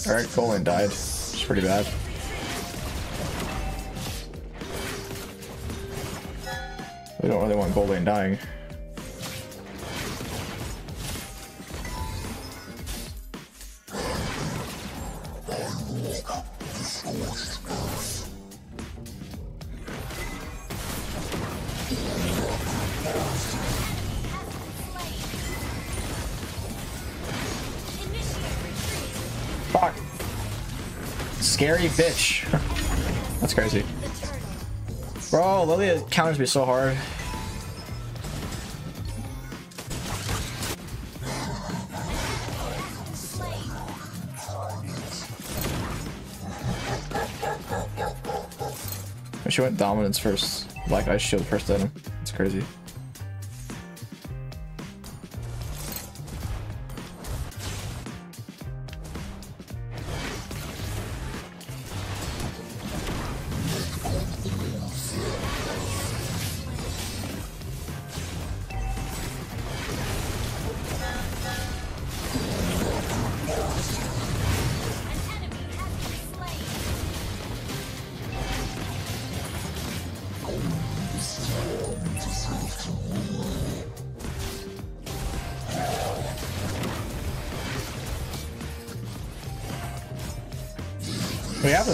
Eric Golden died. It's pretty bad. We don't really want Golden dying. bitch. [laughs] That's crazy. Bro, Lylia counters me so hard. She went dominance first. Black Ice Shield first item. It's crazy.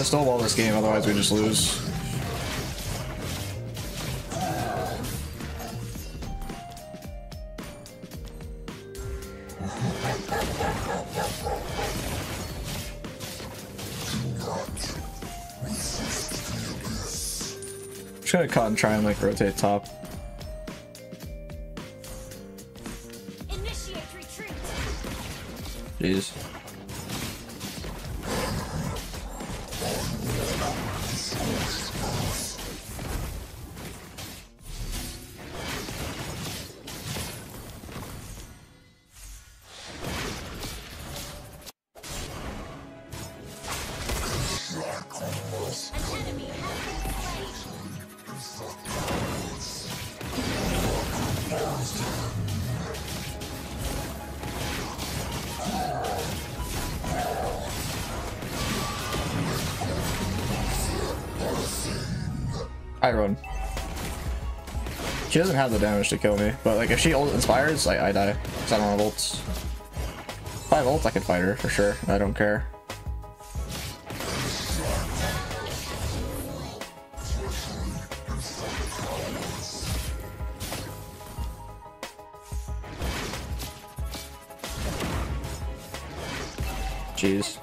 To snowball this game, otherwise we just lose. Just gonna cut and try and like rotate top. Doesn't have the damage to kill me, but like if she ult inspires, I, I die. Cause I don't have ults. If I have ults, I can fight her for sure. I don't care. Jeez.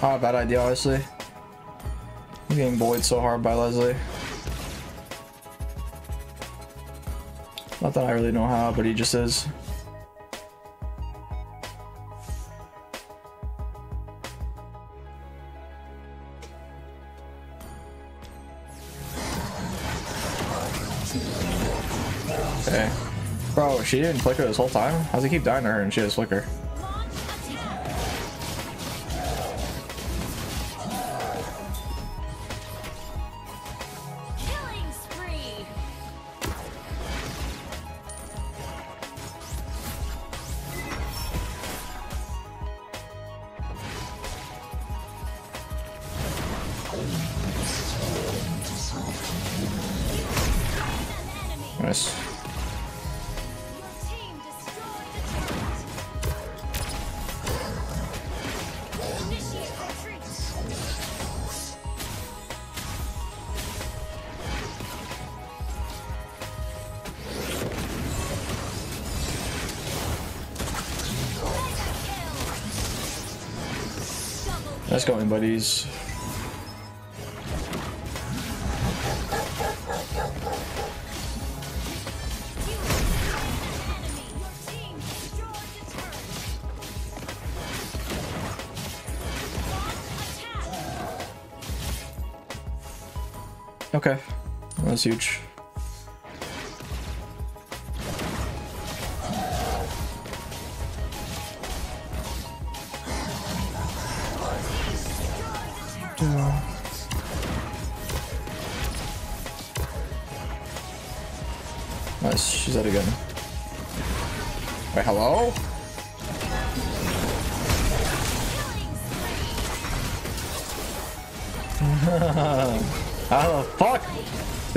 Not a bad idea, honestly. I'm getting bullied so hard by Leslie. That I really know how, but he just is. Okay. Bro, she didn't flicker this whole time? How's he keep dying to her and she has flicker? Let's go buddies. Okay, that's huge.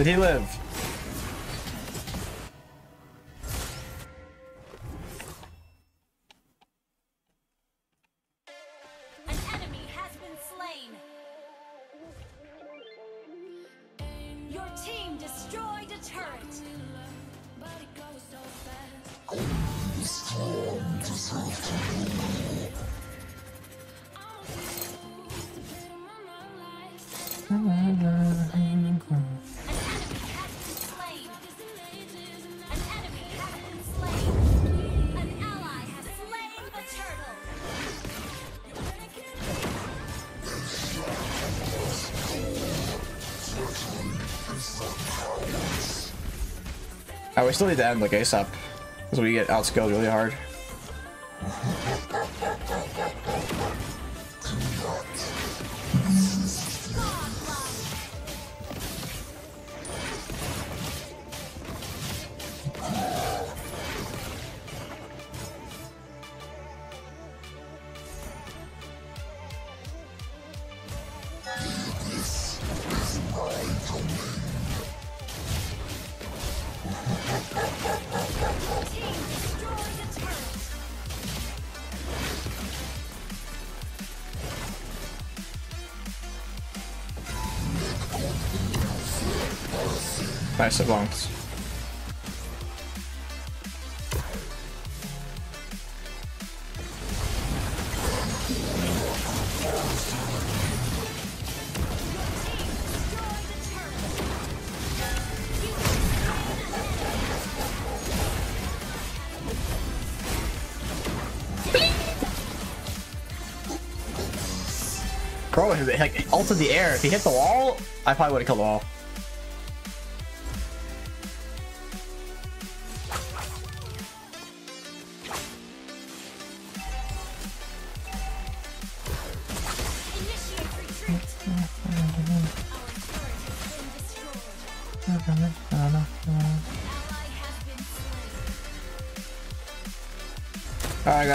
Did he live? We still need to end like ASAP. Because we get outskilled really hard. Bro, if it, like ult in the air. If he hit the wall, I probably would have killed the wall.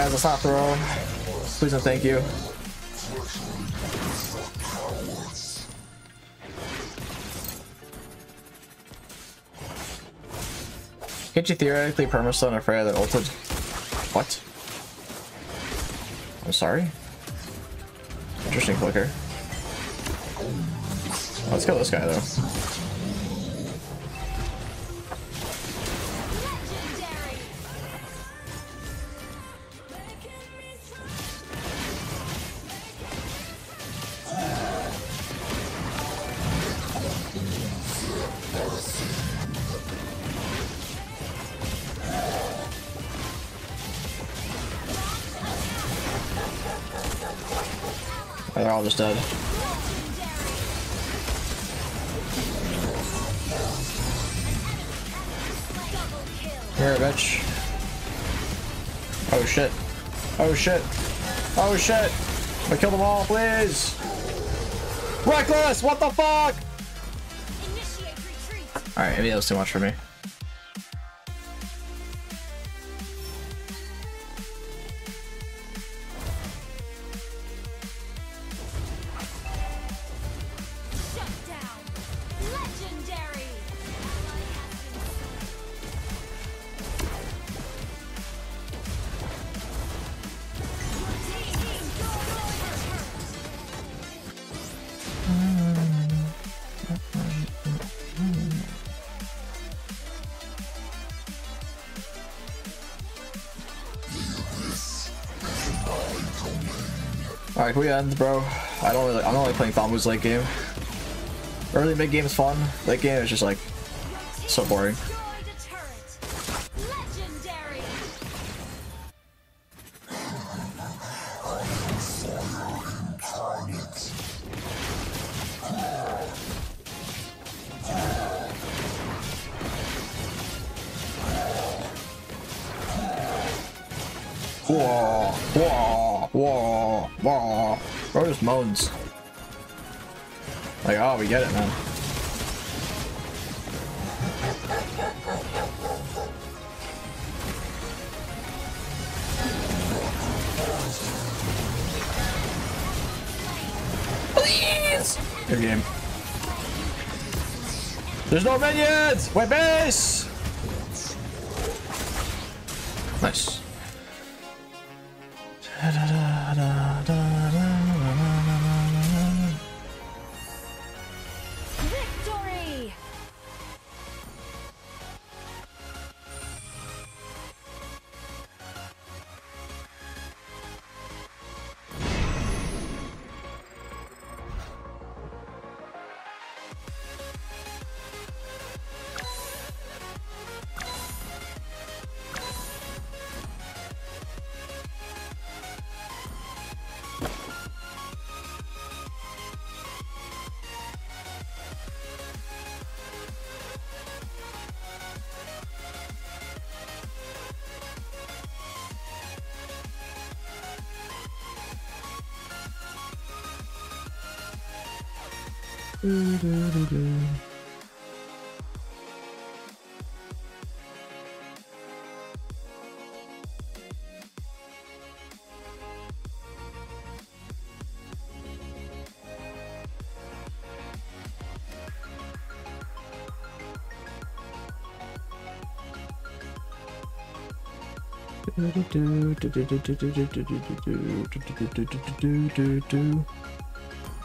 Guys, let's not throw. Please and thank you. Can't you theoretically permastone a Freya that ulted? What? I'm sorry? Interesting clicker. Let's kill this guy though. Shit. Oh shit. I kill them all, please. Reckless! What the fuck? Alright, maybe that was too much for me. We end, bro? I don't really, I'm not like playing Famu's late game. Early mid game is fun. Late game is just like so boring. Minions!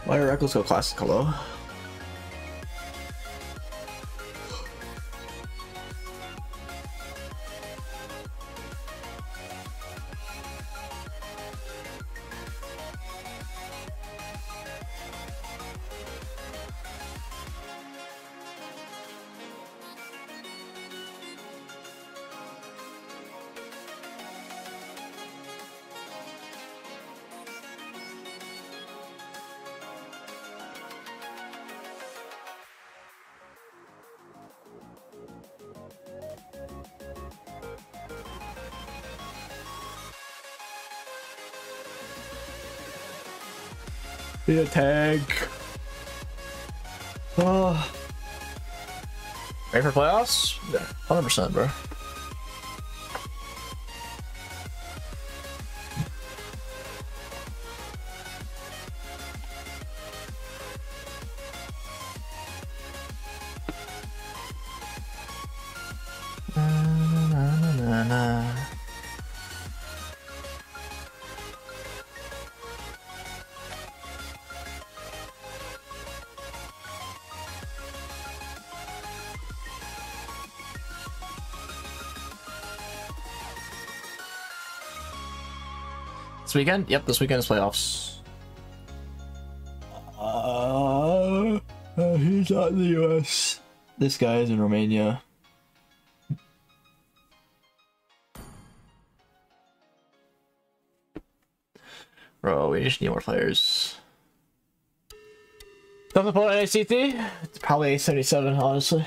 Why did Reckles go classic? Hello? Be a tag. Oh. Ah. Ready for playoffs? Yeah, 100%, bro. This weekend? Yep, this weekend is playoffs. Uh, uh, he's not in the US. This guy is in Romania. Bro, we just need more players. Something pull NACT? It's probably A77, honestly.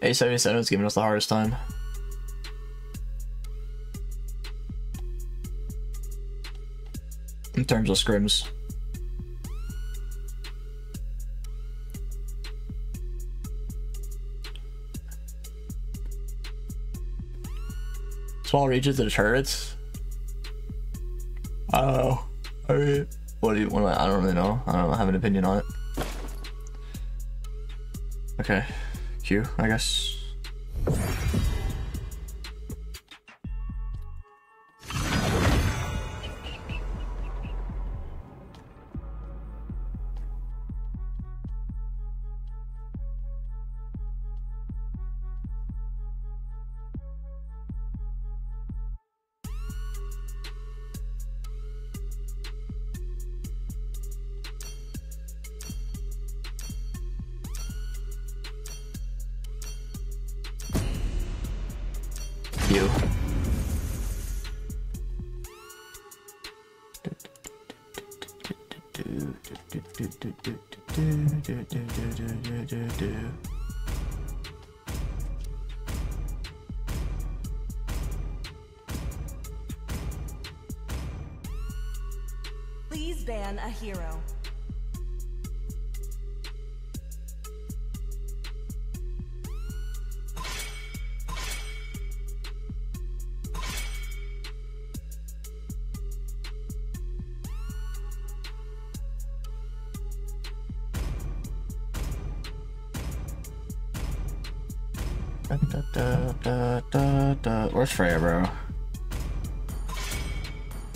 A77 is giving us the hardest time. In terms of scrims. Small regions and turrets. I don't know. I mean, what do you? I, I don't really know. I don't have an opinion on it. Okay, Q. I guess. Freya, bro?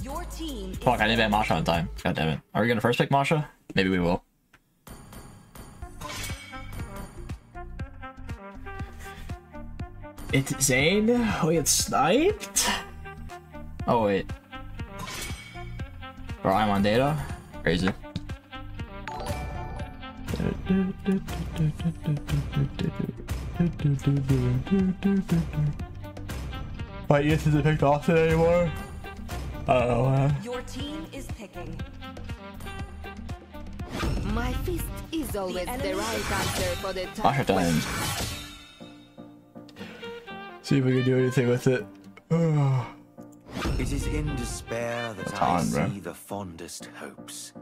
Your team Fuck, I didn't ban Masha on time. God damn it. Are we gonna first pick Masha? Maybe we will. It's Zane? Oh, we get sniped? Oh wait. Bro, I'm on data? Crazy. [laughs] Wait, yes, is it picked Austin anymore? I don't know, man. Your team is picking. My fist is always the, enemy- right answer for the Masha tough time. See if we can do anything with it. [sighs] It is in despair that That's I on, bro. see the fondest hopes.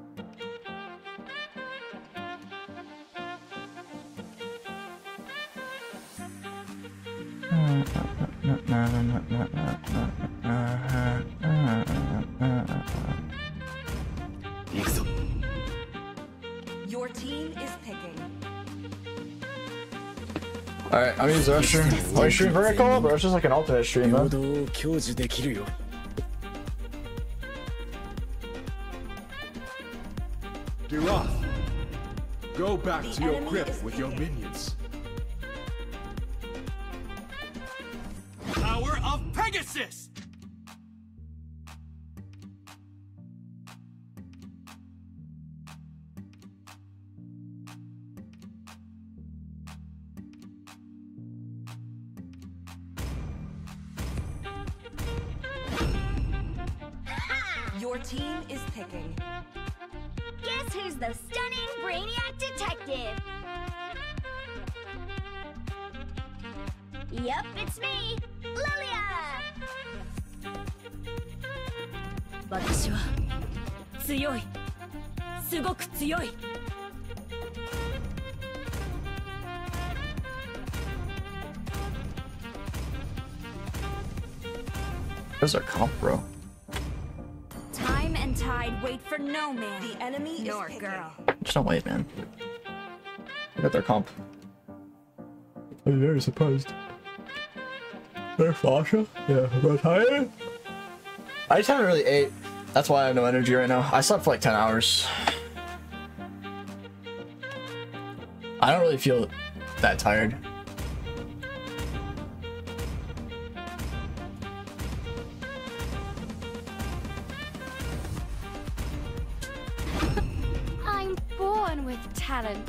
Your team is picking. Alright, I'm using Usher. You stream vertical? But Usher's like an alternate stream, go back to your grip with your minions. Comp. I'm very surprised. They're Fasha? Yeah, about tired? I just haven't really ate. That's why I have no energy right now. I slept for like 10 hours. I don't really feel that tired. I'm born with talent.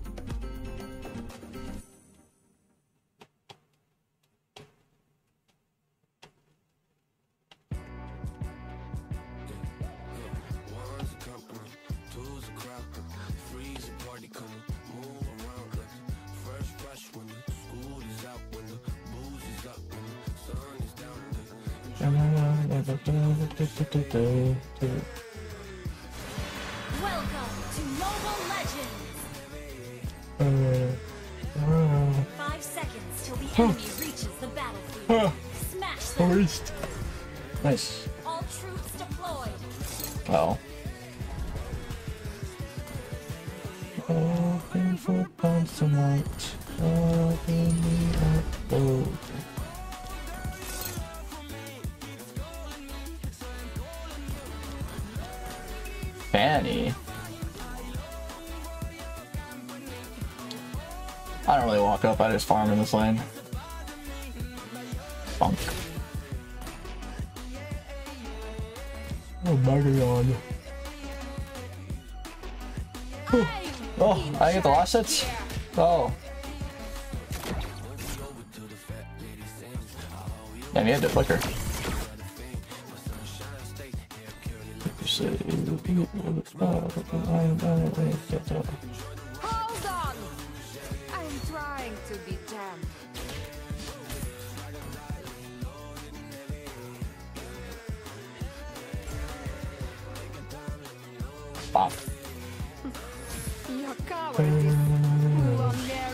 just farm in this lane. Funk. Oh my god. Oh, I get the last hits? Oh. Damn, you had to flicker.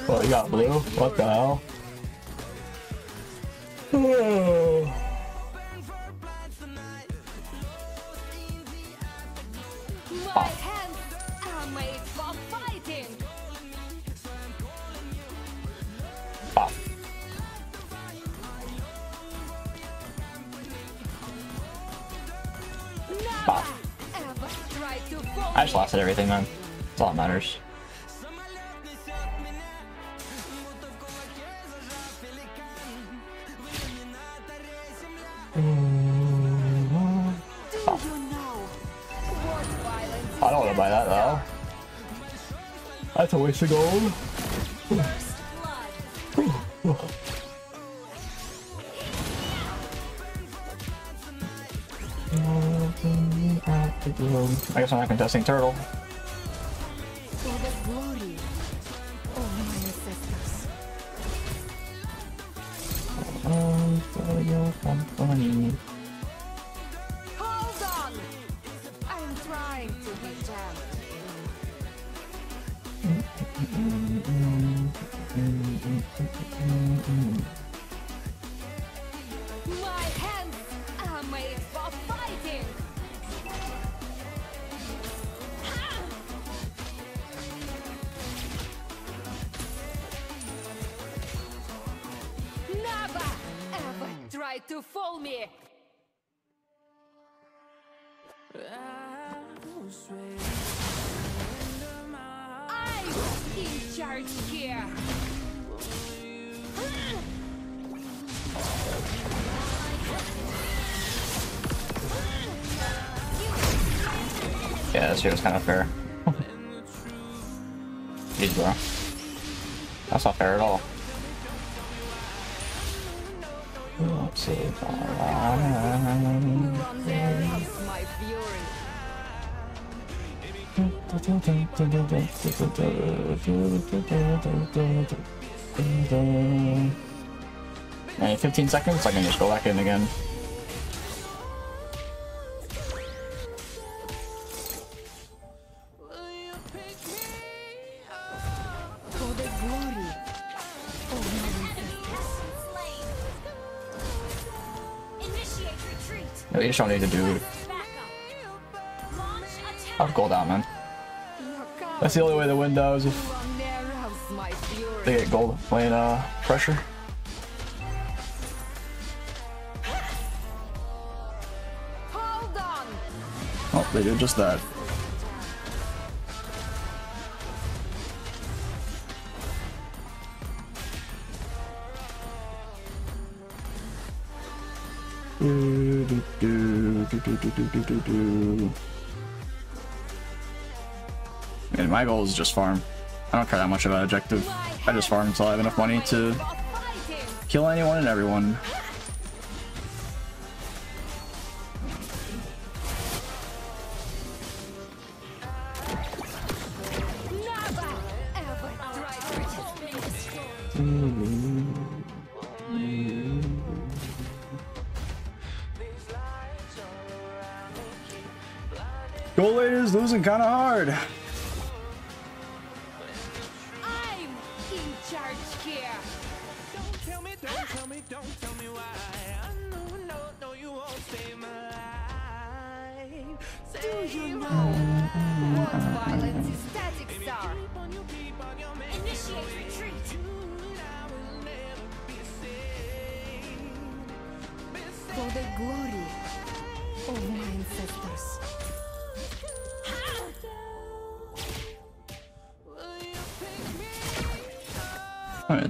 What, you got blue? What the hell? Oh. My hands are made for fighting! Bop. Bop. Ever try to fall I just lasted everything, man. That's all that matters. That's a waste of gold. I guess I'm not contesting turtle. Um, for. To fool me! I'm in charge here. Yeah, this shit was kind of fair. [laughs] Jeez, bro. That's not fair at all. Let's see. [laughs] [laughs] Maybe 15 seconds, I can just go back in again. No, you just don't need to do it. I've called out, man. That's the only way to win, though, they get gold lane uh, pressure. Hold on! Oh, they did just that. Do, do, do, do, do, do, do, do, do. And my goal is just farm. I don't care that much about objective. I just farm until I have enough money to kill anyone and everyone.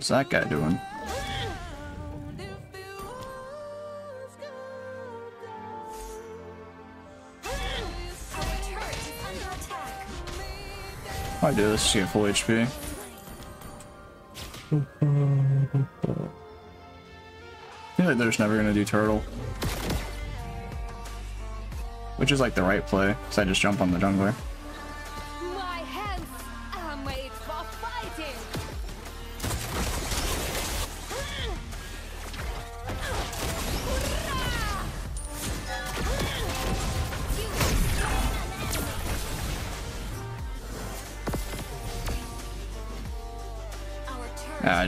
What is that guy doing? I do this to get full HP. I feel like they're just never gonna do turtle. Which is like the right play, because I just jump on the jungler.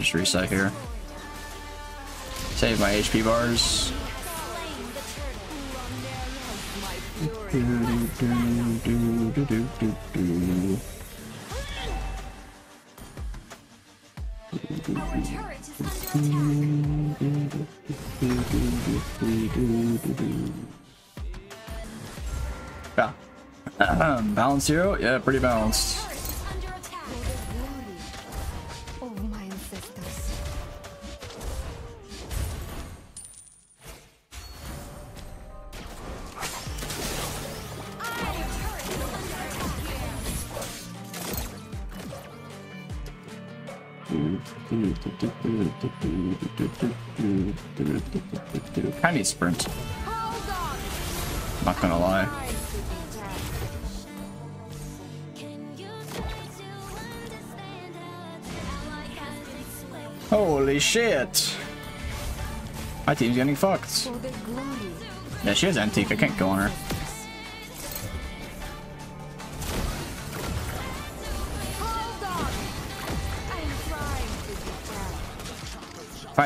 just reset here. Save my HP bars. Yeah. [clears throat] Balance zero? Yeah, pretty balanced. tiny sprint. Not gonna lie. Holy shit! My team's getting fucked. Yeah, she has antique. I can't go on her.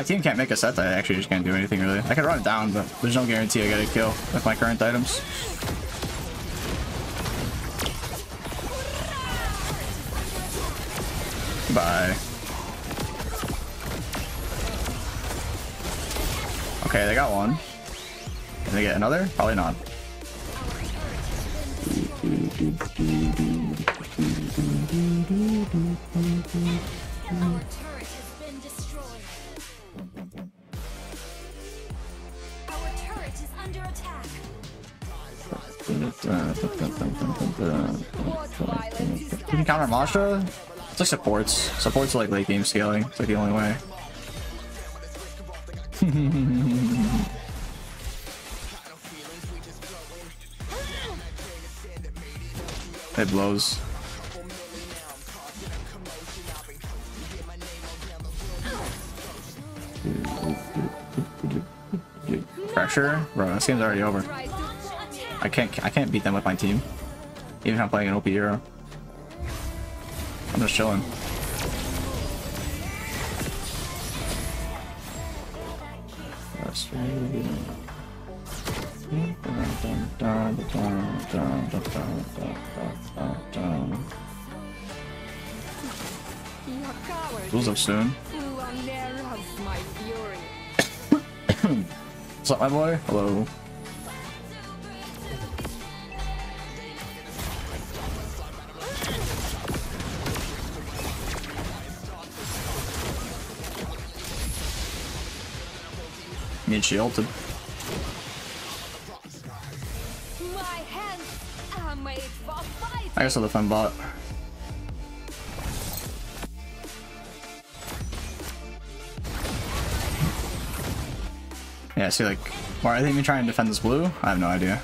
Team can't make a set, I actually just can't do anything really. I can run it down, but there's no guarantee I get a kill with my current items. Bye. Okay, they got one. Can they get another? Probably not. Masha? It's like supports. Supports like late game scaling. It's like the only way. [laughs] it blows. Pressure? Bro, this game's already over. I can't I can't beat them with my team. Even if I'm playing an OP hero. I'm just chilling. Tools up soon. [coughs] What's up, my boy? Hello. Need she ulted. My hands are made for. I guess I'll defend bot. Yeah, see, like, why are they even trying to defend this blue? I have no idea.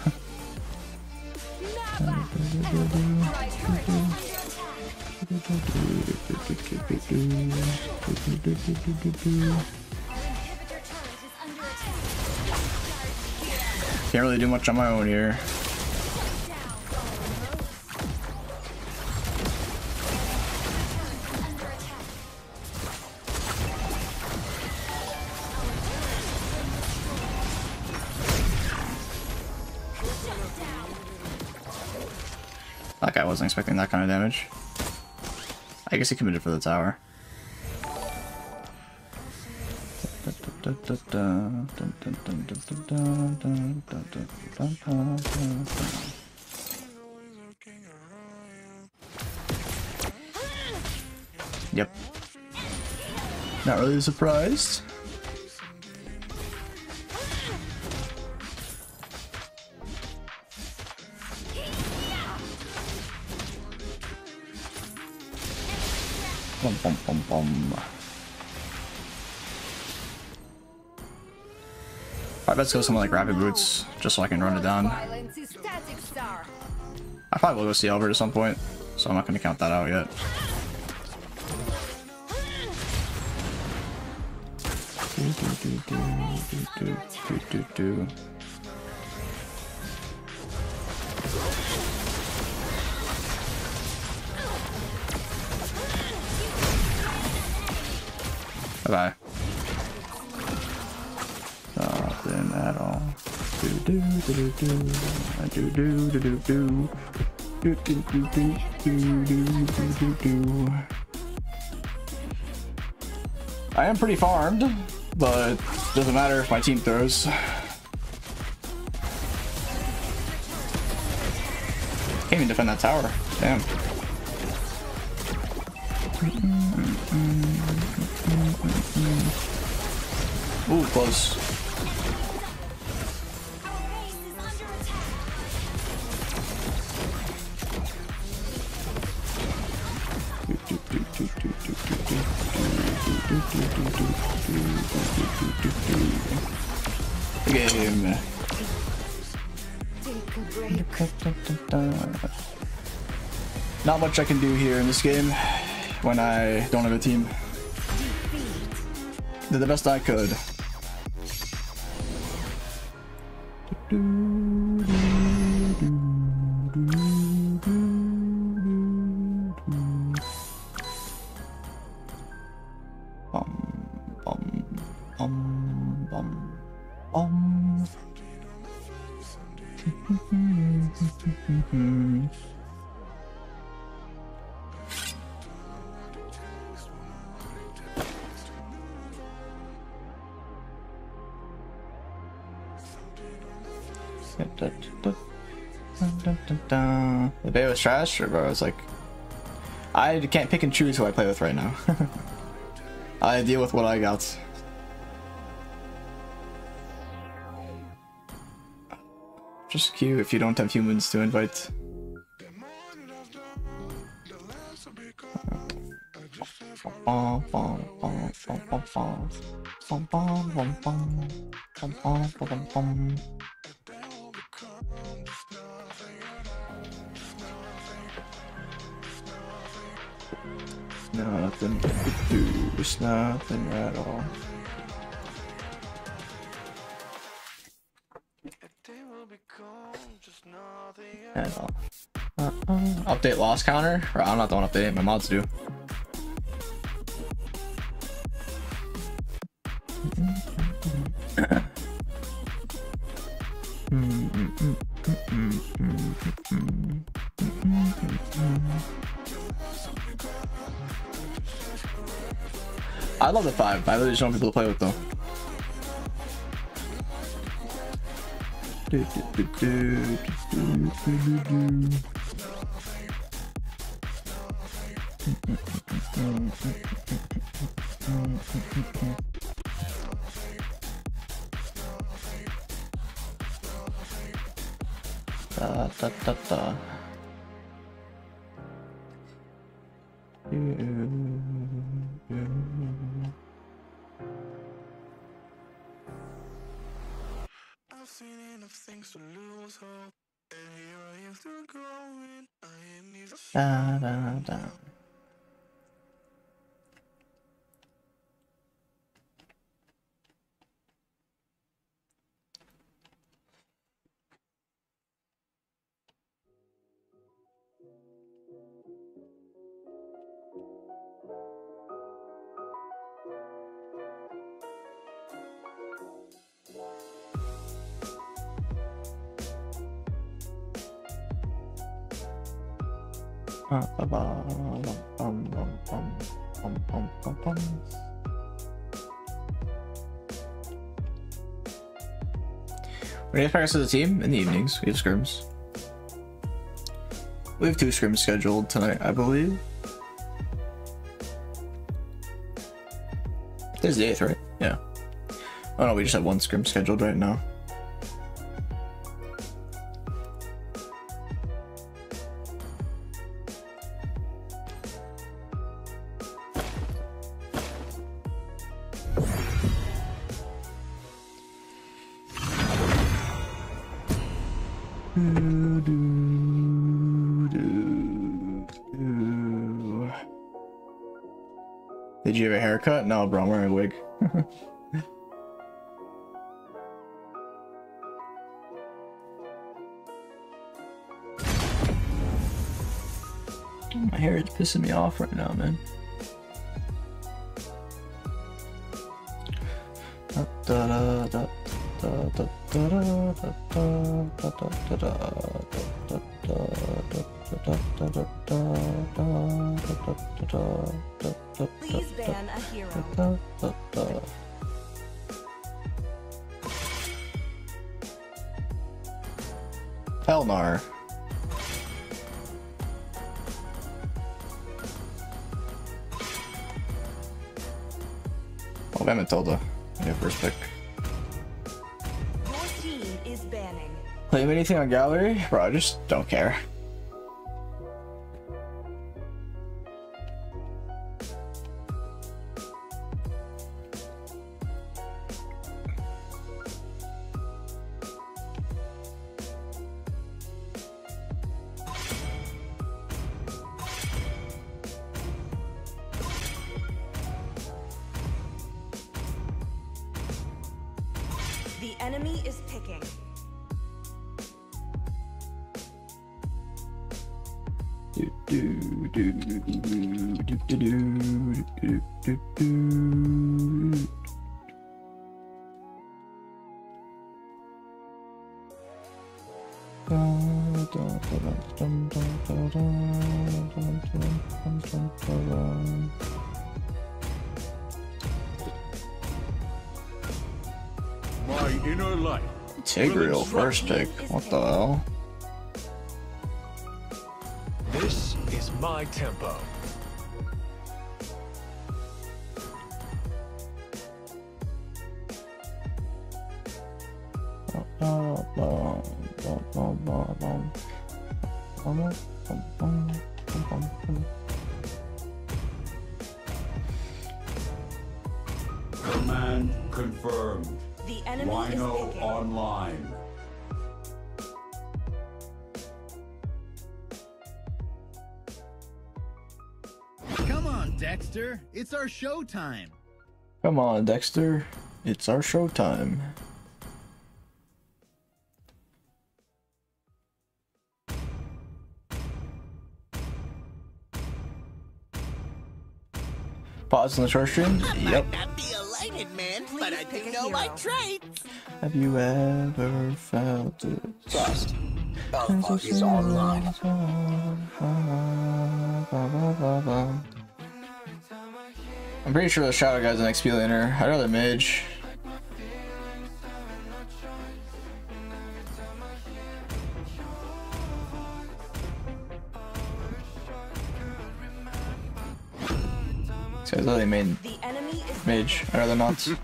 [laughs] [laughs] Can't really do much on my own here. That guy wasn't expecting that kind of damage. I guess he committed for the tower yep. Not really surprised. Let's go somewhere like Rapid Boots, just so I can run it down. I probably will go Sea Halberd at some point, so I'm not going to count that out yet. Bye bye. Nothing at all. Do do do do do. Do do do do. Do do do do do do do do do. I am pretty farmed, but doesn't matter if my team throws. Can't even defend that tower. Damn. Ooh, close. Not much I can do here in this game when I don't have a team. Did the best I could. Trash, bro. I was like, I can't pick and choose who I play with right now. [laughs] I deal with what I got. Just queue if you don't have humans to invite. Nothing to do, it's nothing at all. At all. Uh, uh, update loss counter? I'm not the one updating, my mods do. I love the five. I really just want people to play with though. Da, da, da, da. We practice as a team in the evenings. We have scrims. We have two scrims scheduled tonight, I believe. There's the eighth, right? Yeah. Oh no, we just have one scrim scheduled right now. Haircut? No, bro, I'm wearing a wig. [laughs] My hair is pissing me off right now, man. Anything on gallery? Bro, I just don't care. first take. It's our showtime. Come on, Dexter. It's our showtime. Pause on the short stream? Yep. Man, Have you ever felt it? Trust. Online. I'm pretty sure the Shadow guy's an XP laner. I'd rather mage. So I literally main The enemy is mage. I'd rather not. to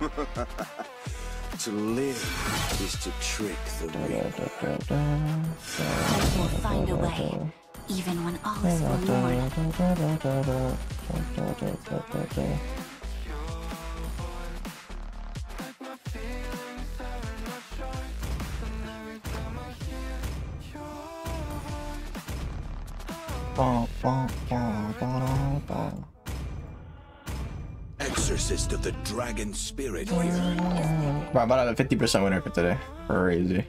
live is to trick the reaper. We'll find a way, even when all is forlorn. The Dragon Spirit. Bro, I'm about a 50% winner for today. Crazy.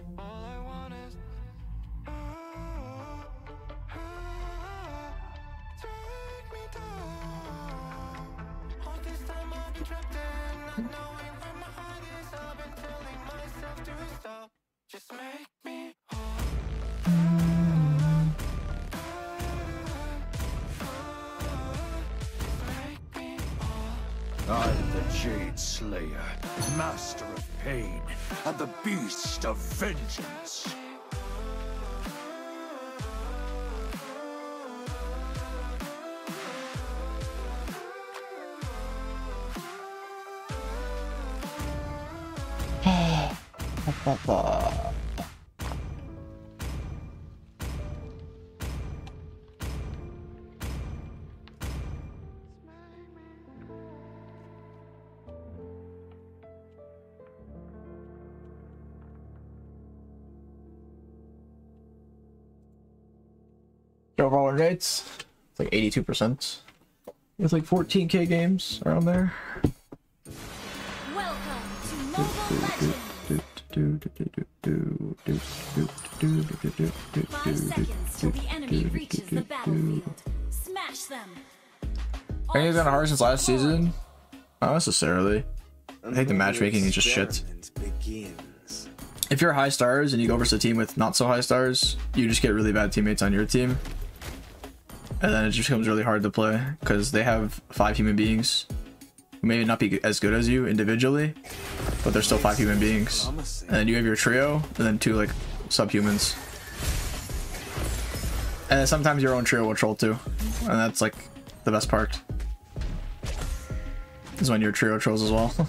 Overall rates, it's like 82%. With like 14k games around there. Welcome to Mobile Legends! Five seconds till the enemy reaches the battlefield. Smash them! I think it's been hard since last season. Not necessarily. I think the matchmaking is just shit. If you're high stars and you go versus a team with not so high stars, you just get really bad teammates on your team. And then it just becomes really hard to play because they have five human beings who may not be as good as you individually, but they're still five human beings. And then you have your trio, and then two like subhumans. And then sometimes your own trio will troll too, and that's like the best part. Is when your trio trolls as well. [laughs]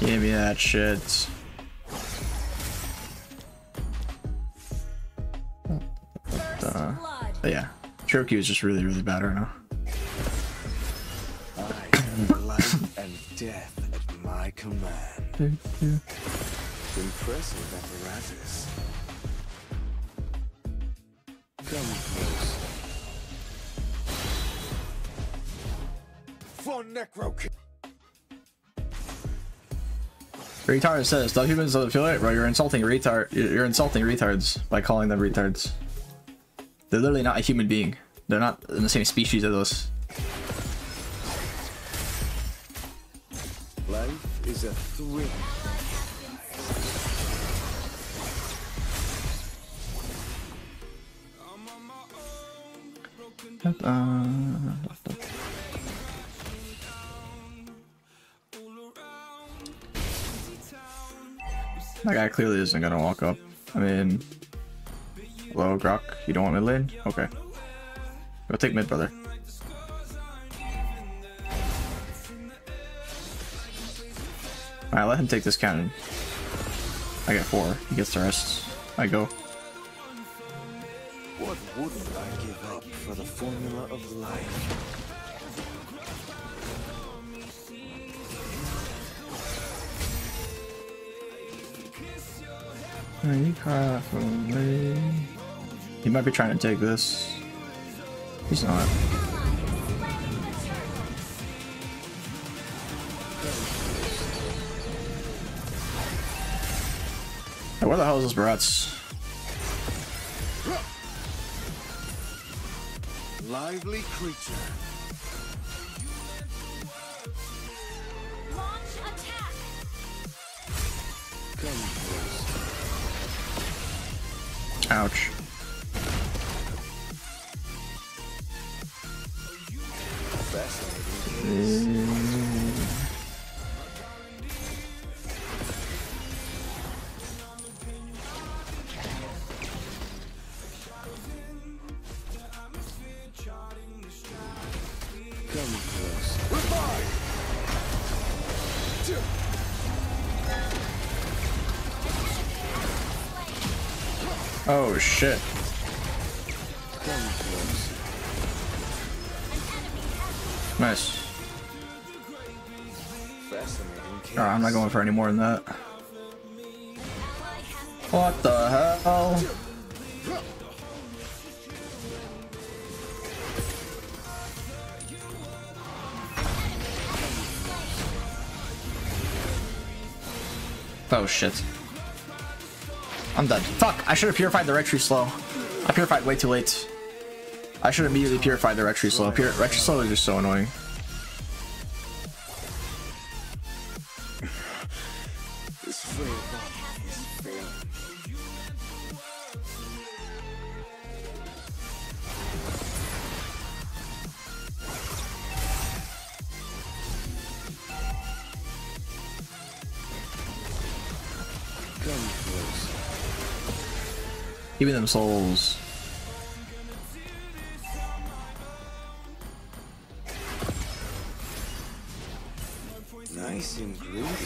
Give me that shit. Uh, yeah, trio Q is just really, really bad right now. And death at my command. Impressive apparatus. Come close. For Necrokeep. Retard says, "The humans don't feel it, bro. You're insulting retard. You're you're insulting retards by calling them retards. They're literally not a human being. They're not in the same species as us. Is a thrill. Uh, that guy clearly isn't gonna walk up. I mean, hello, Grock. You don't want mid lane? Okay. Go take mid, brother. Alright, let him take this cannon. I get four. He gets the rest. I go. What wouldn't I give up for the formula of life? He He might be trying to take this. He's not. Hey, where the hell is this Barats? Lively creature. Launch attack. Come close. Ouch. Come shit. Nice. Alright, I'm not going for any more than that. What the hell? Oh shit. I'm dead. Fuck, I should have purified the Retry Slow. I purified way too late. I should immediately purified the Retry Slow. Pur Retry Slow is just so annoying. Give me them souls. Nice and close.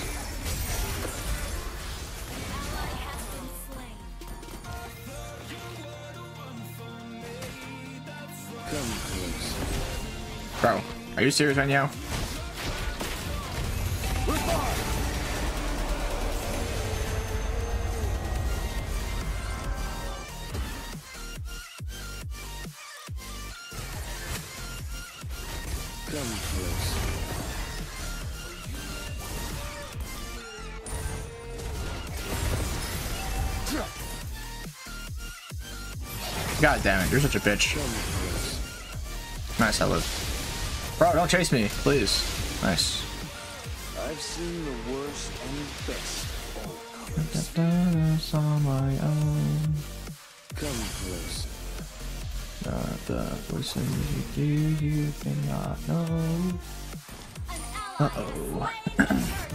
Bro, are you serious right now? Damn it, you're such a bitch. Nice, I live. Bro, don't chase me, please. Nice. I've seen the worst and best. On my own. Come close. Not the person you do, you cannot know. Uh oh.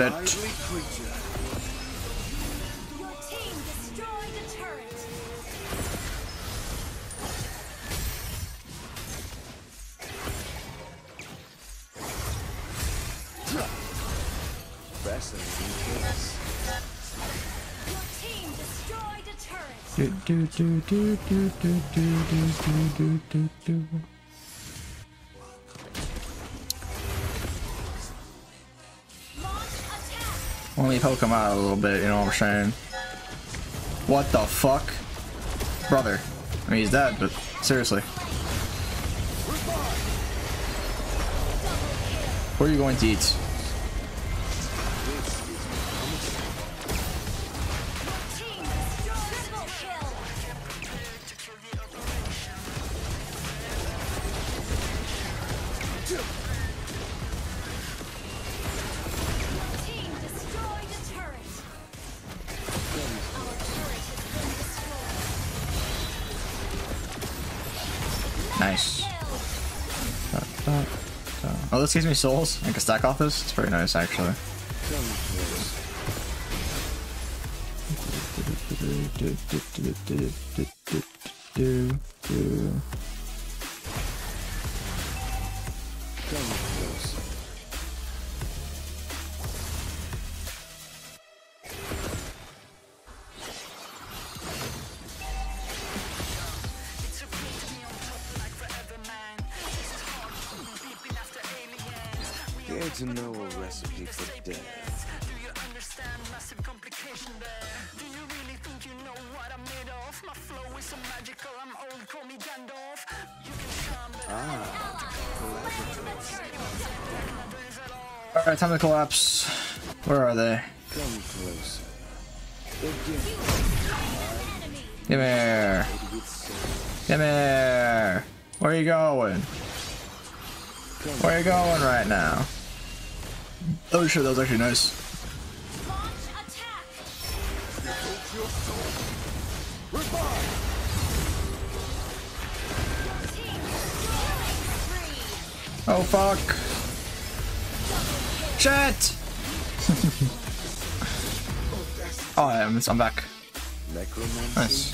Turret. Do do do do do do do do do do do do. Only poke him out a little bit, you know what I'm saying? What the fuck? Brother. I mean, he's dead, but seriously. Where are you going to eat? This gives me souls. I can stack off this. It's very nice, actually. Collapse. Where are they? come. Come here. Come here. Where are you going? Where are you going right now? Oh shit, that was actually nice. Oh fuck. Shit! [laughs] oh, I'm, I'm back. Necromancy Nice.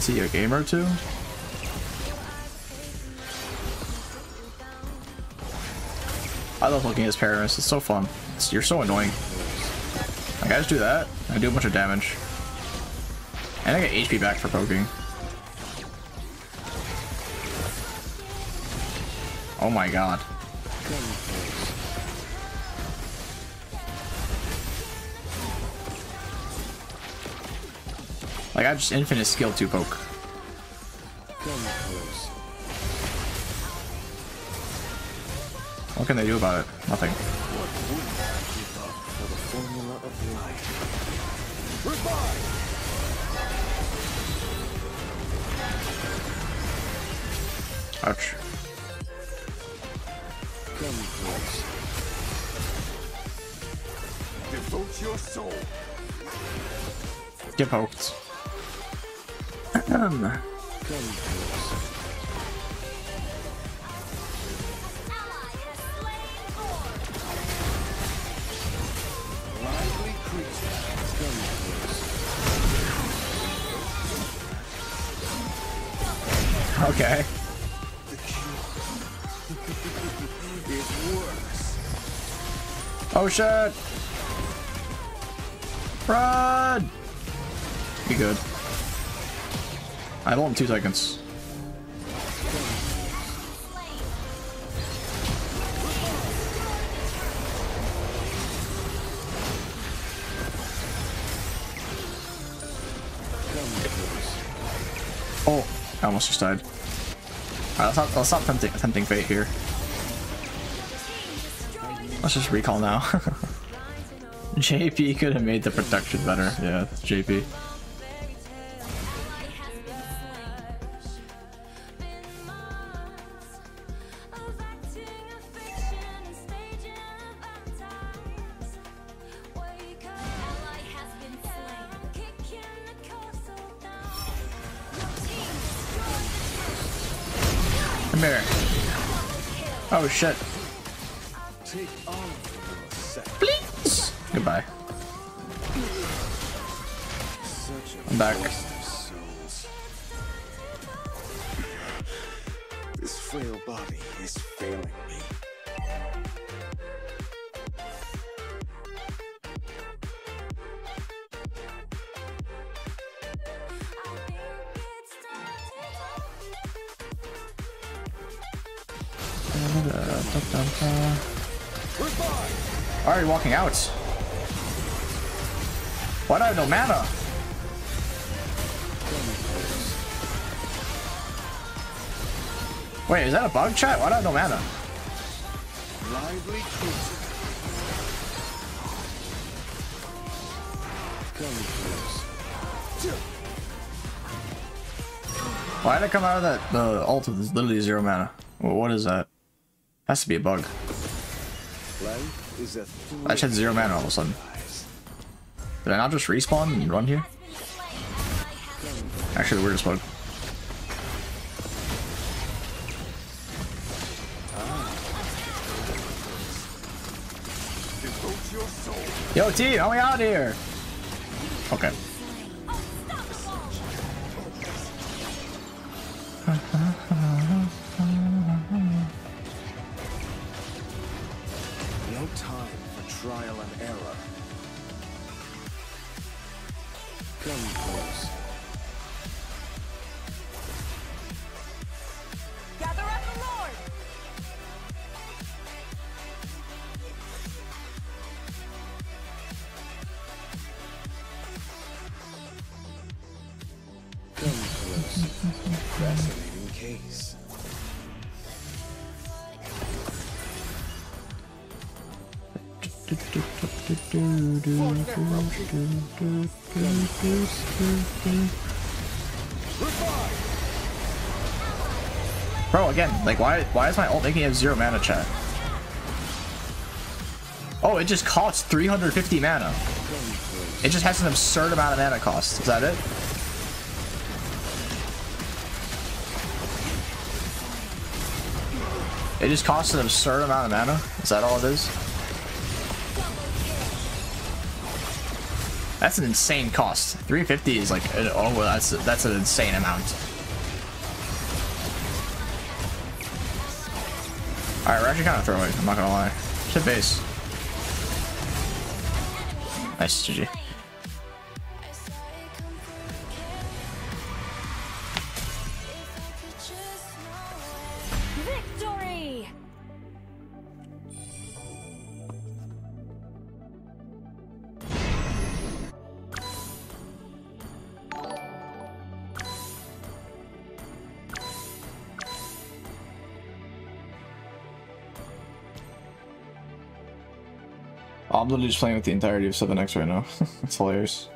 Fancy a game or two? I love looking at his parents. It's so fun. It's, you're so annoying. Like, I just do that. I do a bunch of damage. And I get HP back for poking. Oh my god. Just infinite skill to poke. What can they do about it? Nothing. Ouch. Devote your soul. Get poked. Come closer. Lively creature. Come closer. okay. Oh shit! Run! Be good. I in two seconds. Oh, I almost just died. Alright, let's not, let's stop tempting, tempting fate here. Let's just recall now. [laughs] JP could have made the protection better. Yeah, JP. Oh shit. Bug chat? Why don't no mana? Lively. Why did I come out of that the ult with literally zero mana? What is that? Has to be a bug. Is I just had zero mana all of a sudden. Did I not just respawn and run here? Actually, the weirdest bug. Yo, T, how we out here? Okay. Bro, again, like why why is my ult making have zero mana chat? Oh, it just costs 350 mana. It just has an absurd amount of mana cost. Is that it? It just costs an absurd amount of mana? Is that all it is? That's an insane cost. 350 is like, oh, well, that's that's an insane amount. Alright, we're actually kind of throwing, I'm not gonna lie. Hit base. Nice, GG. Literally just playing with the entirety of 7x right now. [laughs] it's hilarious.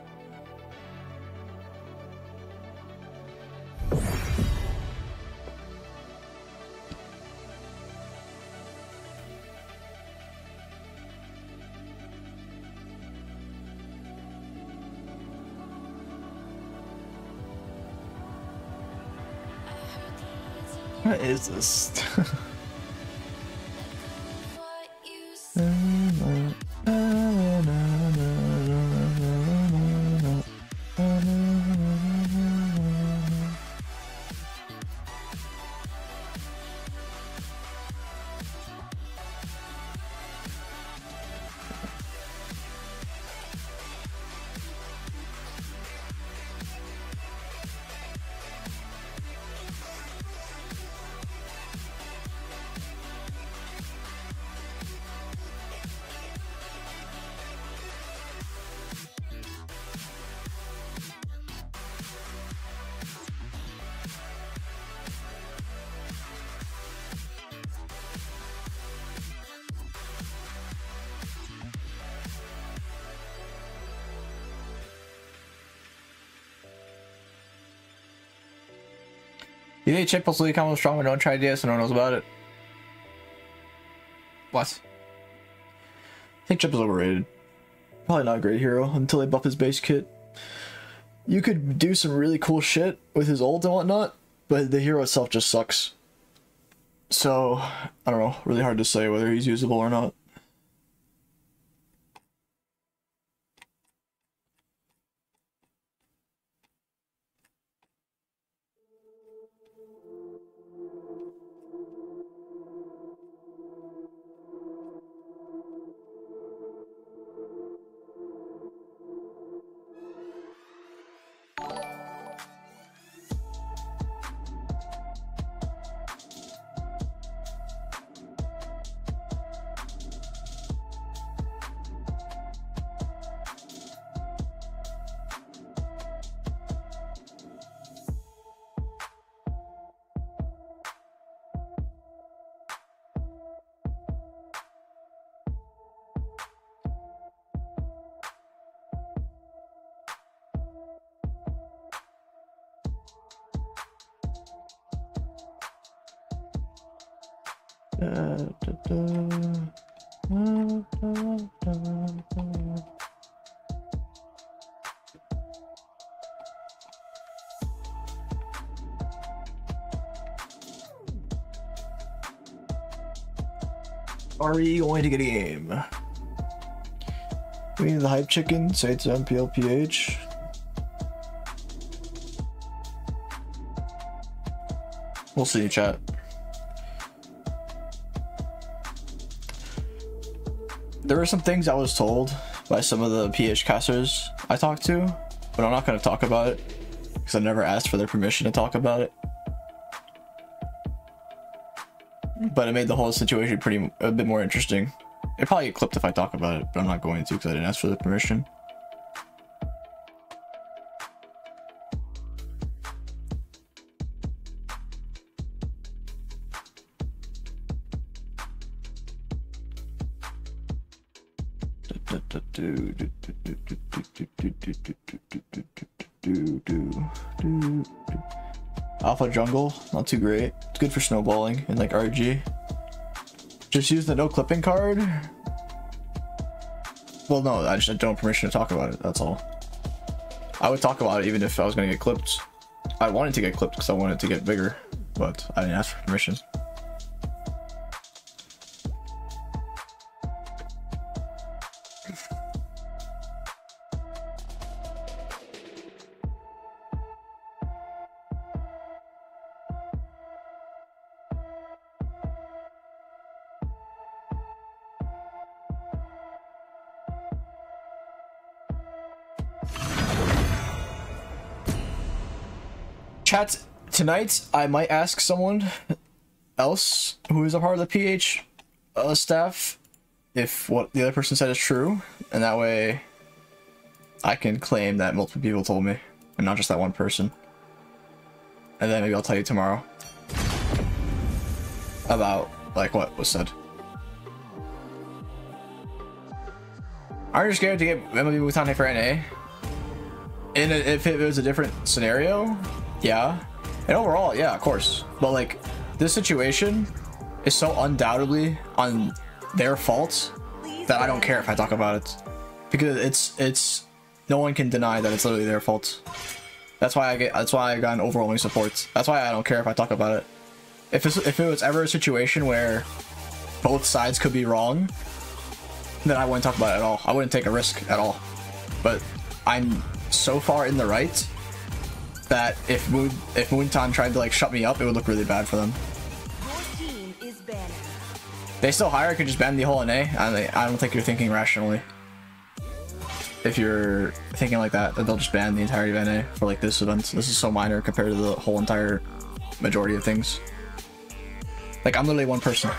What is this? [laughs] You think Chip will slowly come strong when no tried DS and no one knows about it? What? I think Chip is overrated. Probably not a great hero until they buff his base kit. You could do some really cool shit with his ult and whatnot, but the hero itself just sucks. So, I don't know, really hard to say whether he's usable or not. Are we going to get a game? We need the hype chicken, say it's MPLPH. We'll see, you, chat. There were some things I was told by some of the PH casters I talked to, but I'm not going to talk about it because I never asked for their permission to talk about it. But it made the whole situation pretty a bit more interesting. It probably get clipped if I talk about it, but I'm not going to because I didn't ask for the permission. Alpha Jungle, not too great. It's good for snowballing and like RG. Just use the no clipping card. Well, no, I just don't permission to talk about it. That's all. I would talk about it even if I was gonna get clipped. I wanted to get clipped because I wanted to get bigger, but I didn't ask for permission. Chat tonight, I might ask someone else who is a part of the PH uh, staff if what the other person said is true, and that way I can claim that multiple people told me, and not just that one person. And then maybe I'll tell you tomorrow about like what was said. Aren't you scared to get MLB Butane for NA? And if it was a different scenario, yeah. And overall, yeah, of course. But like, this situation is so undoubtedly on their fault that I don't care if I talk about it. Because it's, it's, no one can deny that it's literally their fault. That's why I get, that's why I got an overwhelming support. That's why I don't care if I talk about it. If, it's, if it was ever a situation where both sides could be wrong, then I wouldn't talk about it at all. I wouldn't take a risk at all. But I'm so far in the right that if Moon if Moonton tried to like shut me up, it would look really bad for them. Your team is banned. They still hire could just ban the whole NA. I, I don't think you're thinking rationally. If you're thinking like that, that they'll just ban the entirety of NA for like this event. This is so minor compared to the whole entire majority of things. Like I'm literally one person.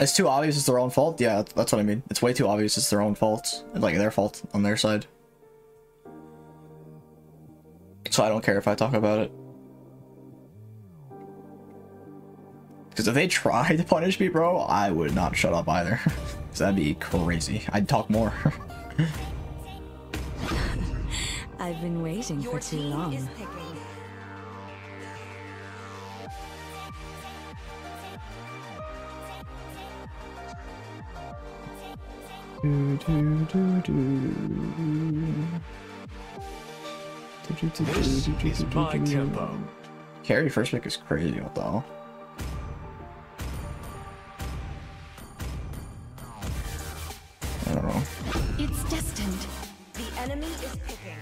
It's too obvious it's their own fault. Yeah, that's what I mean. It's way too obvious it's their own fault. Like their fault on their side. So I don't care if I talk about it. Because if they tried to punish me, bro, I would not shut up either. [laughs] Because that'd be crazy. I'd talk more. [laughs] I've been waiting for too long. Do, do, do, do. This is my tempo. Carry first pick is crazy, what the hell? I don't know. It's destined. The enemy is picking.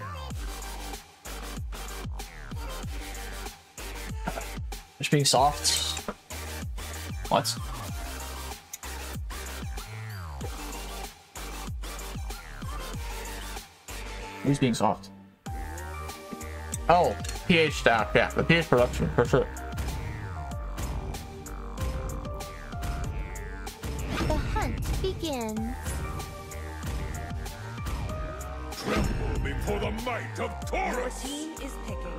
Just being soft. What? Who's being soft? Oh, PH staff, yeah, the PH production, for sure. The hunt begins. Tremble before the might of Your team is picking.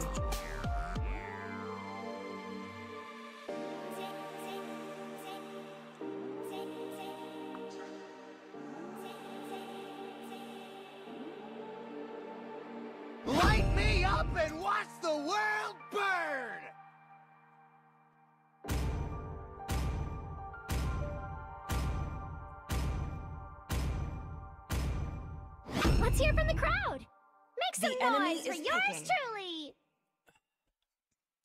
The world burn! Let's hear from the crowd. Make some The enemy noise for is yours picking. truly.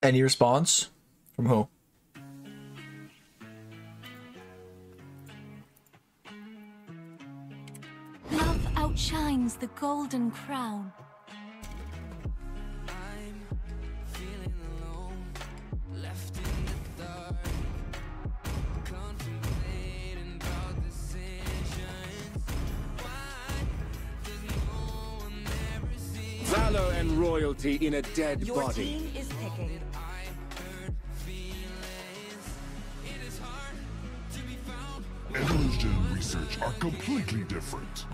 Any response from who? Love outshines the golden crown. Valor and royalty in a dead Your body. team is picking. Evolution and research are completely different.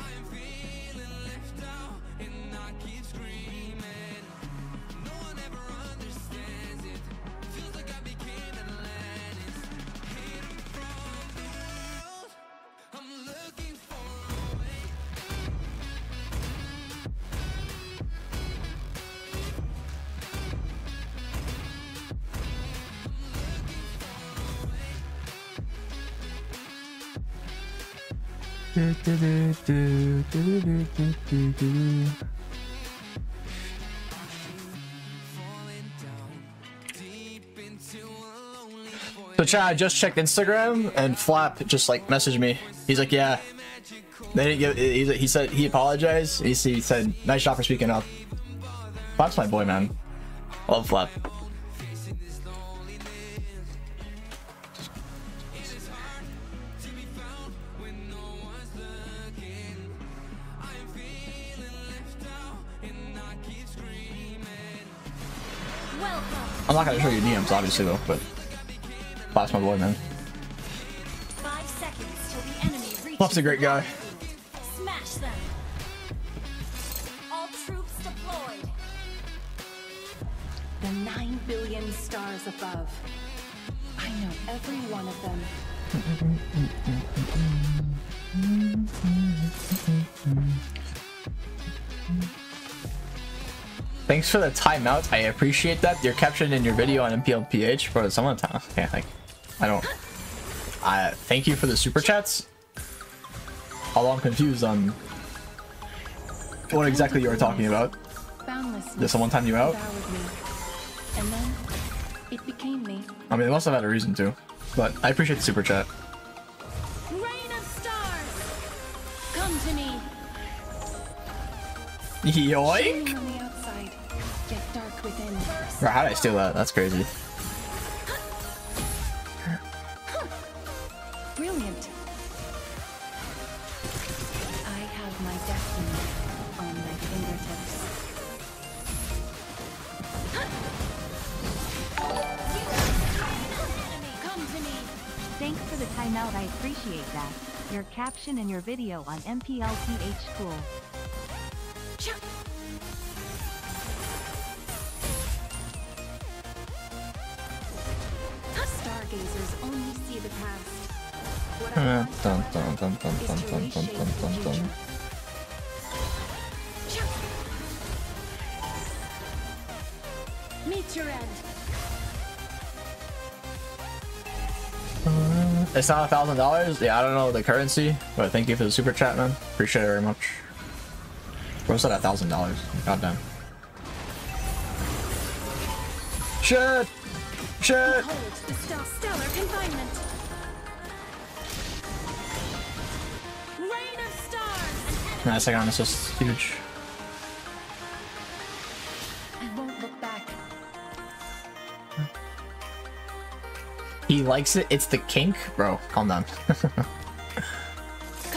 So Chad, I just checked Instagram and Flap just like messaged me. He's like, yeah. They didn't give. He, said he apologized. He, said, nice job for speaking up. Flap's my boy, man. Love Flap. I'm not gonna show you DMs, obviously though, but Flap's my boy, man. Five seconds till the enemy reaches. Flap's a great guy. Smash them. All troops deployed. The nine billion stars above. I know every one of them. [laughs] Thanks for the timeout. I appreciate that. Your caption in your video on MPLPH, bro. Someone time. Okay, like, I don't. I thank you for the super chats. Although I'm confused on what exactly you were talking about. Did someone time you out? And then it became me. I mean, they must have had a reason to. But I appreciate the super chat. Rain of stars. Come to me. Yoink! How did I steal that? That's crazy. Brilliant. I have my destiny on my fingertips. Come to me. Thanks for the timeout, I appreciate that. Your caption and your video on MPLTH School. It's not a thousand dollars. Yeah, I don't know the currency, but thank you for the super chat, man. Appreciate it very much. Bro said a thousand dollars. Goddamn. Shit! Shit! Behold And that second assist is huge. He likes it. It's the kink, bro. Calm down. [laughs]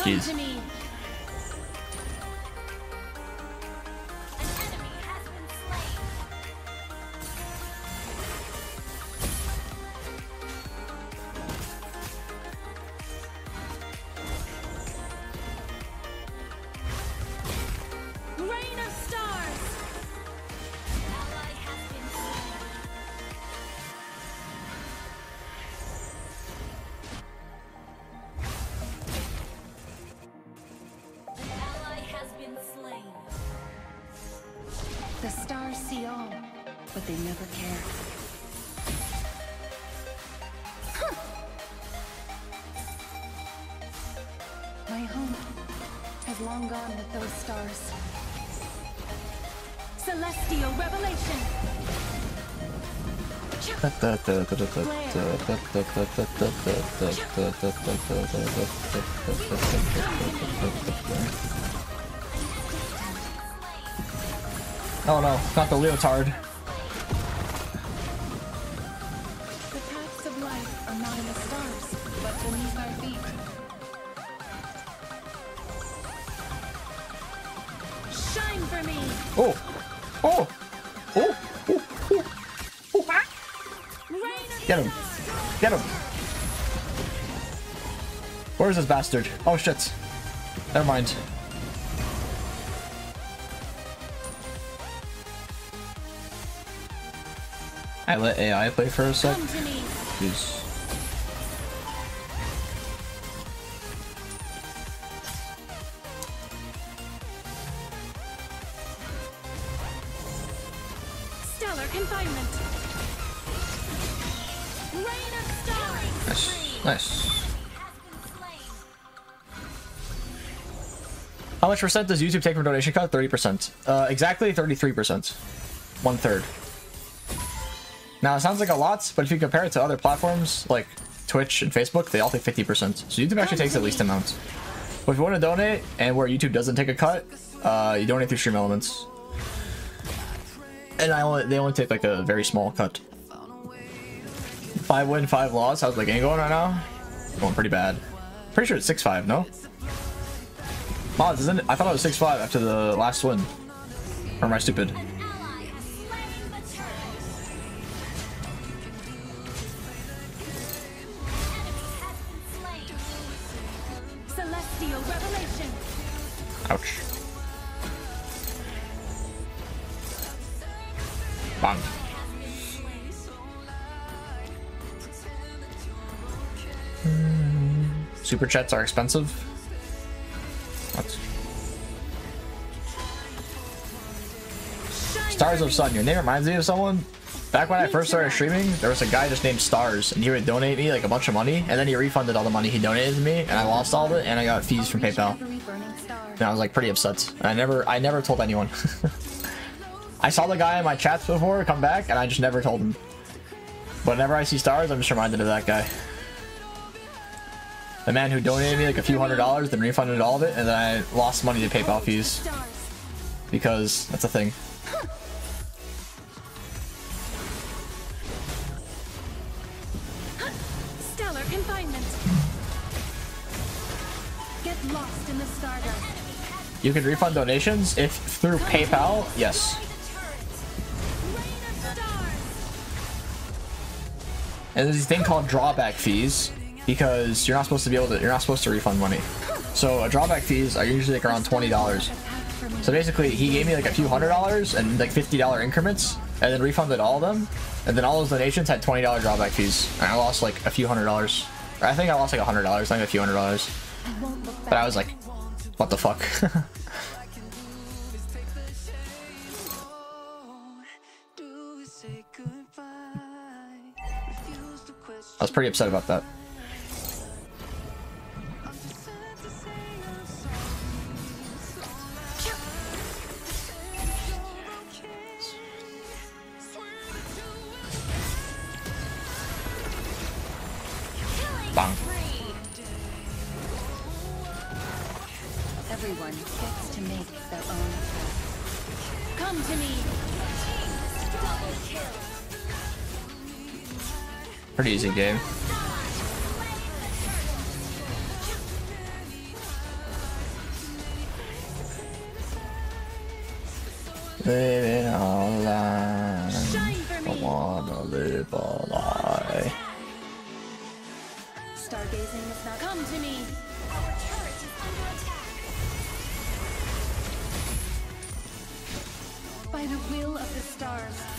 Jeez. Oh no, not the leotard. This bastard? Oh shit. Never mind. I let AI play for a sec. Jeez. Percent does YouTube take from donation cut? 30%. Uh, exactly 33%. One third. Now, it sounds like a lot, but if you compare it to other platforms like Twitch and Facebook, they all take 50%. So YouTube actually takes the least amount. But if you want to donate, and where YouTube doesn't take a cut, uh, you donate through Stream Elements. And I only, they only take like a very small cut. Five win, five loss. How's the game going right now? Going pretty bad. Pretty sure it's 6-5, no? Oh, Mods, isn't it? I thought it was 6-5 after the last win. Or am I stupid? Ouch. Bang. Hmm. Super chats are expensive. Stars of Sun. Your name reminds me of someone. Back when I first started streaming, there was a guy just named Stars, and he would donate me like a bunch of money, and then he refunded all the money he donated to me, and I lost all of it, and I got fees from PayPal. And I was like pretty upset. And I never, I never told anyone. [laughs] I saw the guy in my chats before come back, and I just never told him. But whenever I see Stars, I'm just reminded of that guy. The man who donated me like a few hundred dollars, then refunded all of it, and then I lost money to PayPal fees. Because that's a thing. You can refund donations if through PayPal. Yes. And there's this thing called drawback fees because you're not supposed to be able to. You're not supposed to refund money. So uh, drawback fees are usually like around twenty dollars. So basically, he gave me like a few hundred dollars and like fifty dollar increments, and then refunded all of them. And then all those donations had twenty dollar drawback fees, and I lost like a few hundred dollars. I think I lost like a hundred dollars, like a few hundred dollars. But I was like, what the fuck? [laughs] I was pretty upset about that. Pretty easy game. Living online. I wanna live a lie. Stargazing is not. Come to me! Our turret is under attack! By the will of the stars.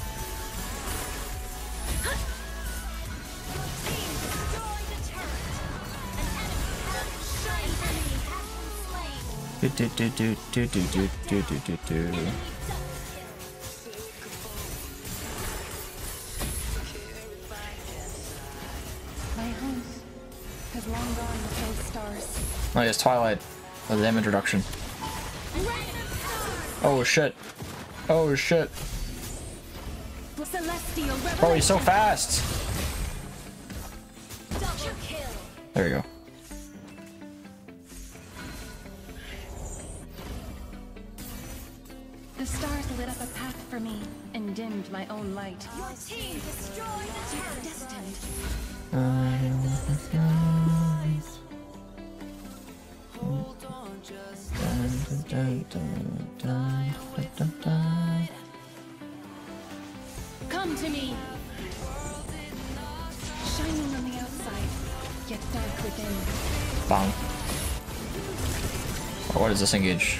Do do do do do do do do do do do. Oh yes, Twilight. The damn introduction. Oh shit. Oh shit. Oh, he's so fast. Double kill. There you go. The stars lit up a path for me and dimmed my own light. Your team destroyed the turret. Destined. Come to me. Shining on the outside, yet dark within. Bang. Or oh, what does this engage?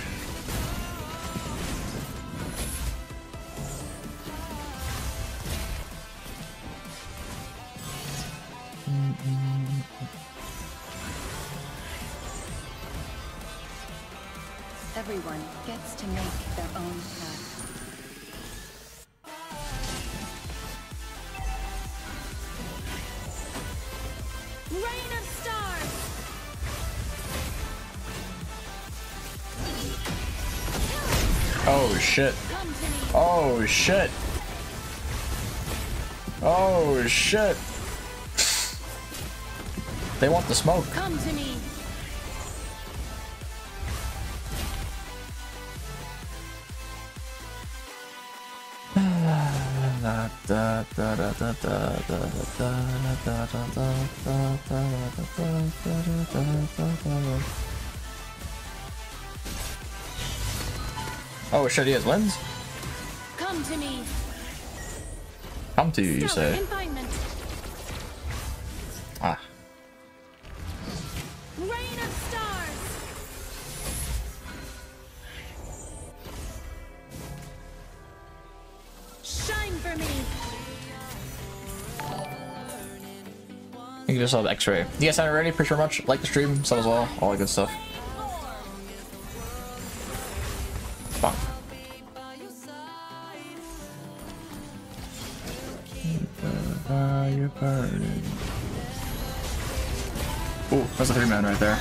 Everyone gets to make their own Rain of stars. Oh shit. Oh shit. Oh shit. They want the smoke. Come to me. Oh shit, he has lens? Come to me. Come to you, you say. Ah. Rain You can just have X-ray. You guys sound ready? Pretty sure much. Like the stream, sub as well, all that good stuff. Fire. Ooh, that's a three man right there.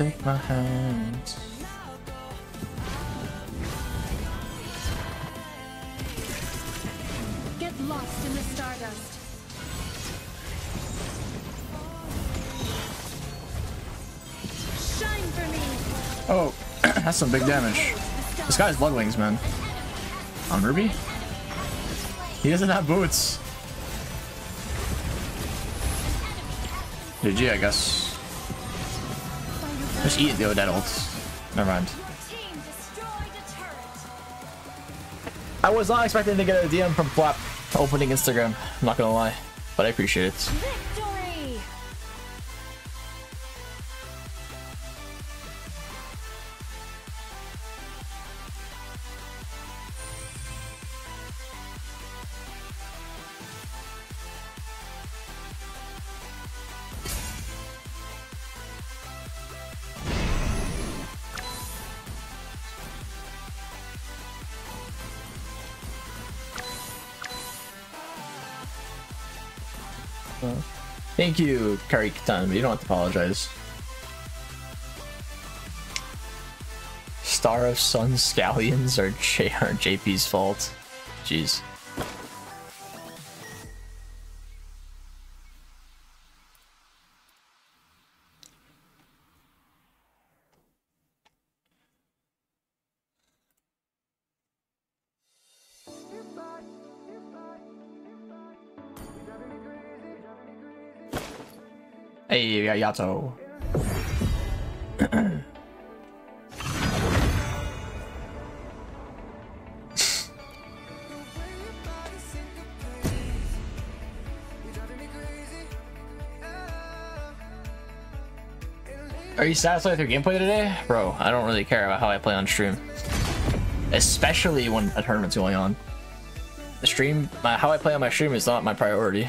If take my hand. Get lost in the stardust. Shine for me. Oh, [clears throat] that's some big damage. This guy's Bloodwings, man. On Ruby? He doesn't have boots. GG, I guess. Just eat the Odette ults. Never mind. I was not expecting to get a DM from Flap opening Instagram. I'm not gonna lie, but I appreciate it. Thank you, Karikatan, but you don't have to apologize. Star of Sun Scallions are, J [laughs] are JP's fault. Jeez. Yato. Are you satisfied with your gameplay today? Bro, I don't really care about how I play on stream. Especially when a tournament's going on. The stream, my, how I play on my stream is not my priority.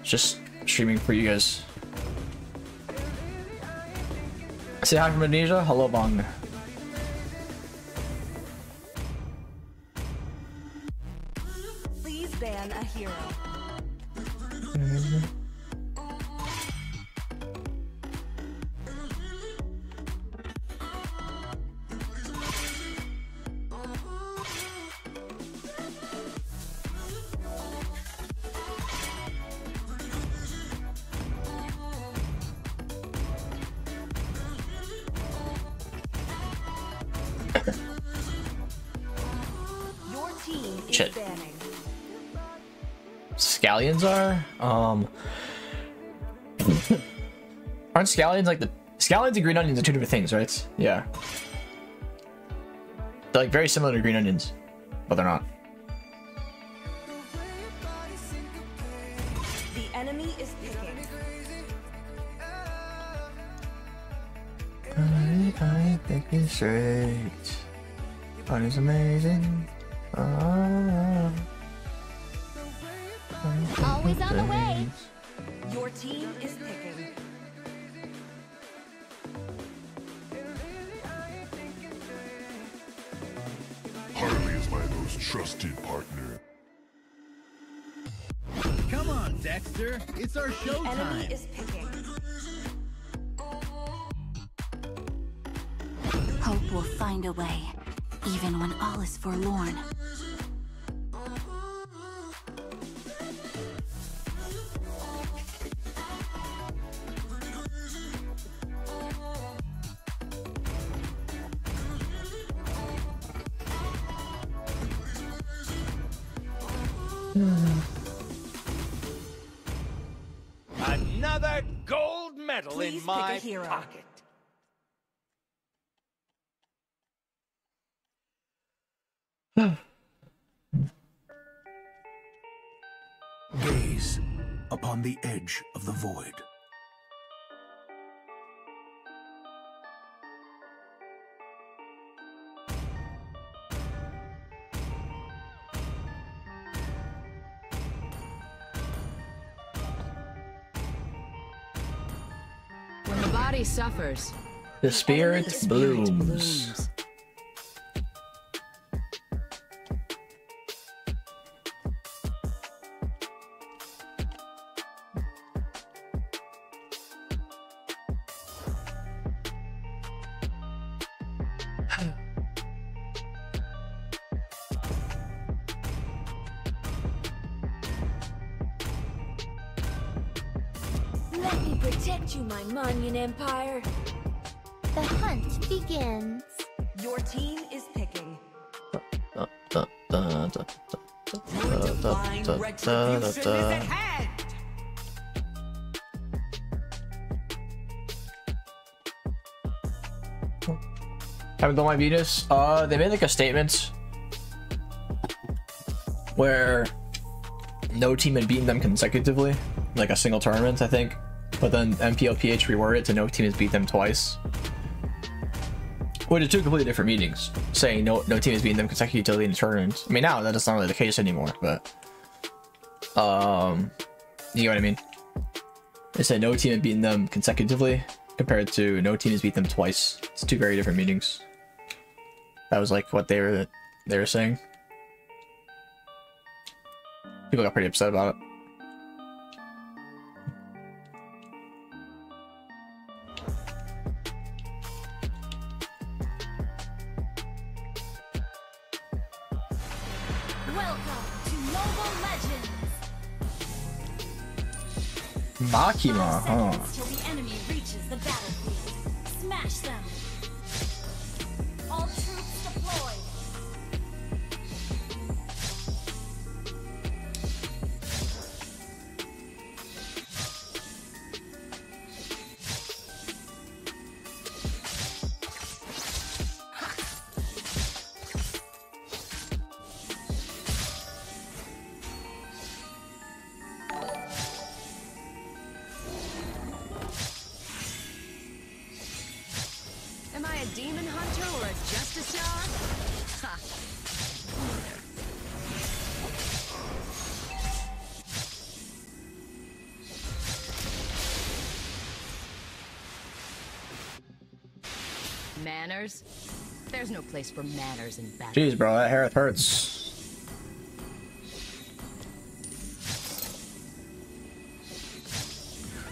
It's [laughs] just streaming for you guys. Say hi from Indonesia. Hello, Bong. Aren't scallions like the. Scallions and green onions are two different things, right? Yeah. They're like very similar to green onions, but they're not. The enemy is picking. I, I think it's straight. But it's amazing. Suffers, The spirit, the spirit blooms. blooms. Haven't my Venus. Uh, they made like a statement where no team had beaten them consecutively, like a single tournament, I think. But then MPLPH reworded it to no team has beat them twice. Which are two completely different meanings. Saying no no team has beaten them consecutively in a tournament. I mean now that's not really the case anymore, but um you know what I mean? They said no team had beaten them consecutively compared to no team has beat them twice. It's two very different meanings. That was like what they were they were saying. People got pretty upset about it. Welcome to Mobile Legends. Makima, huh? Manners? There's no place for manners in battle. Jeez, bro, that hair hurts.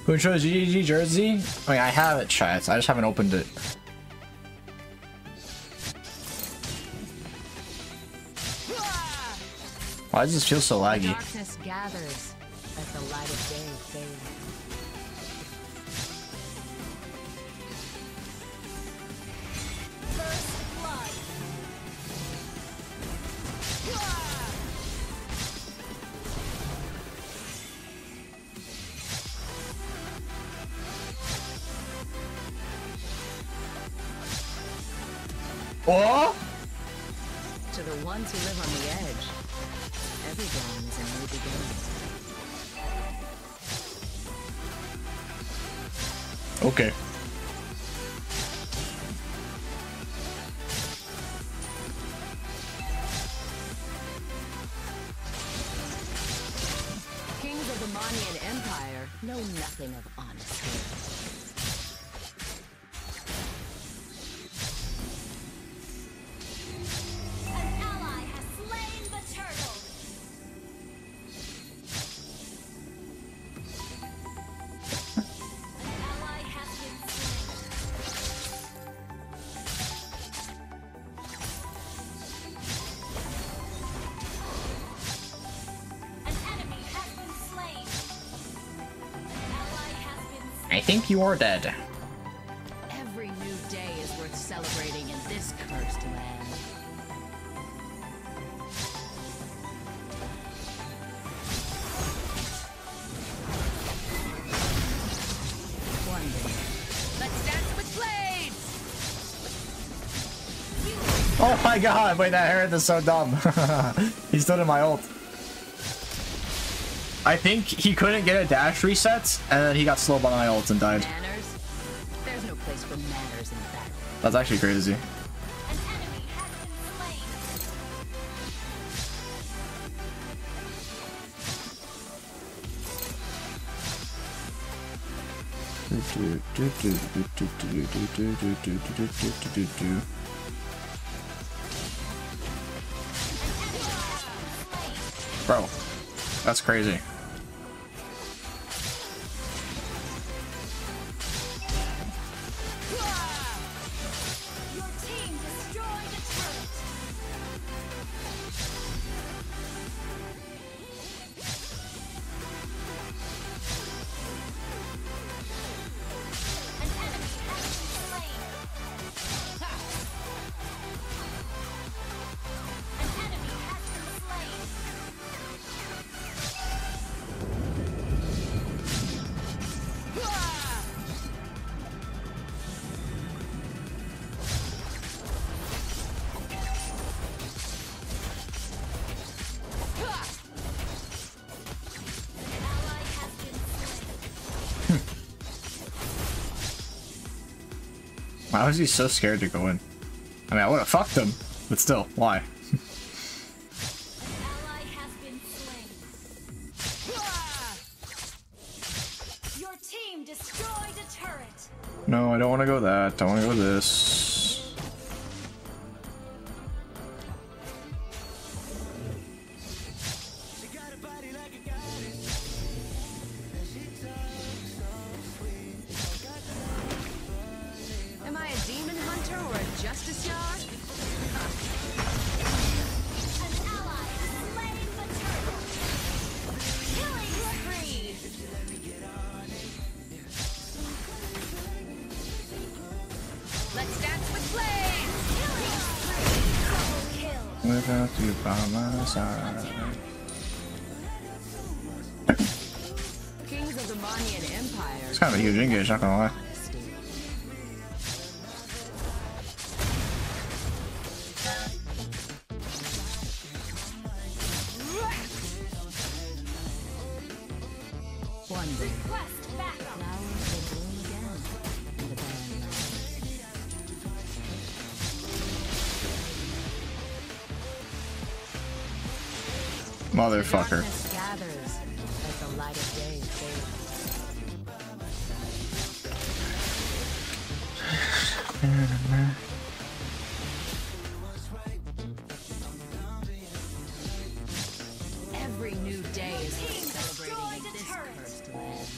Who chose GGG jersey? Oh, I mean, I have it, chat. I just haven't opened it. Why does this feel so laggy? The ones who live on the edge, every dawn is a new beginning. Okay. Kings of the Moniyan Empire know nothing of think you are dead. Every new day is worth celebrating in this cursed land. One day. Let's dance with blades! Oh my god, wait, that hair is so dumb. [laughs] he stood in my ult. I think he couldn't get a dash reset, and then he got slowed by my ult and died. No place for manners in battle. That's actually crazy. Bro, that's crazy. Why was he so scared to go in? I mean, I would have fucked him, but still, why? Your team destroyed a turret. No, I don't want to go that. I want to go this. motherfucker. Every new day is celebrating this cursed land.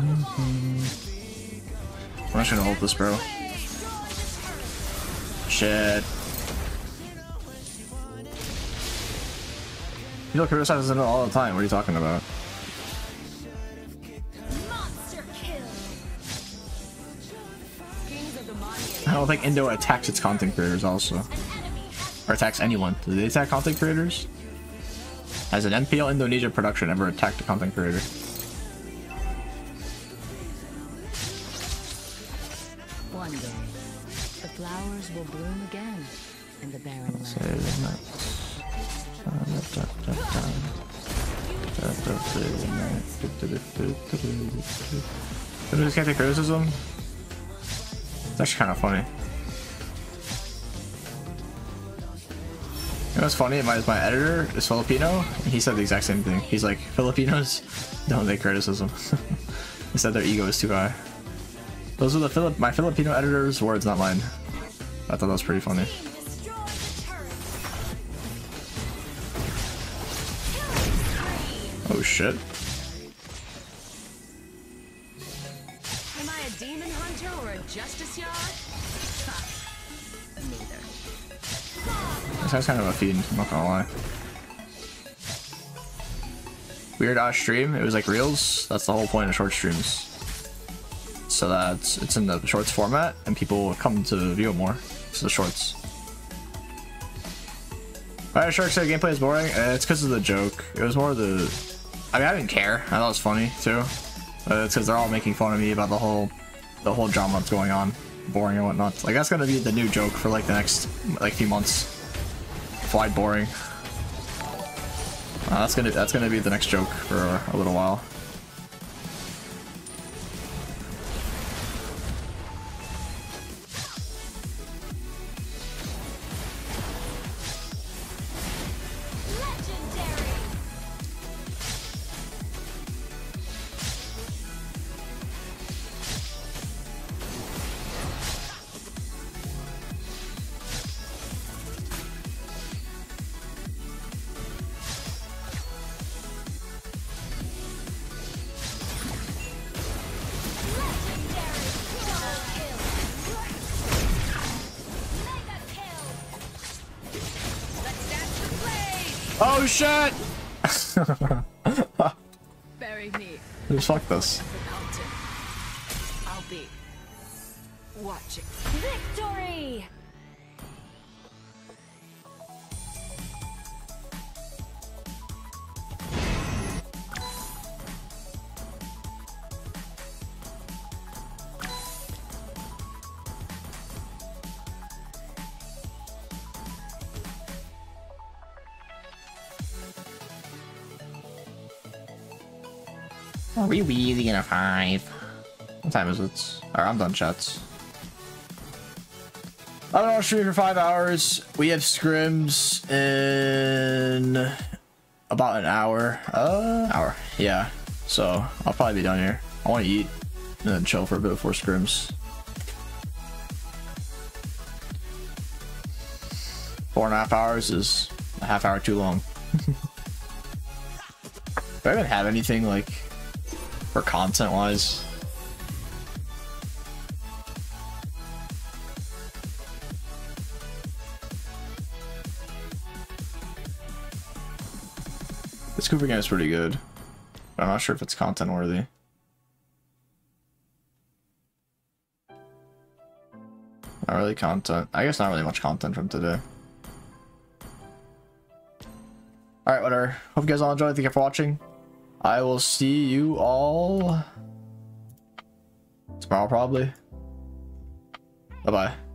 Mm-hmm. I'm not gonna hold this, bro. You don't criticize it all the time. What are you talking about? I don't think Indo attacks its content creators also. Or attacks anyone. Do they attack content creators? Has an MPL Indonesia production ever attacked a content creator? Just can't take criticism. It's actually kind of funny. You know what's funny? My, my editor is Filipino, and he said the exact same thing. He's like, Filipinos don't take criticism. [laughs] he said their ego is too high. Those are the Philip my Filipino editor's words, not mine. I thought that was pretty funny. Oh shit. This guy's kind of a fiend, I'm not gonna lie. Weird ass stream, it was like reels. That's the whole point of short streams. So that it's in the shorts format and people come to view it more. So the shorts. Alright, Shark said gameplay is boring. Uh, it's because of the joke. It was more the. I mean, I didn't care. I thought it was funny too. Uh, it's because they're all making fun of me about the whole, the whole drama that's going on, boring and whatnot. Like that's gonna be the new joke for like the next like few months. Fly boring. Uh, that's gonna that's gonna be the next joke for a little while. Just we really gonna five? What time is it? Alright, I'm done, chats. I don't know, stream for five hours. We have scrims in about an hour. Uh, hour. Yeah. So I'll probably be done here. I want to eat and then chill for a bit before scrims. Four and a half hours is a half hour too long. [laughs] Do I even have anything like for content wise? This Cooper game is pretty good, but I'm not sure if it's content worthy. Not really content. I guess not really much content from today. Alright, whatever. Hope you guys all enjoyed. Thank you for watching. I will see you all tomorrow, probably. Bye bye.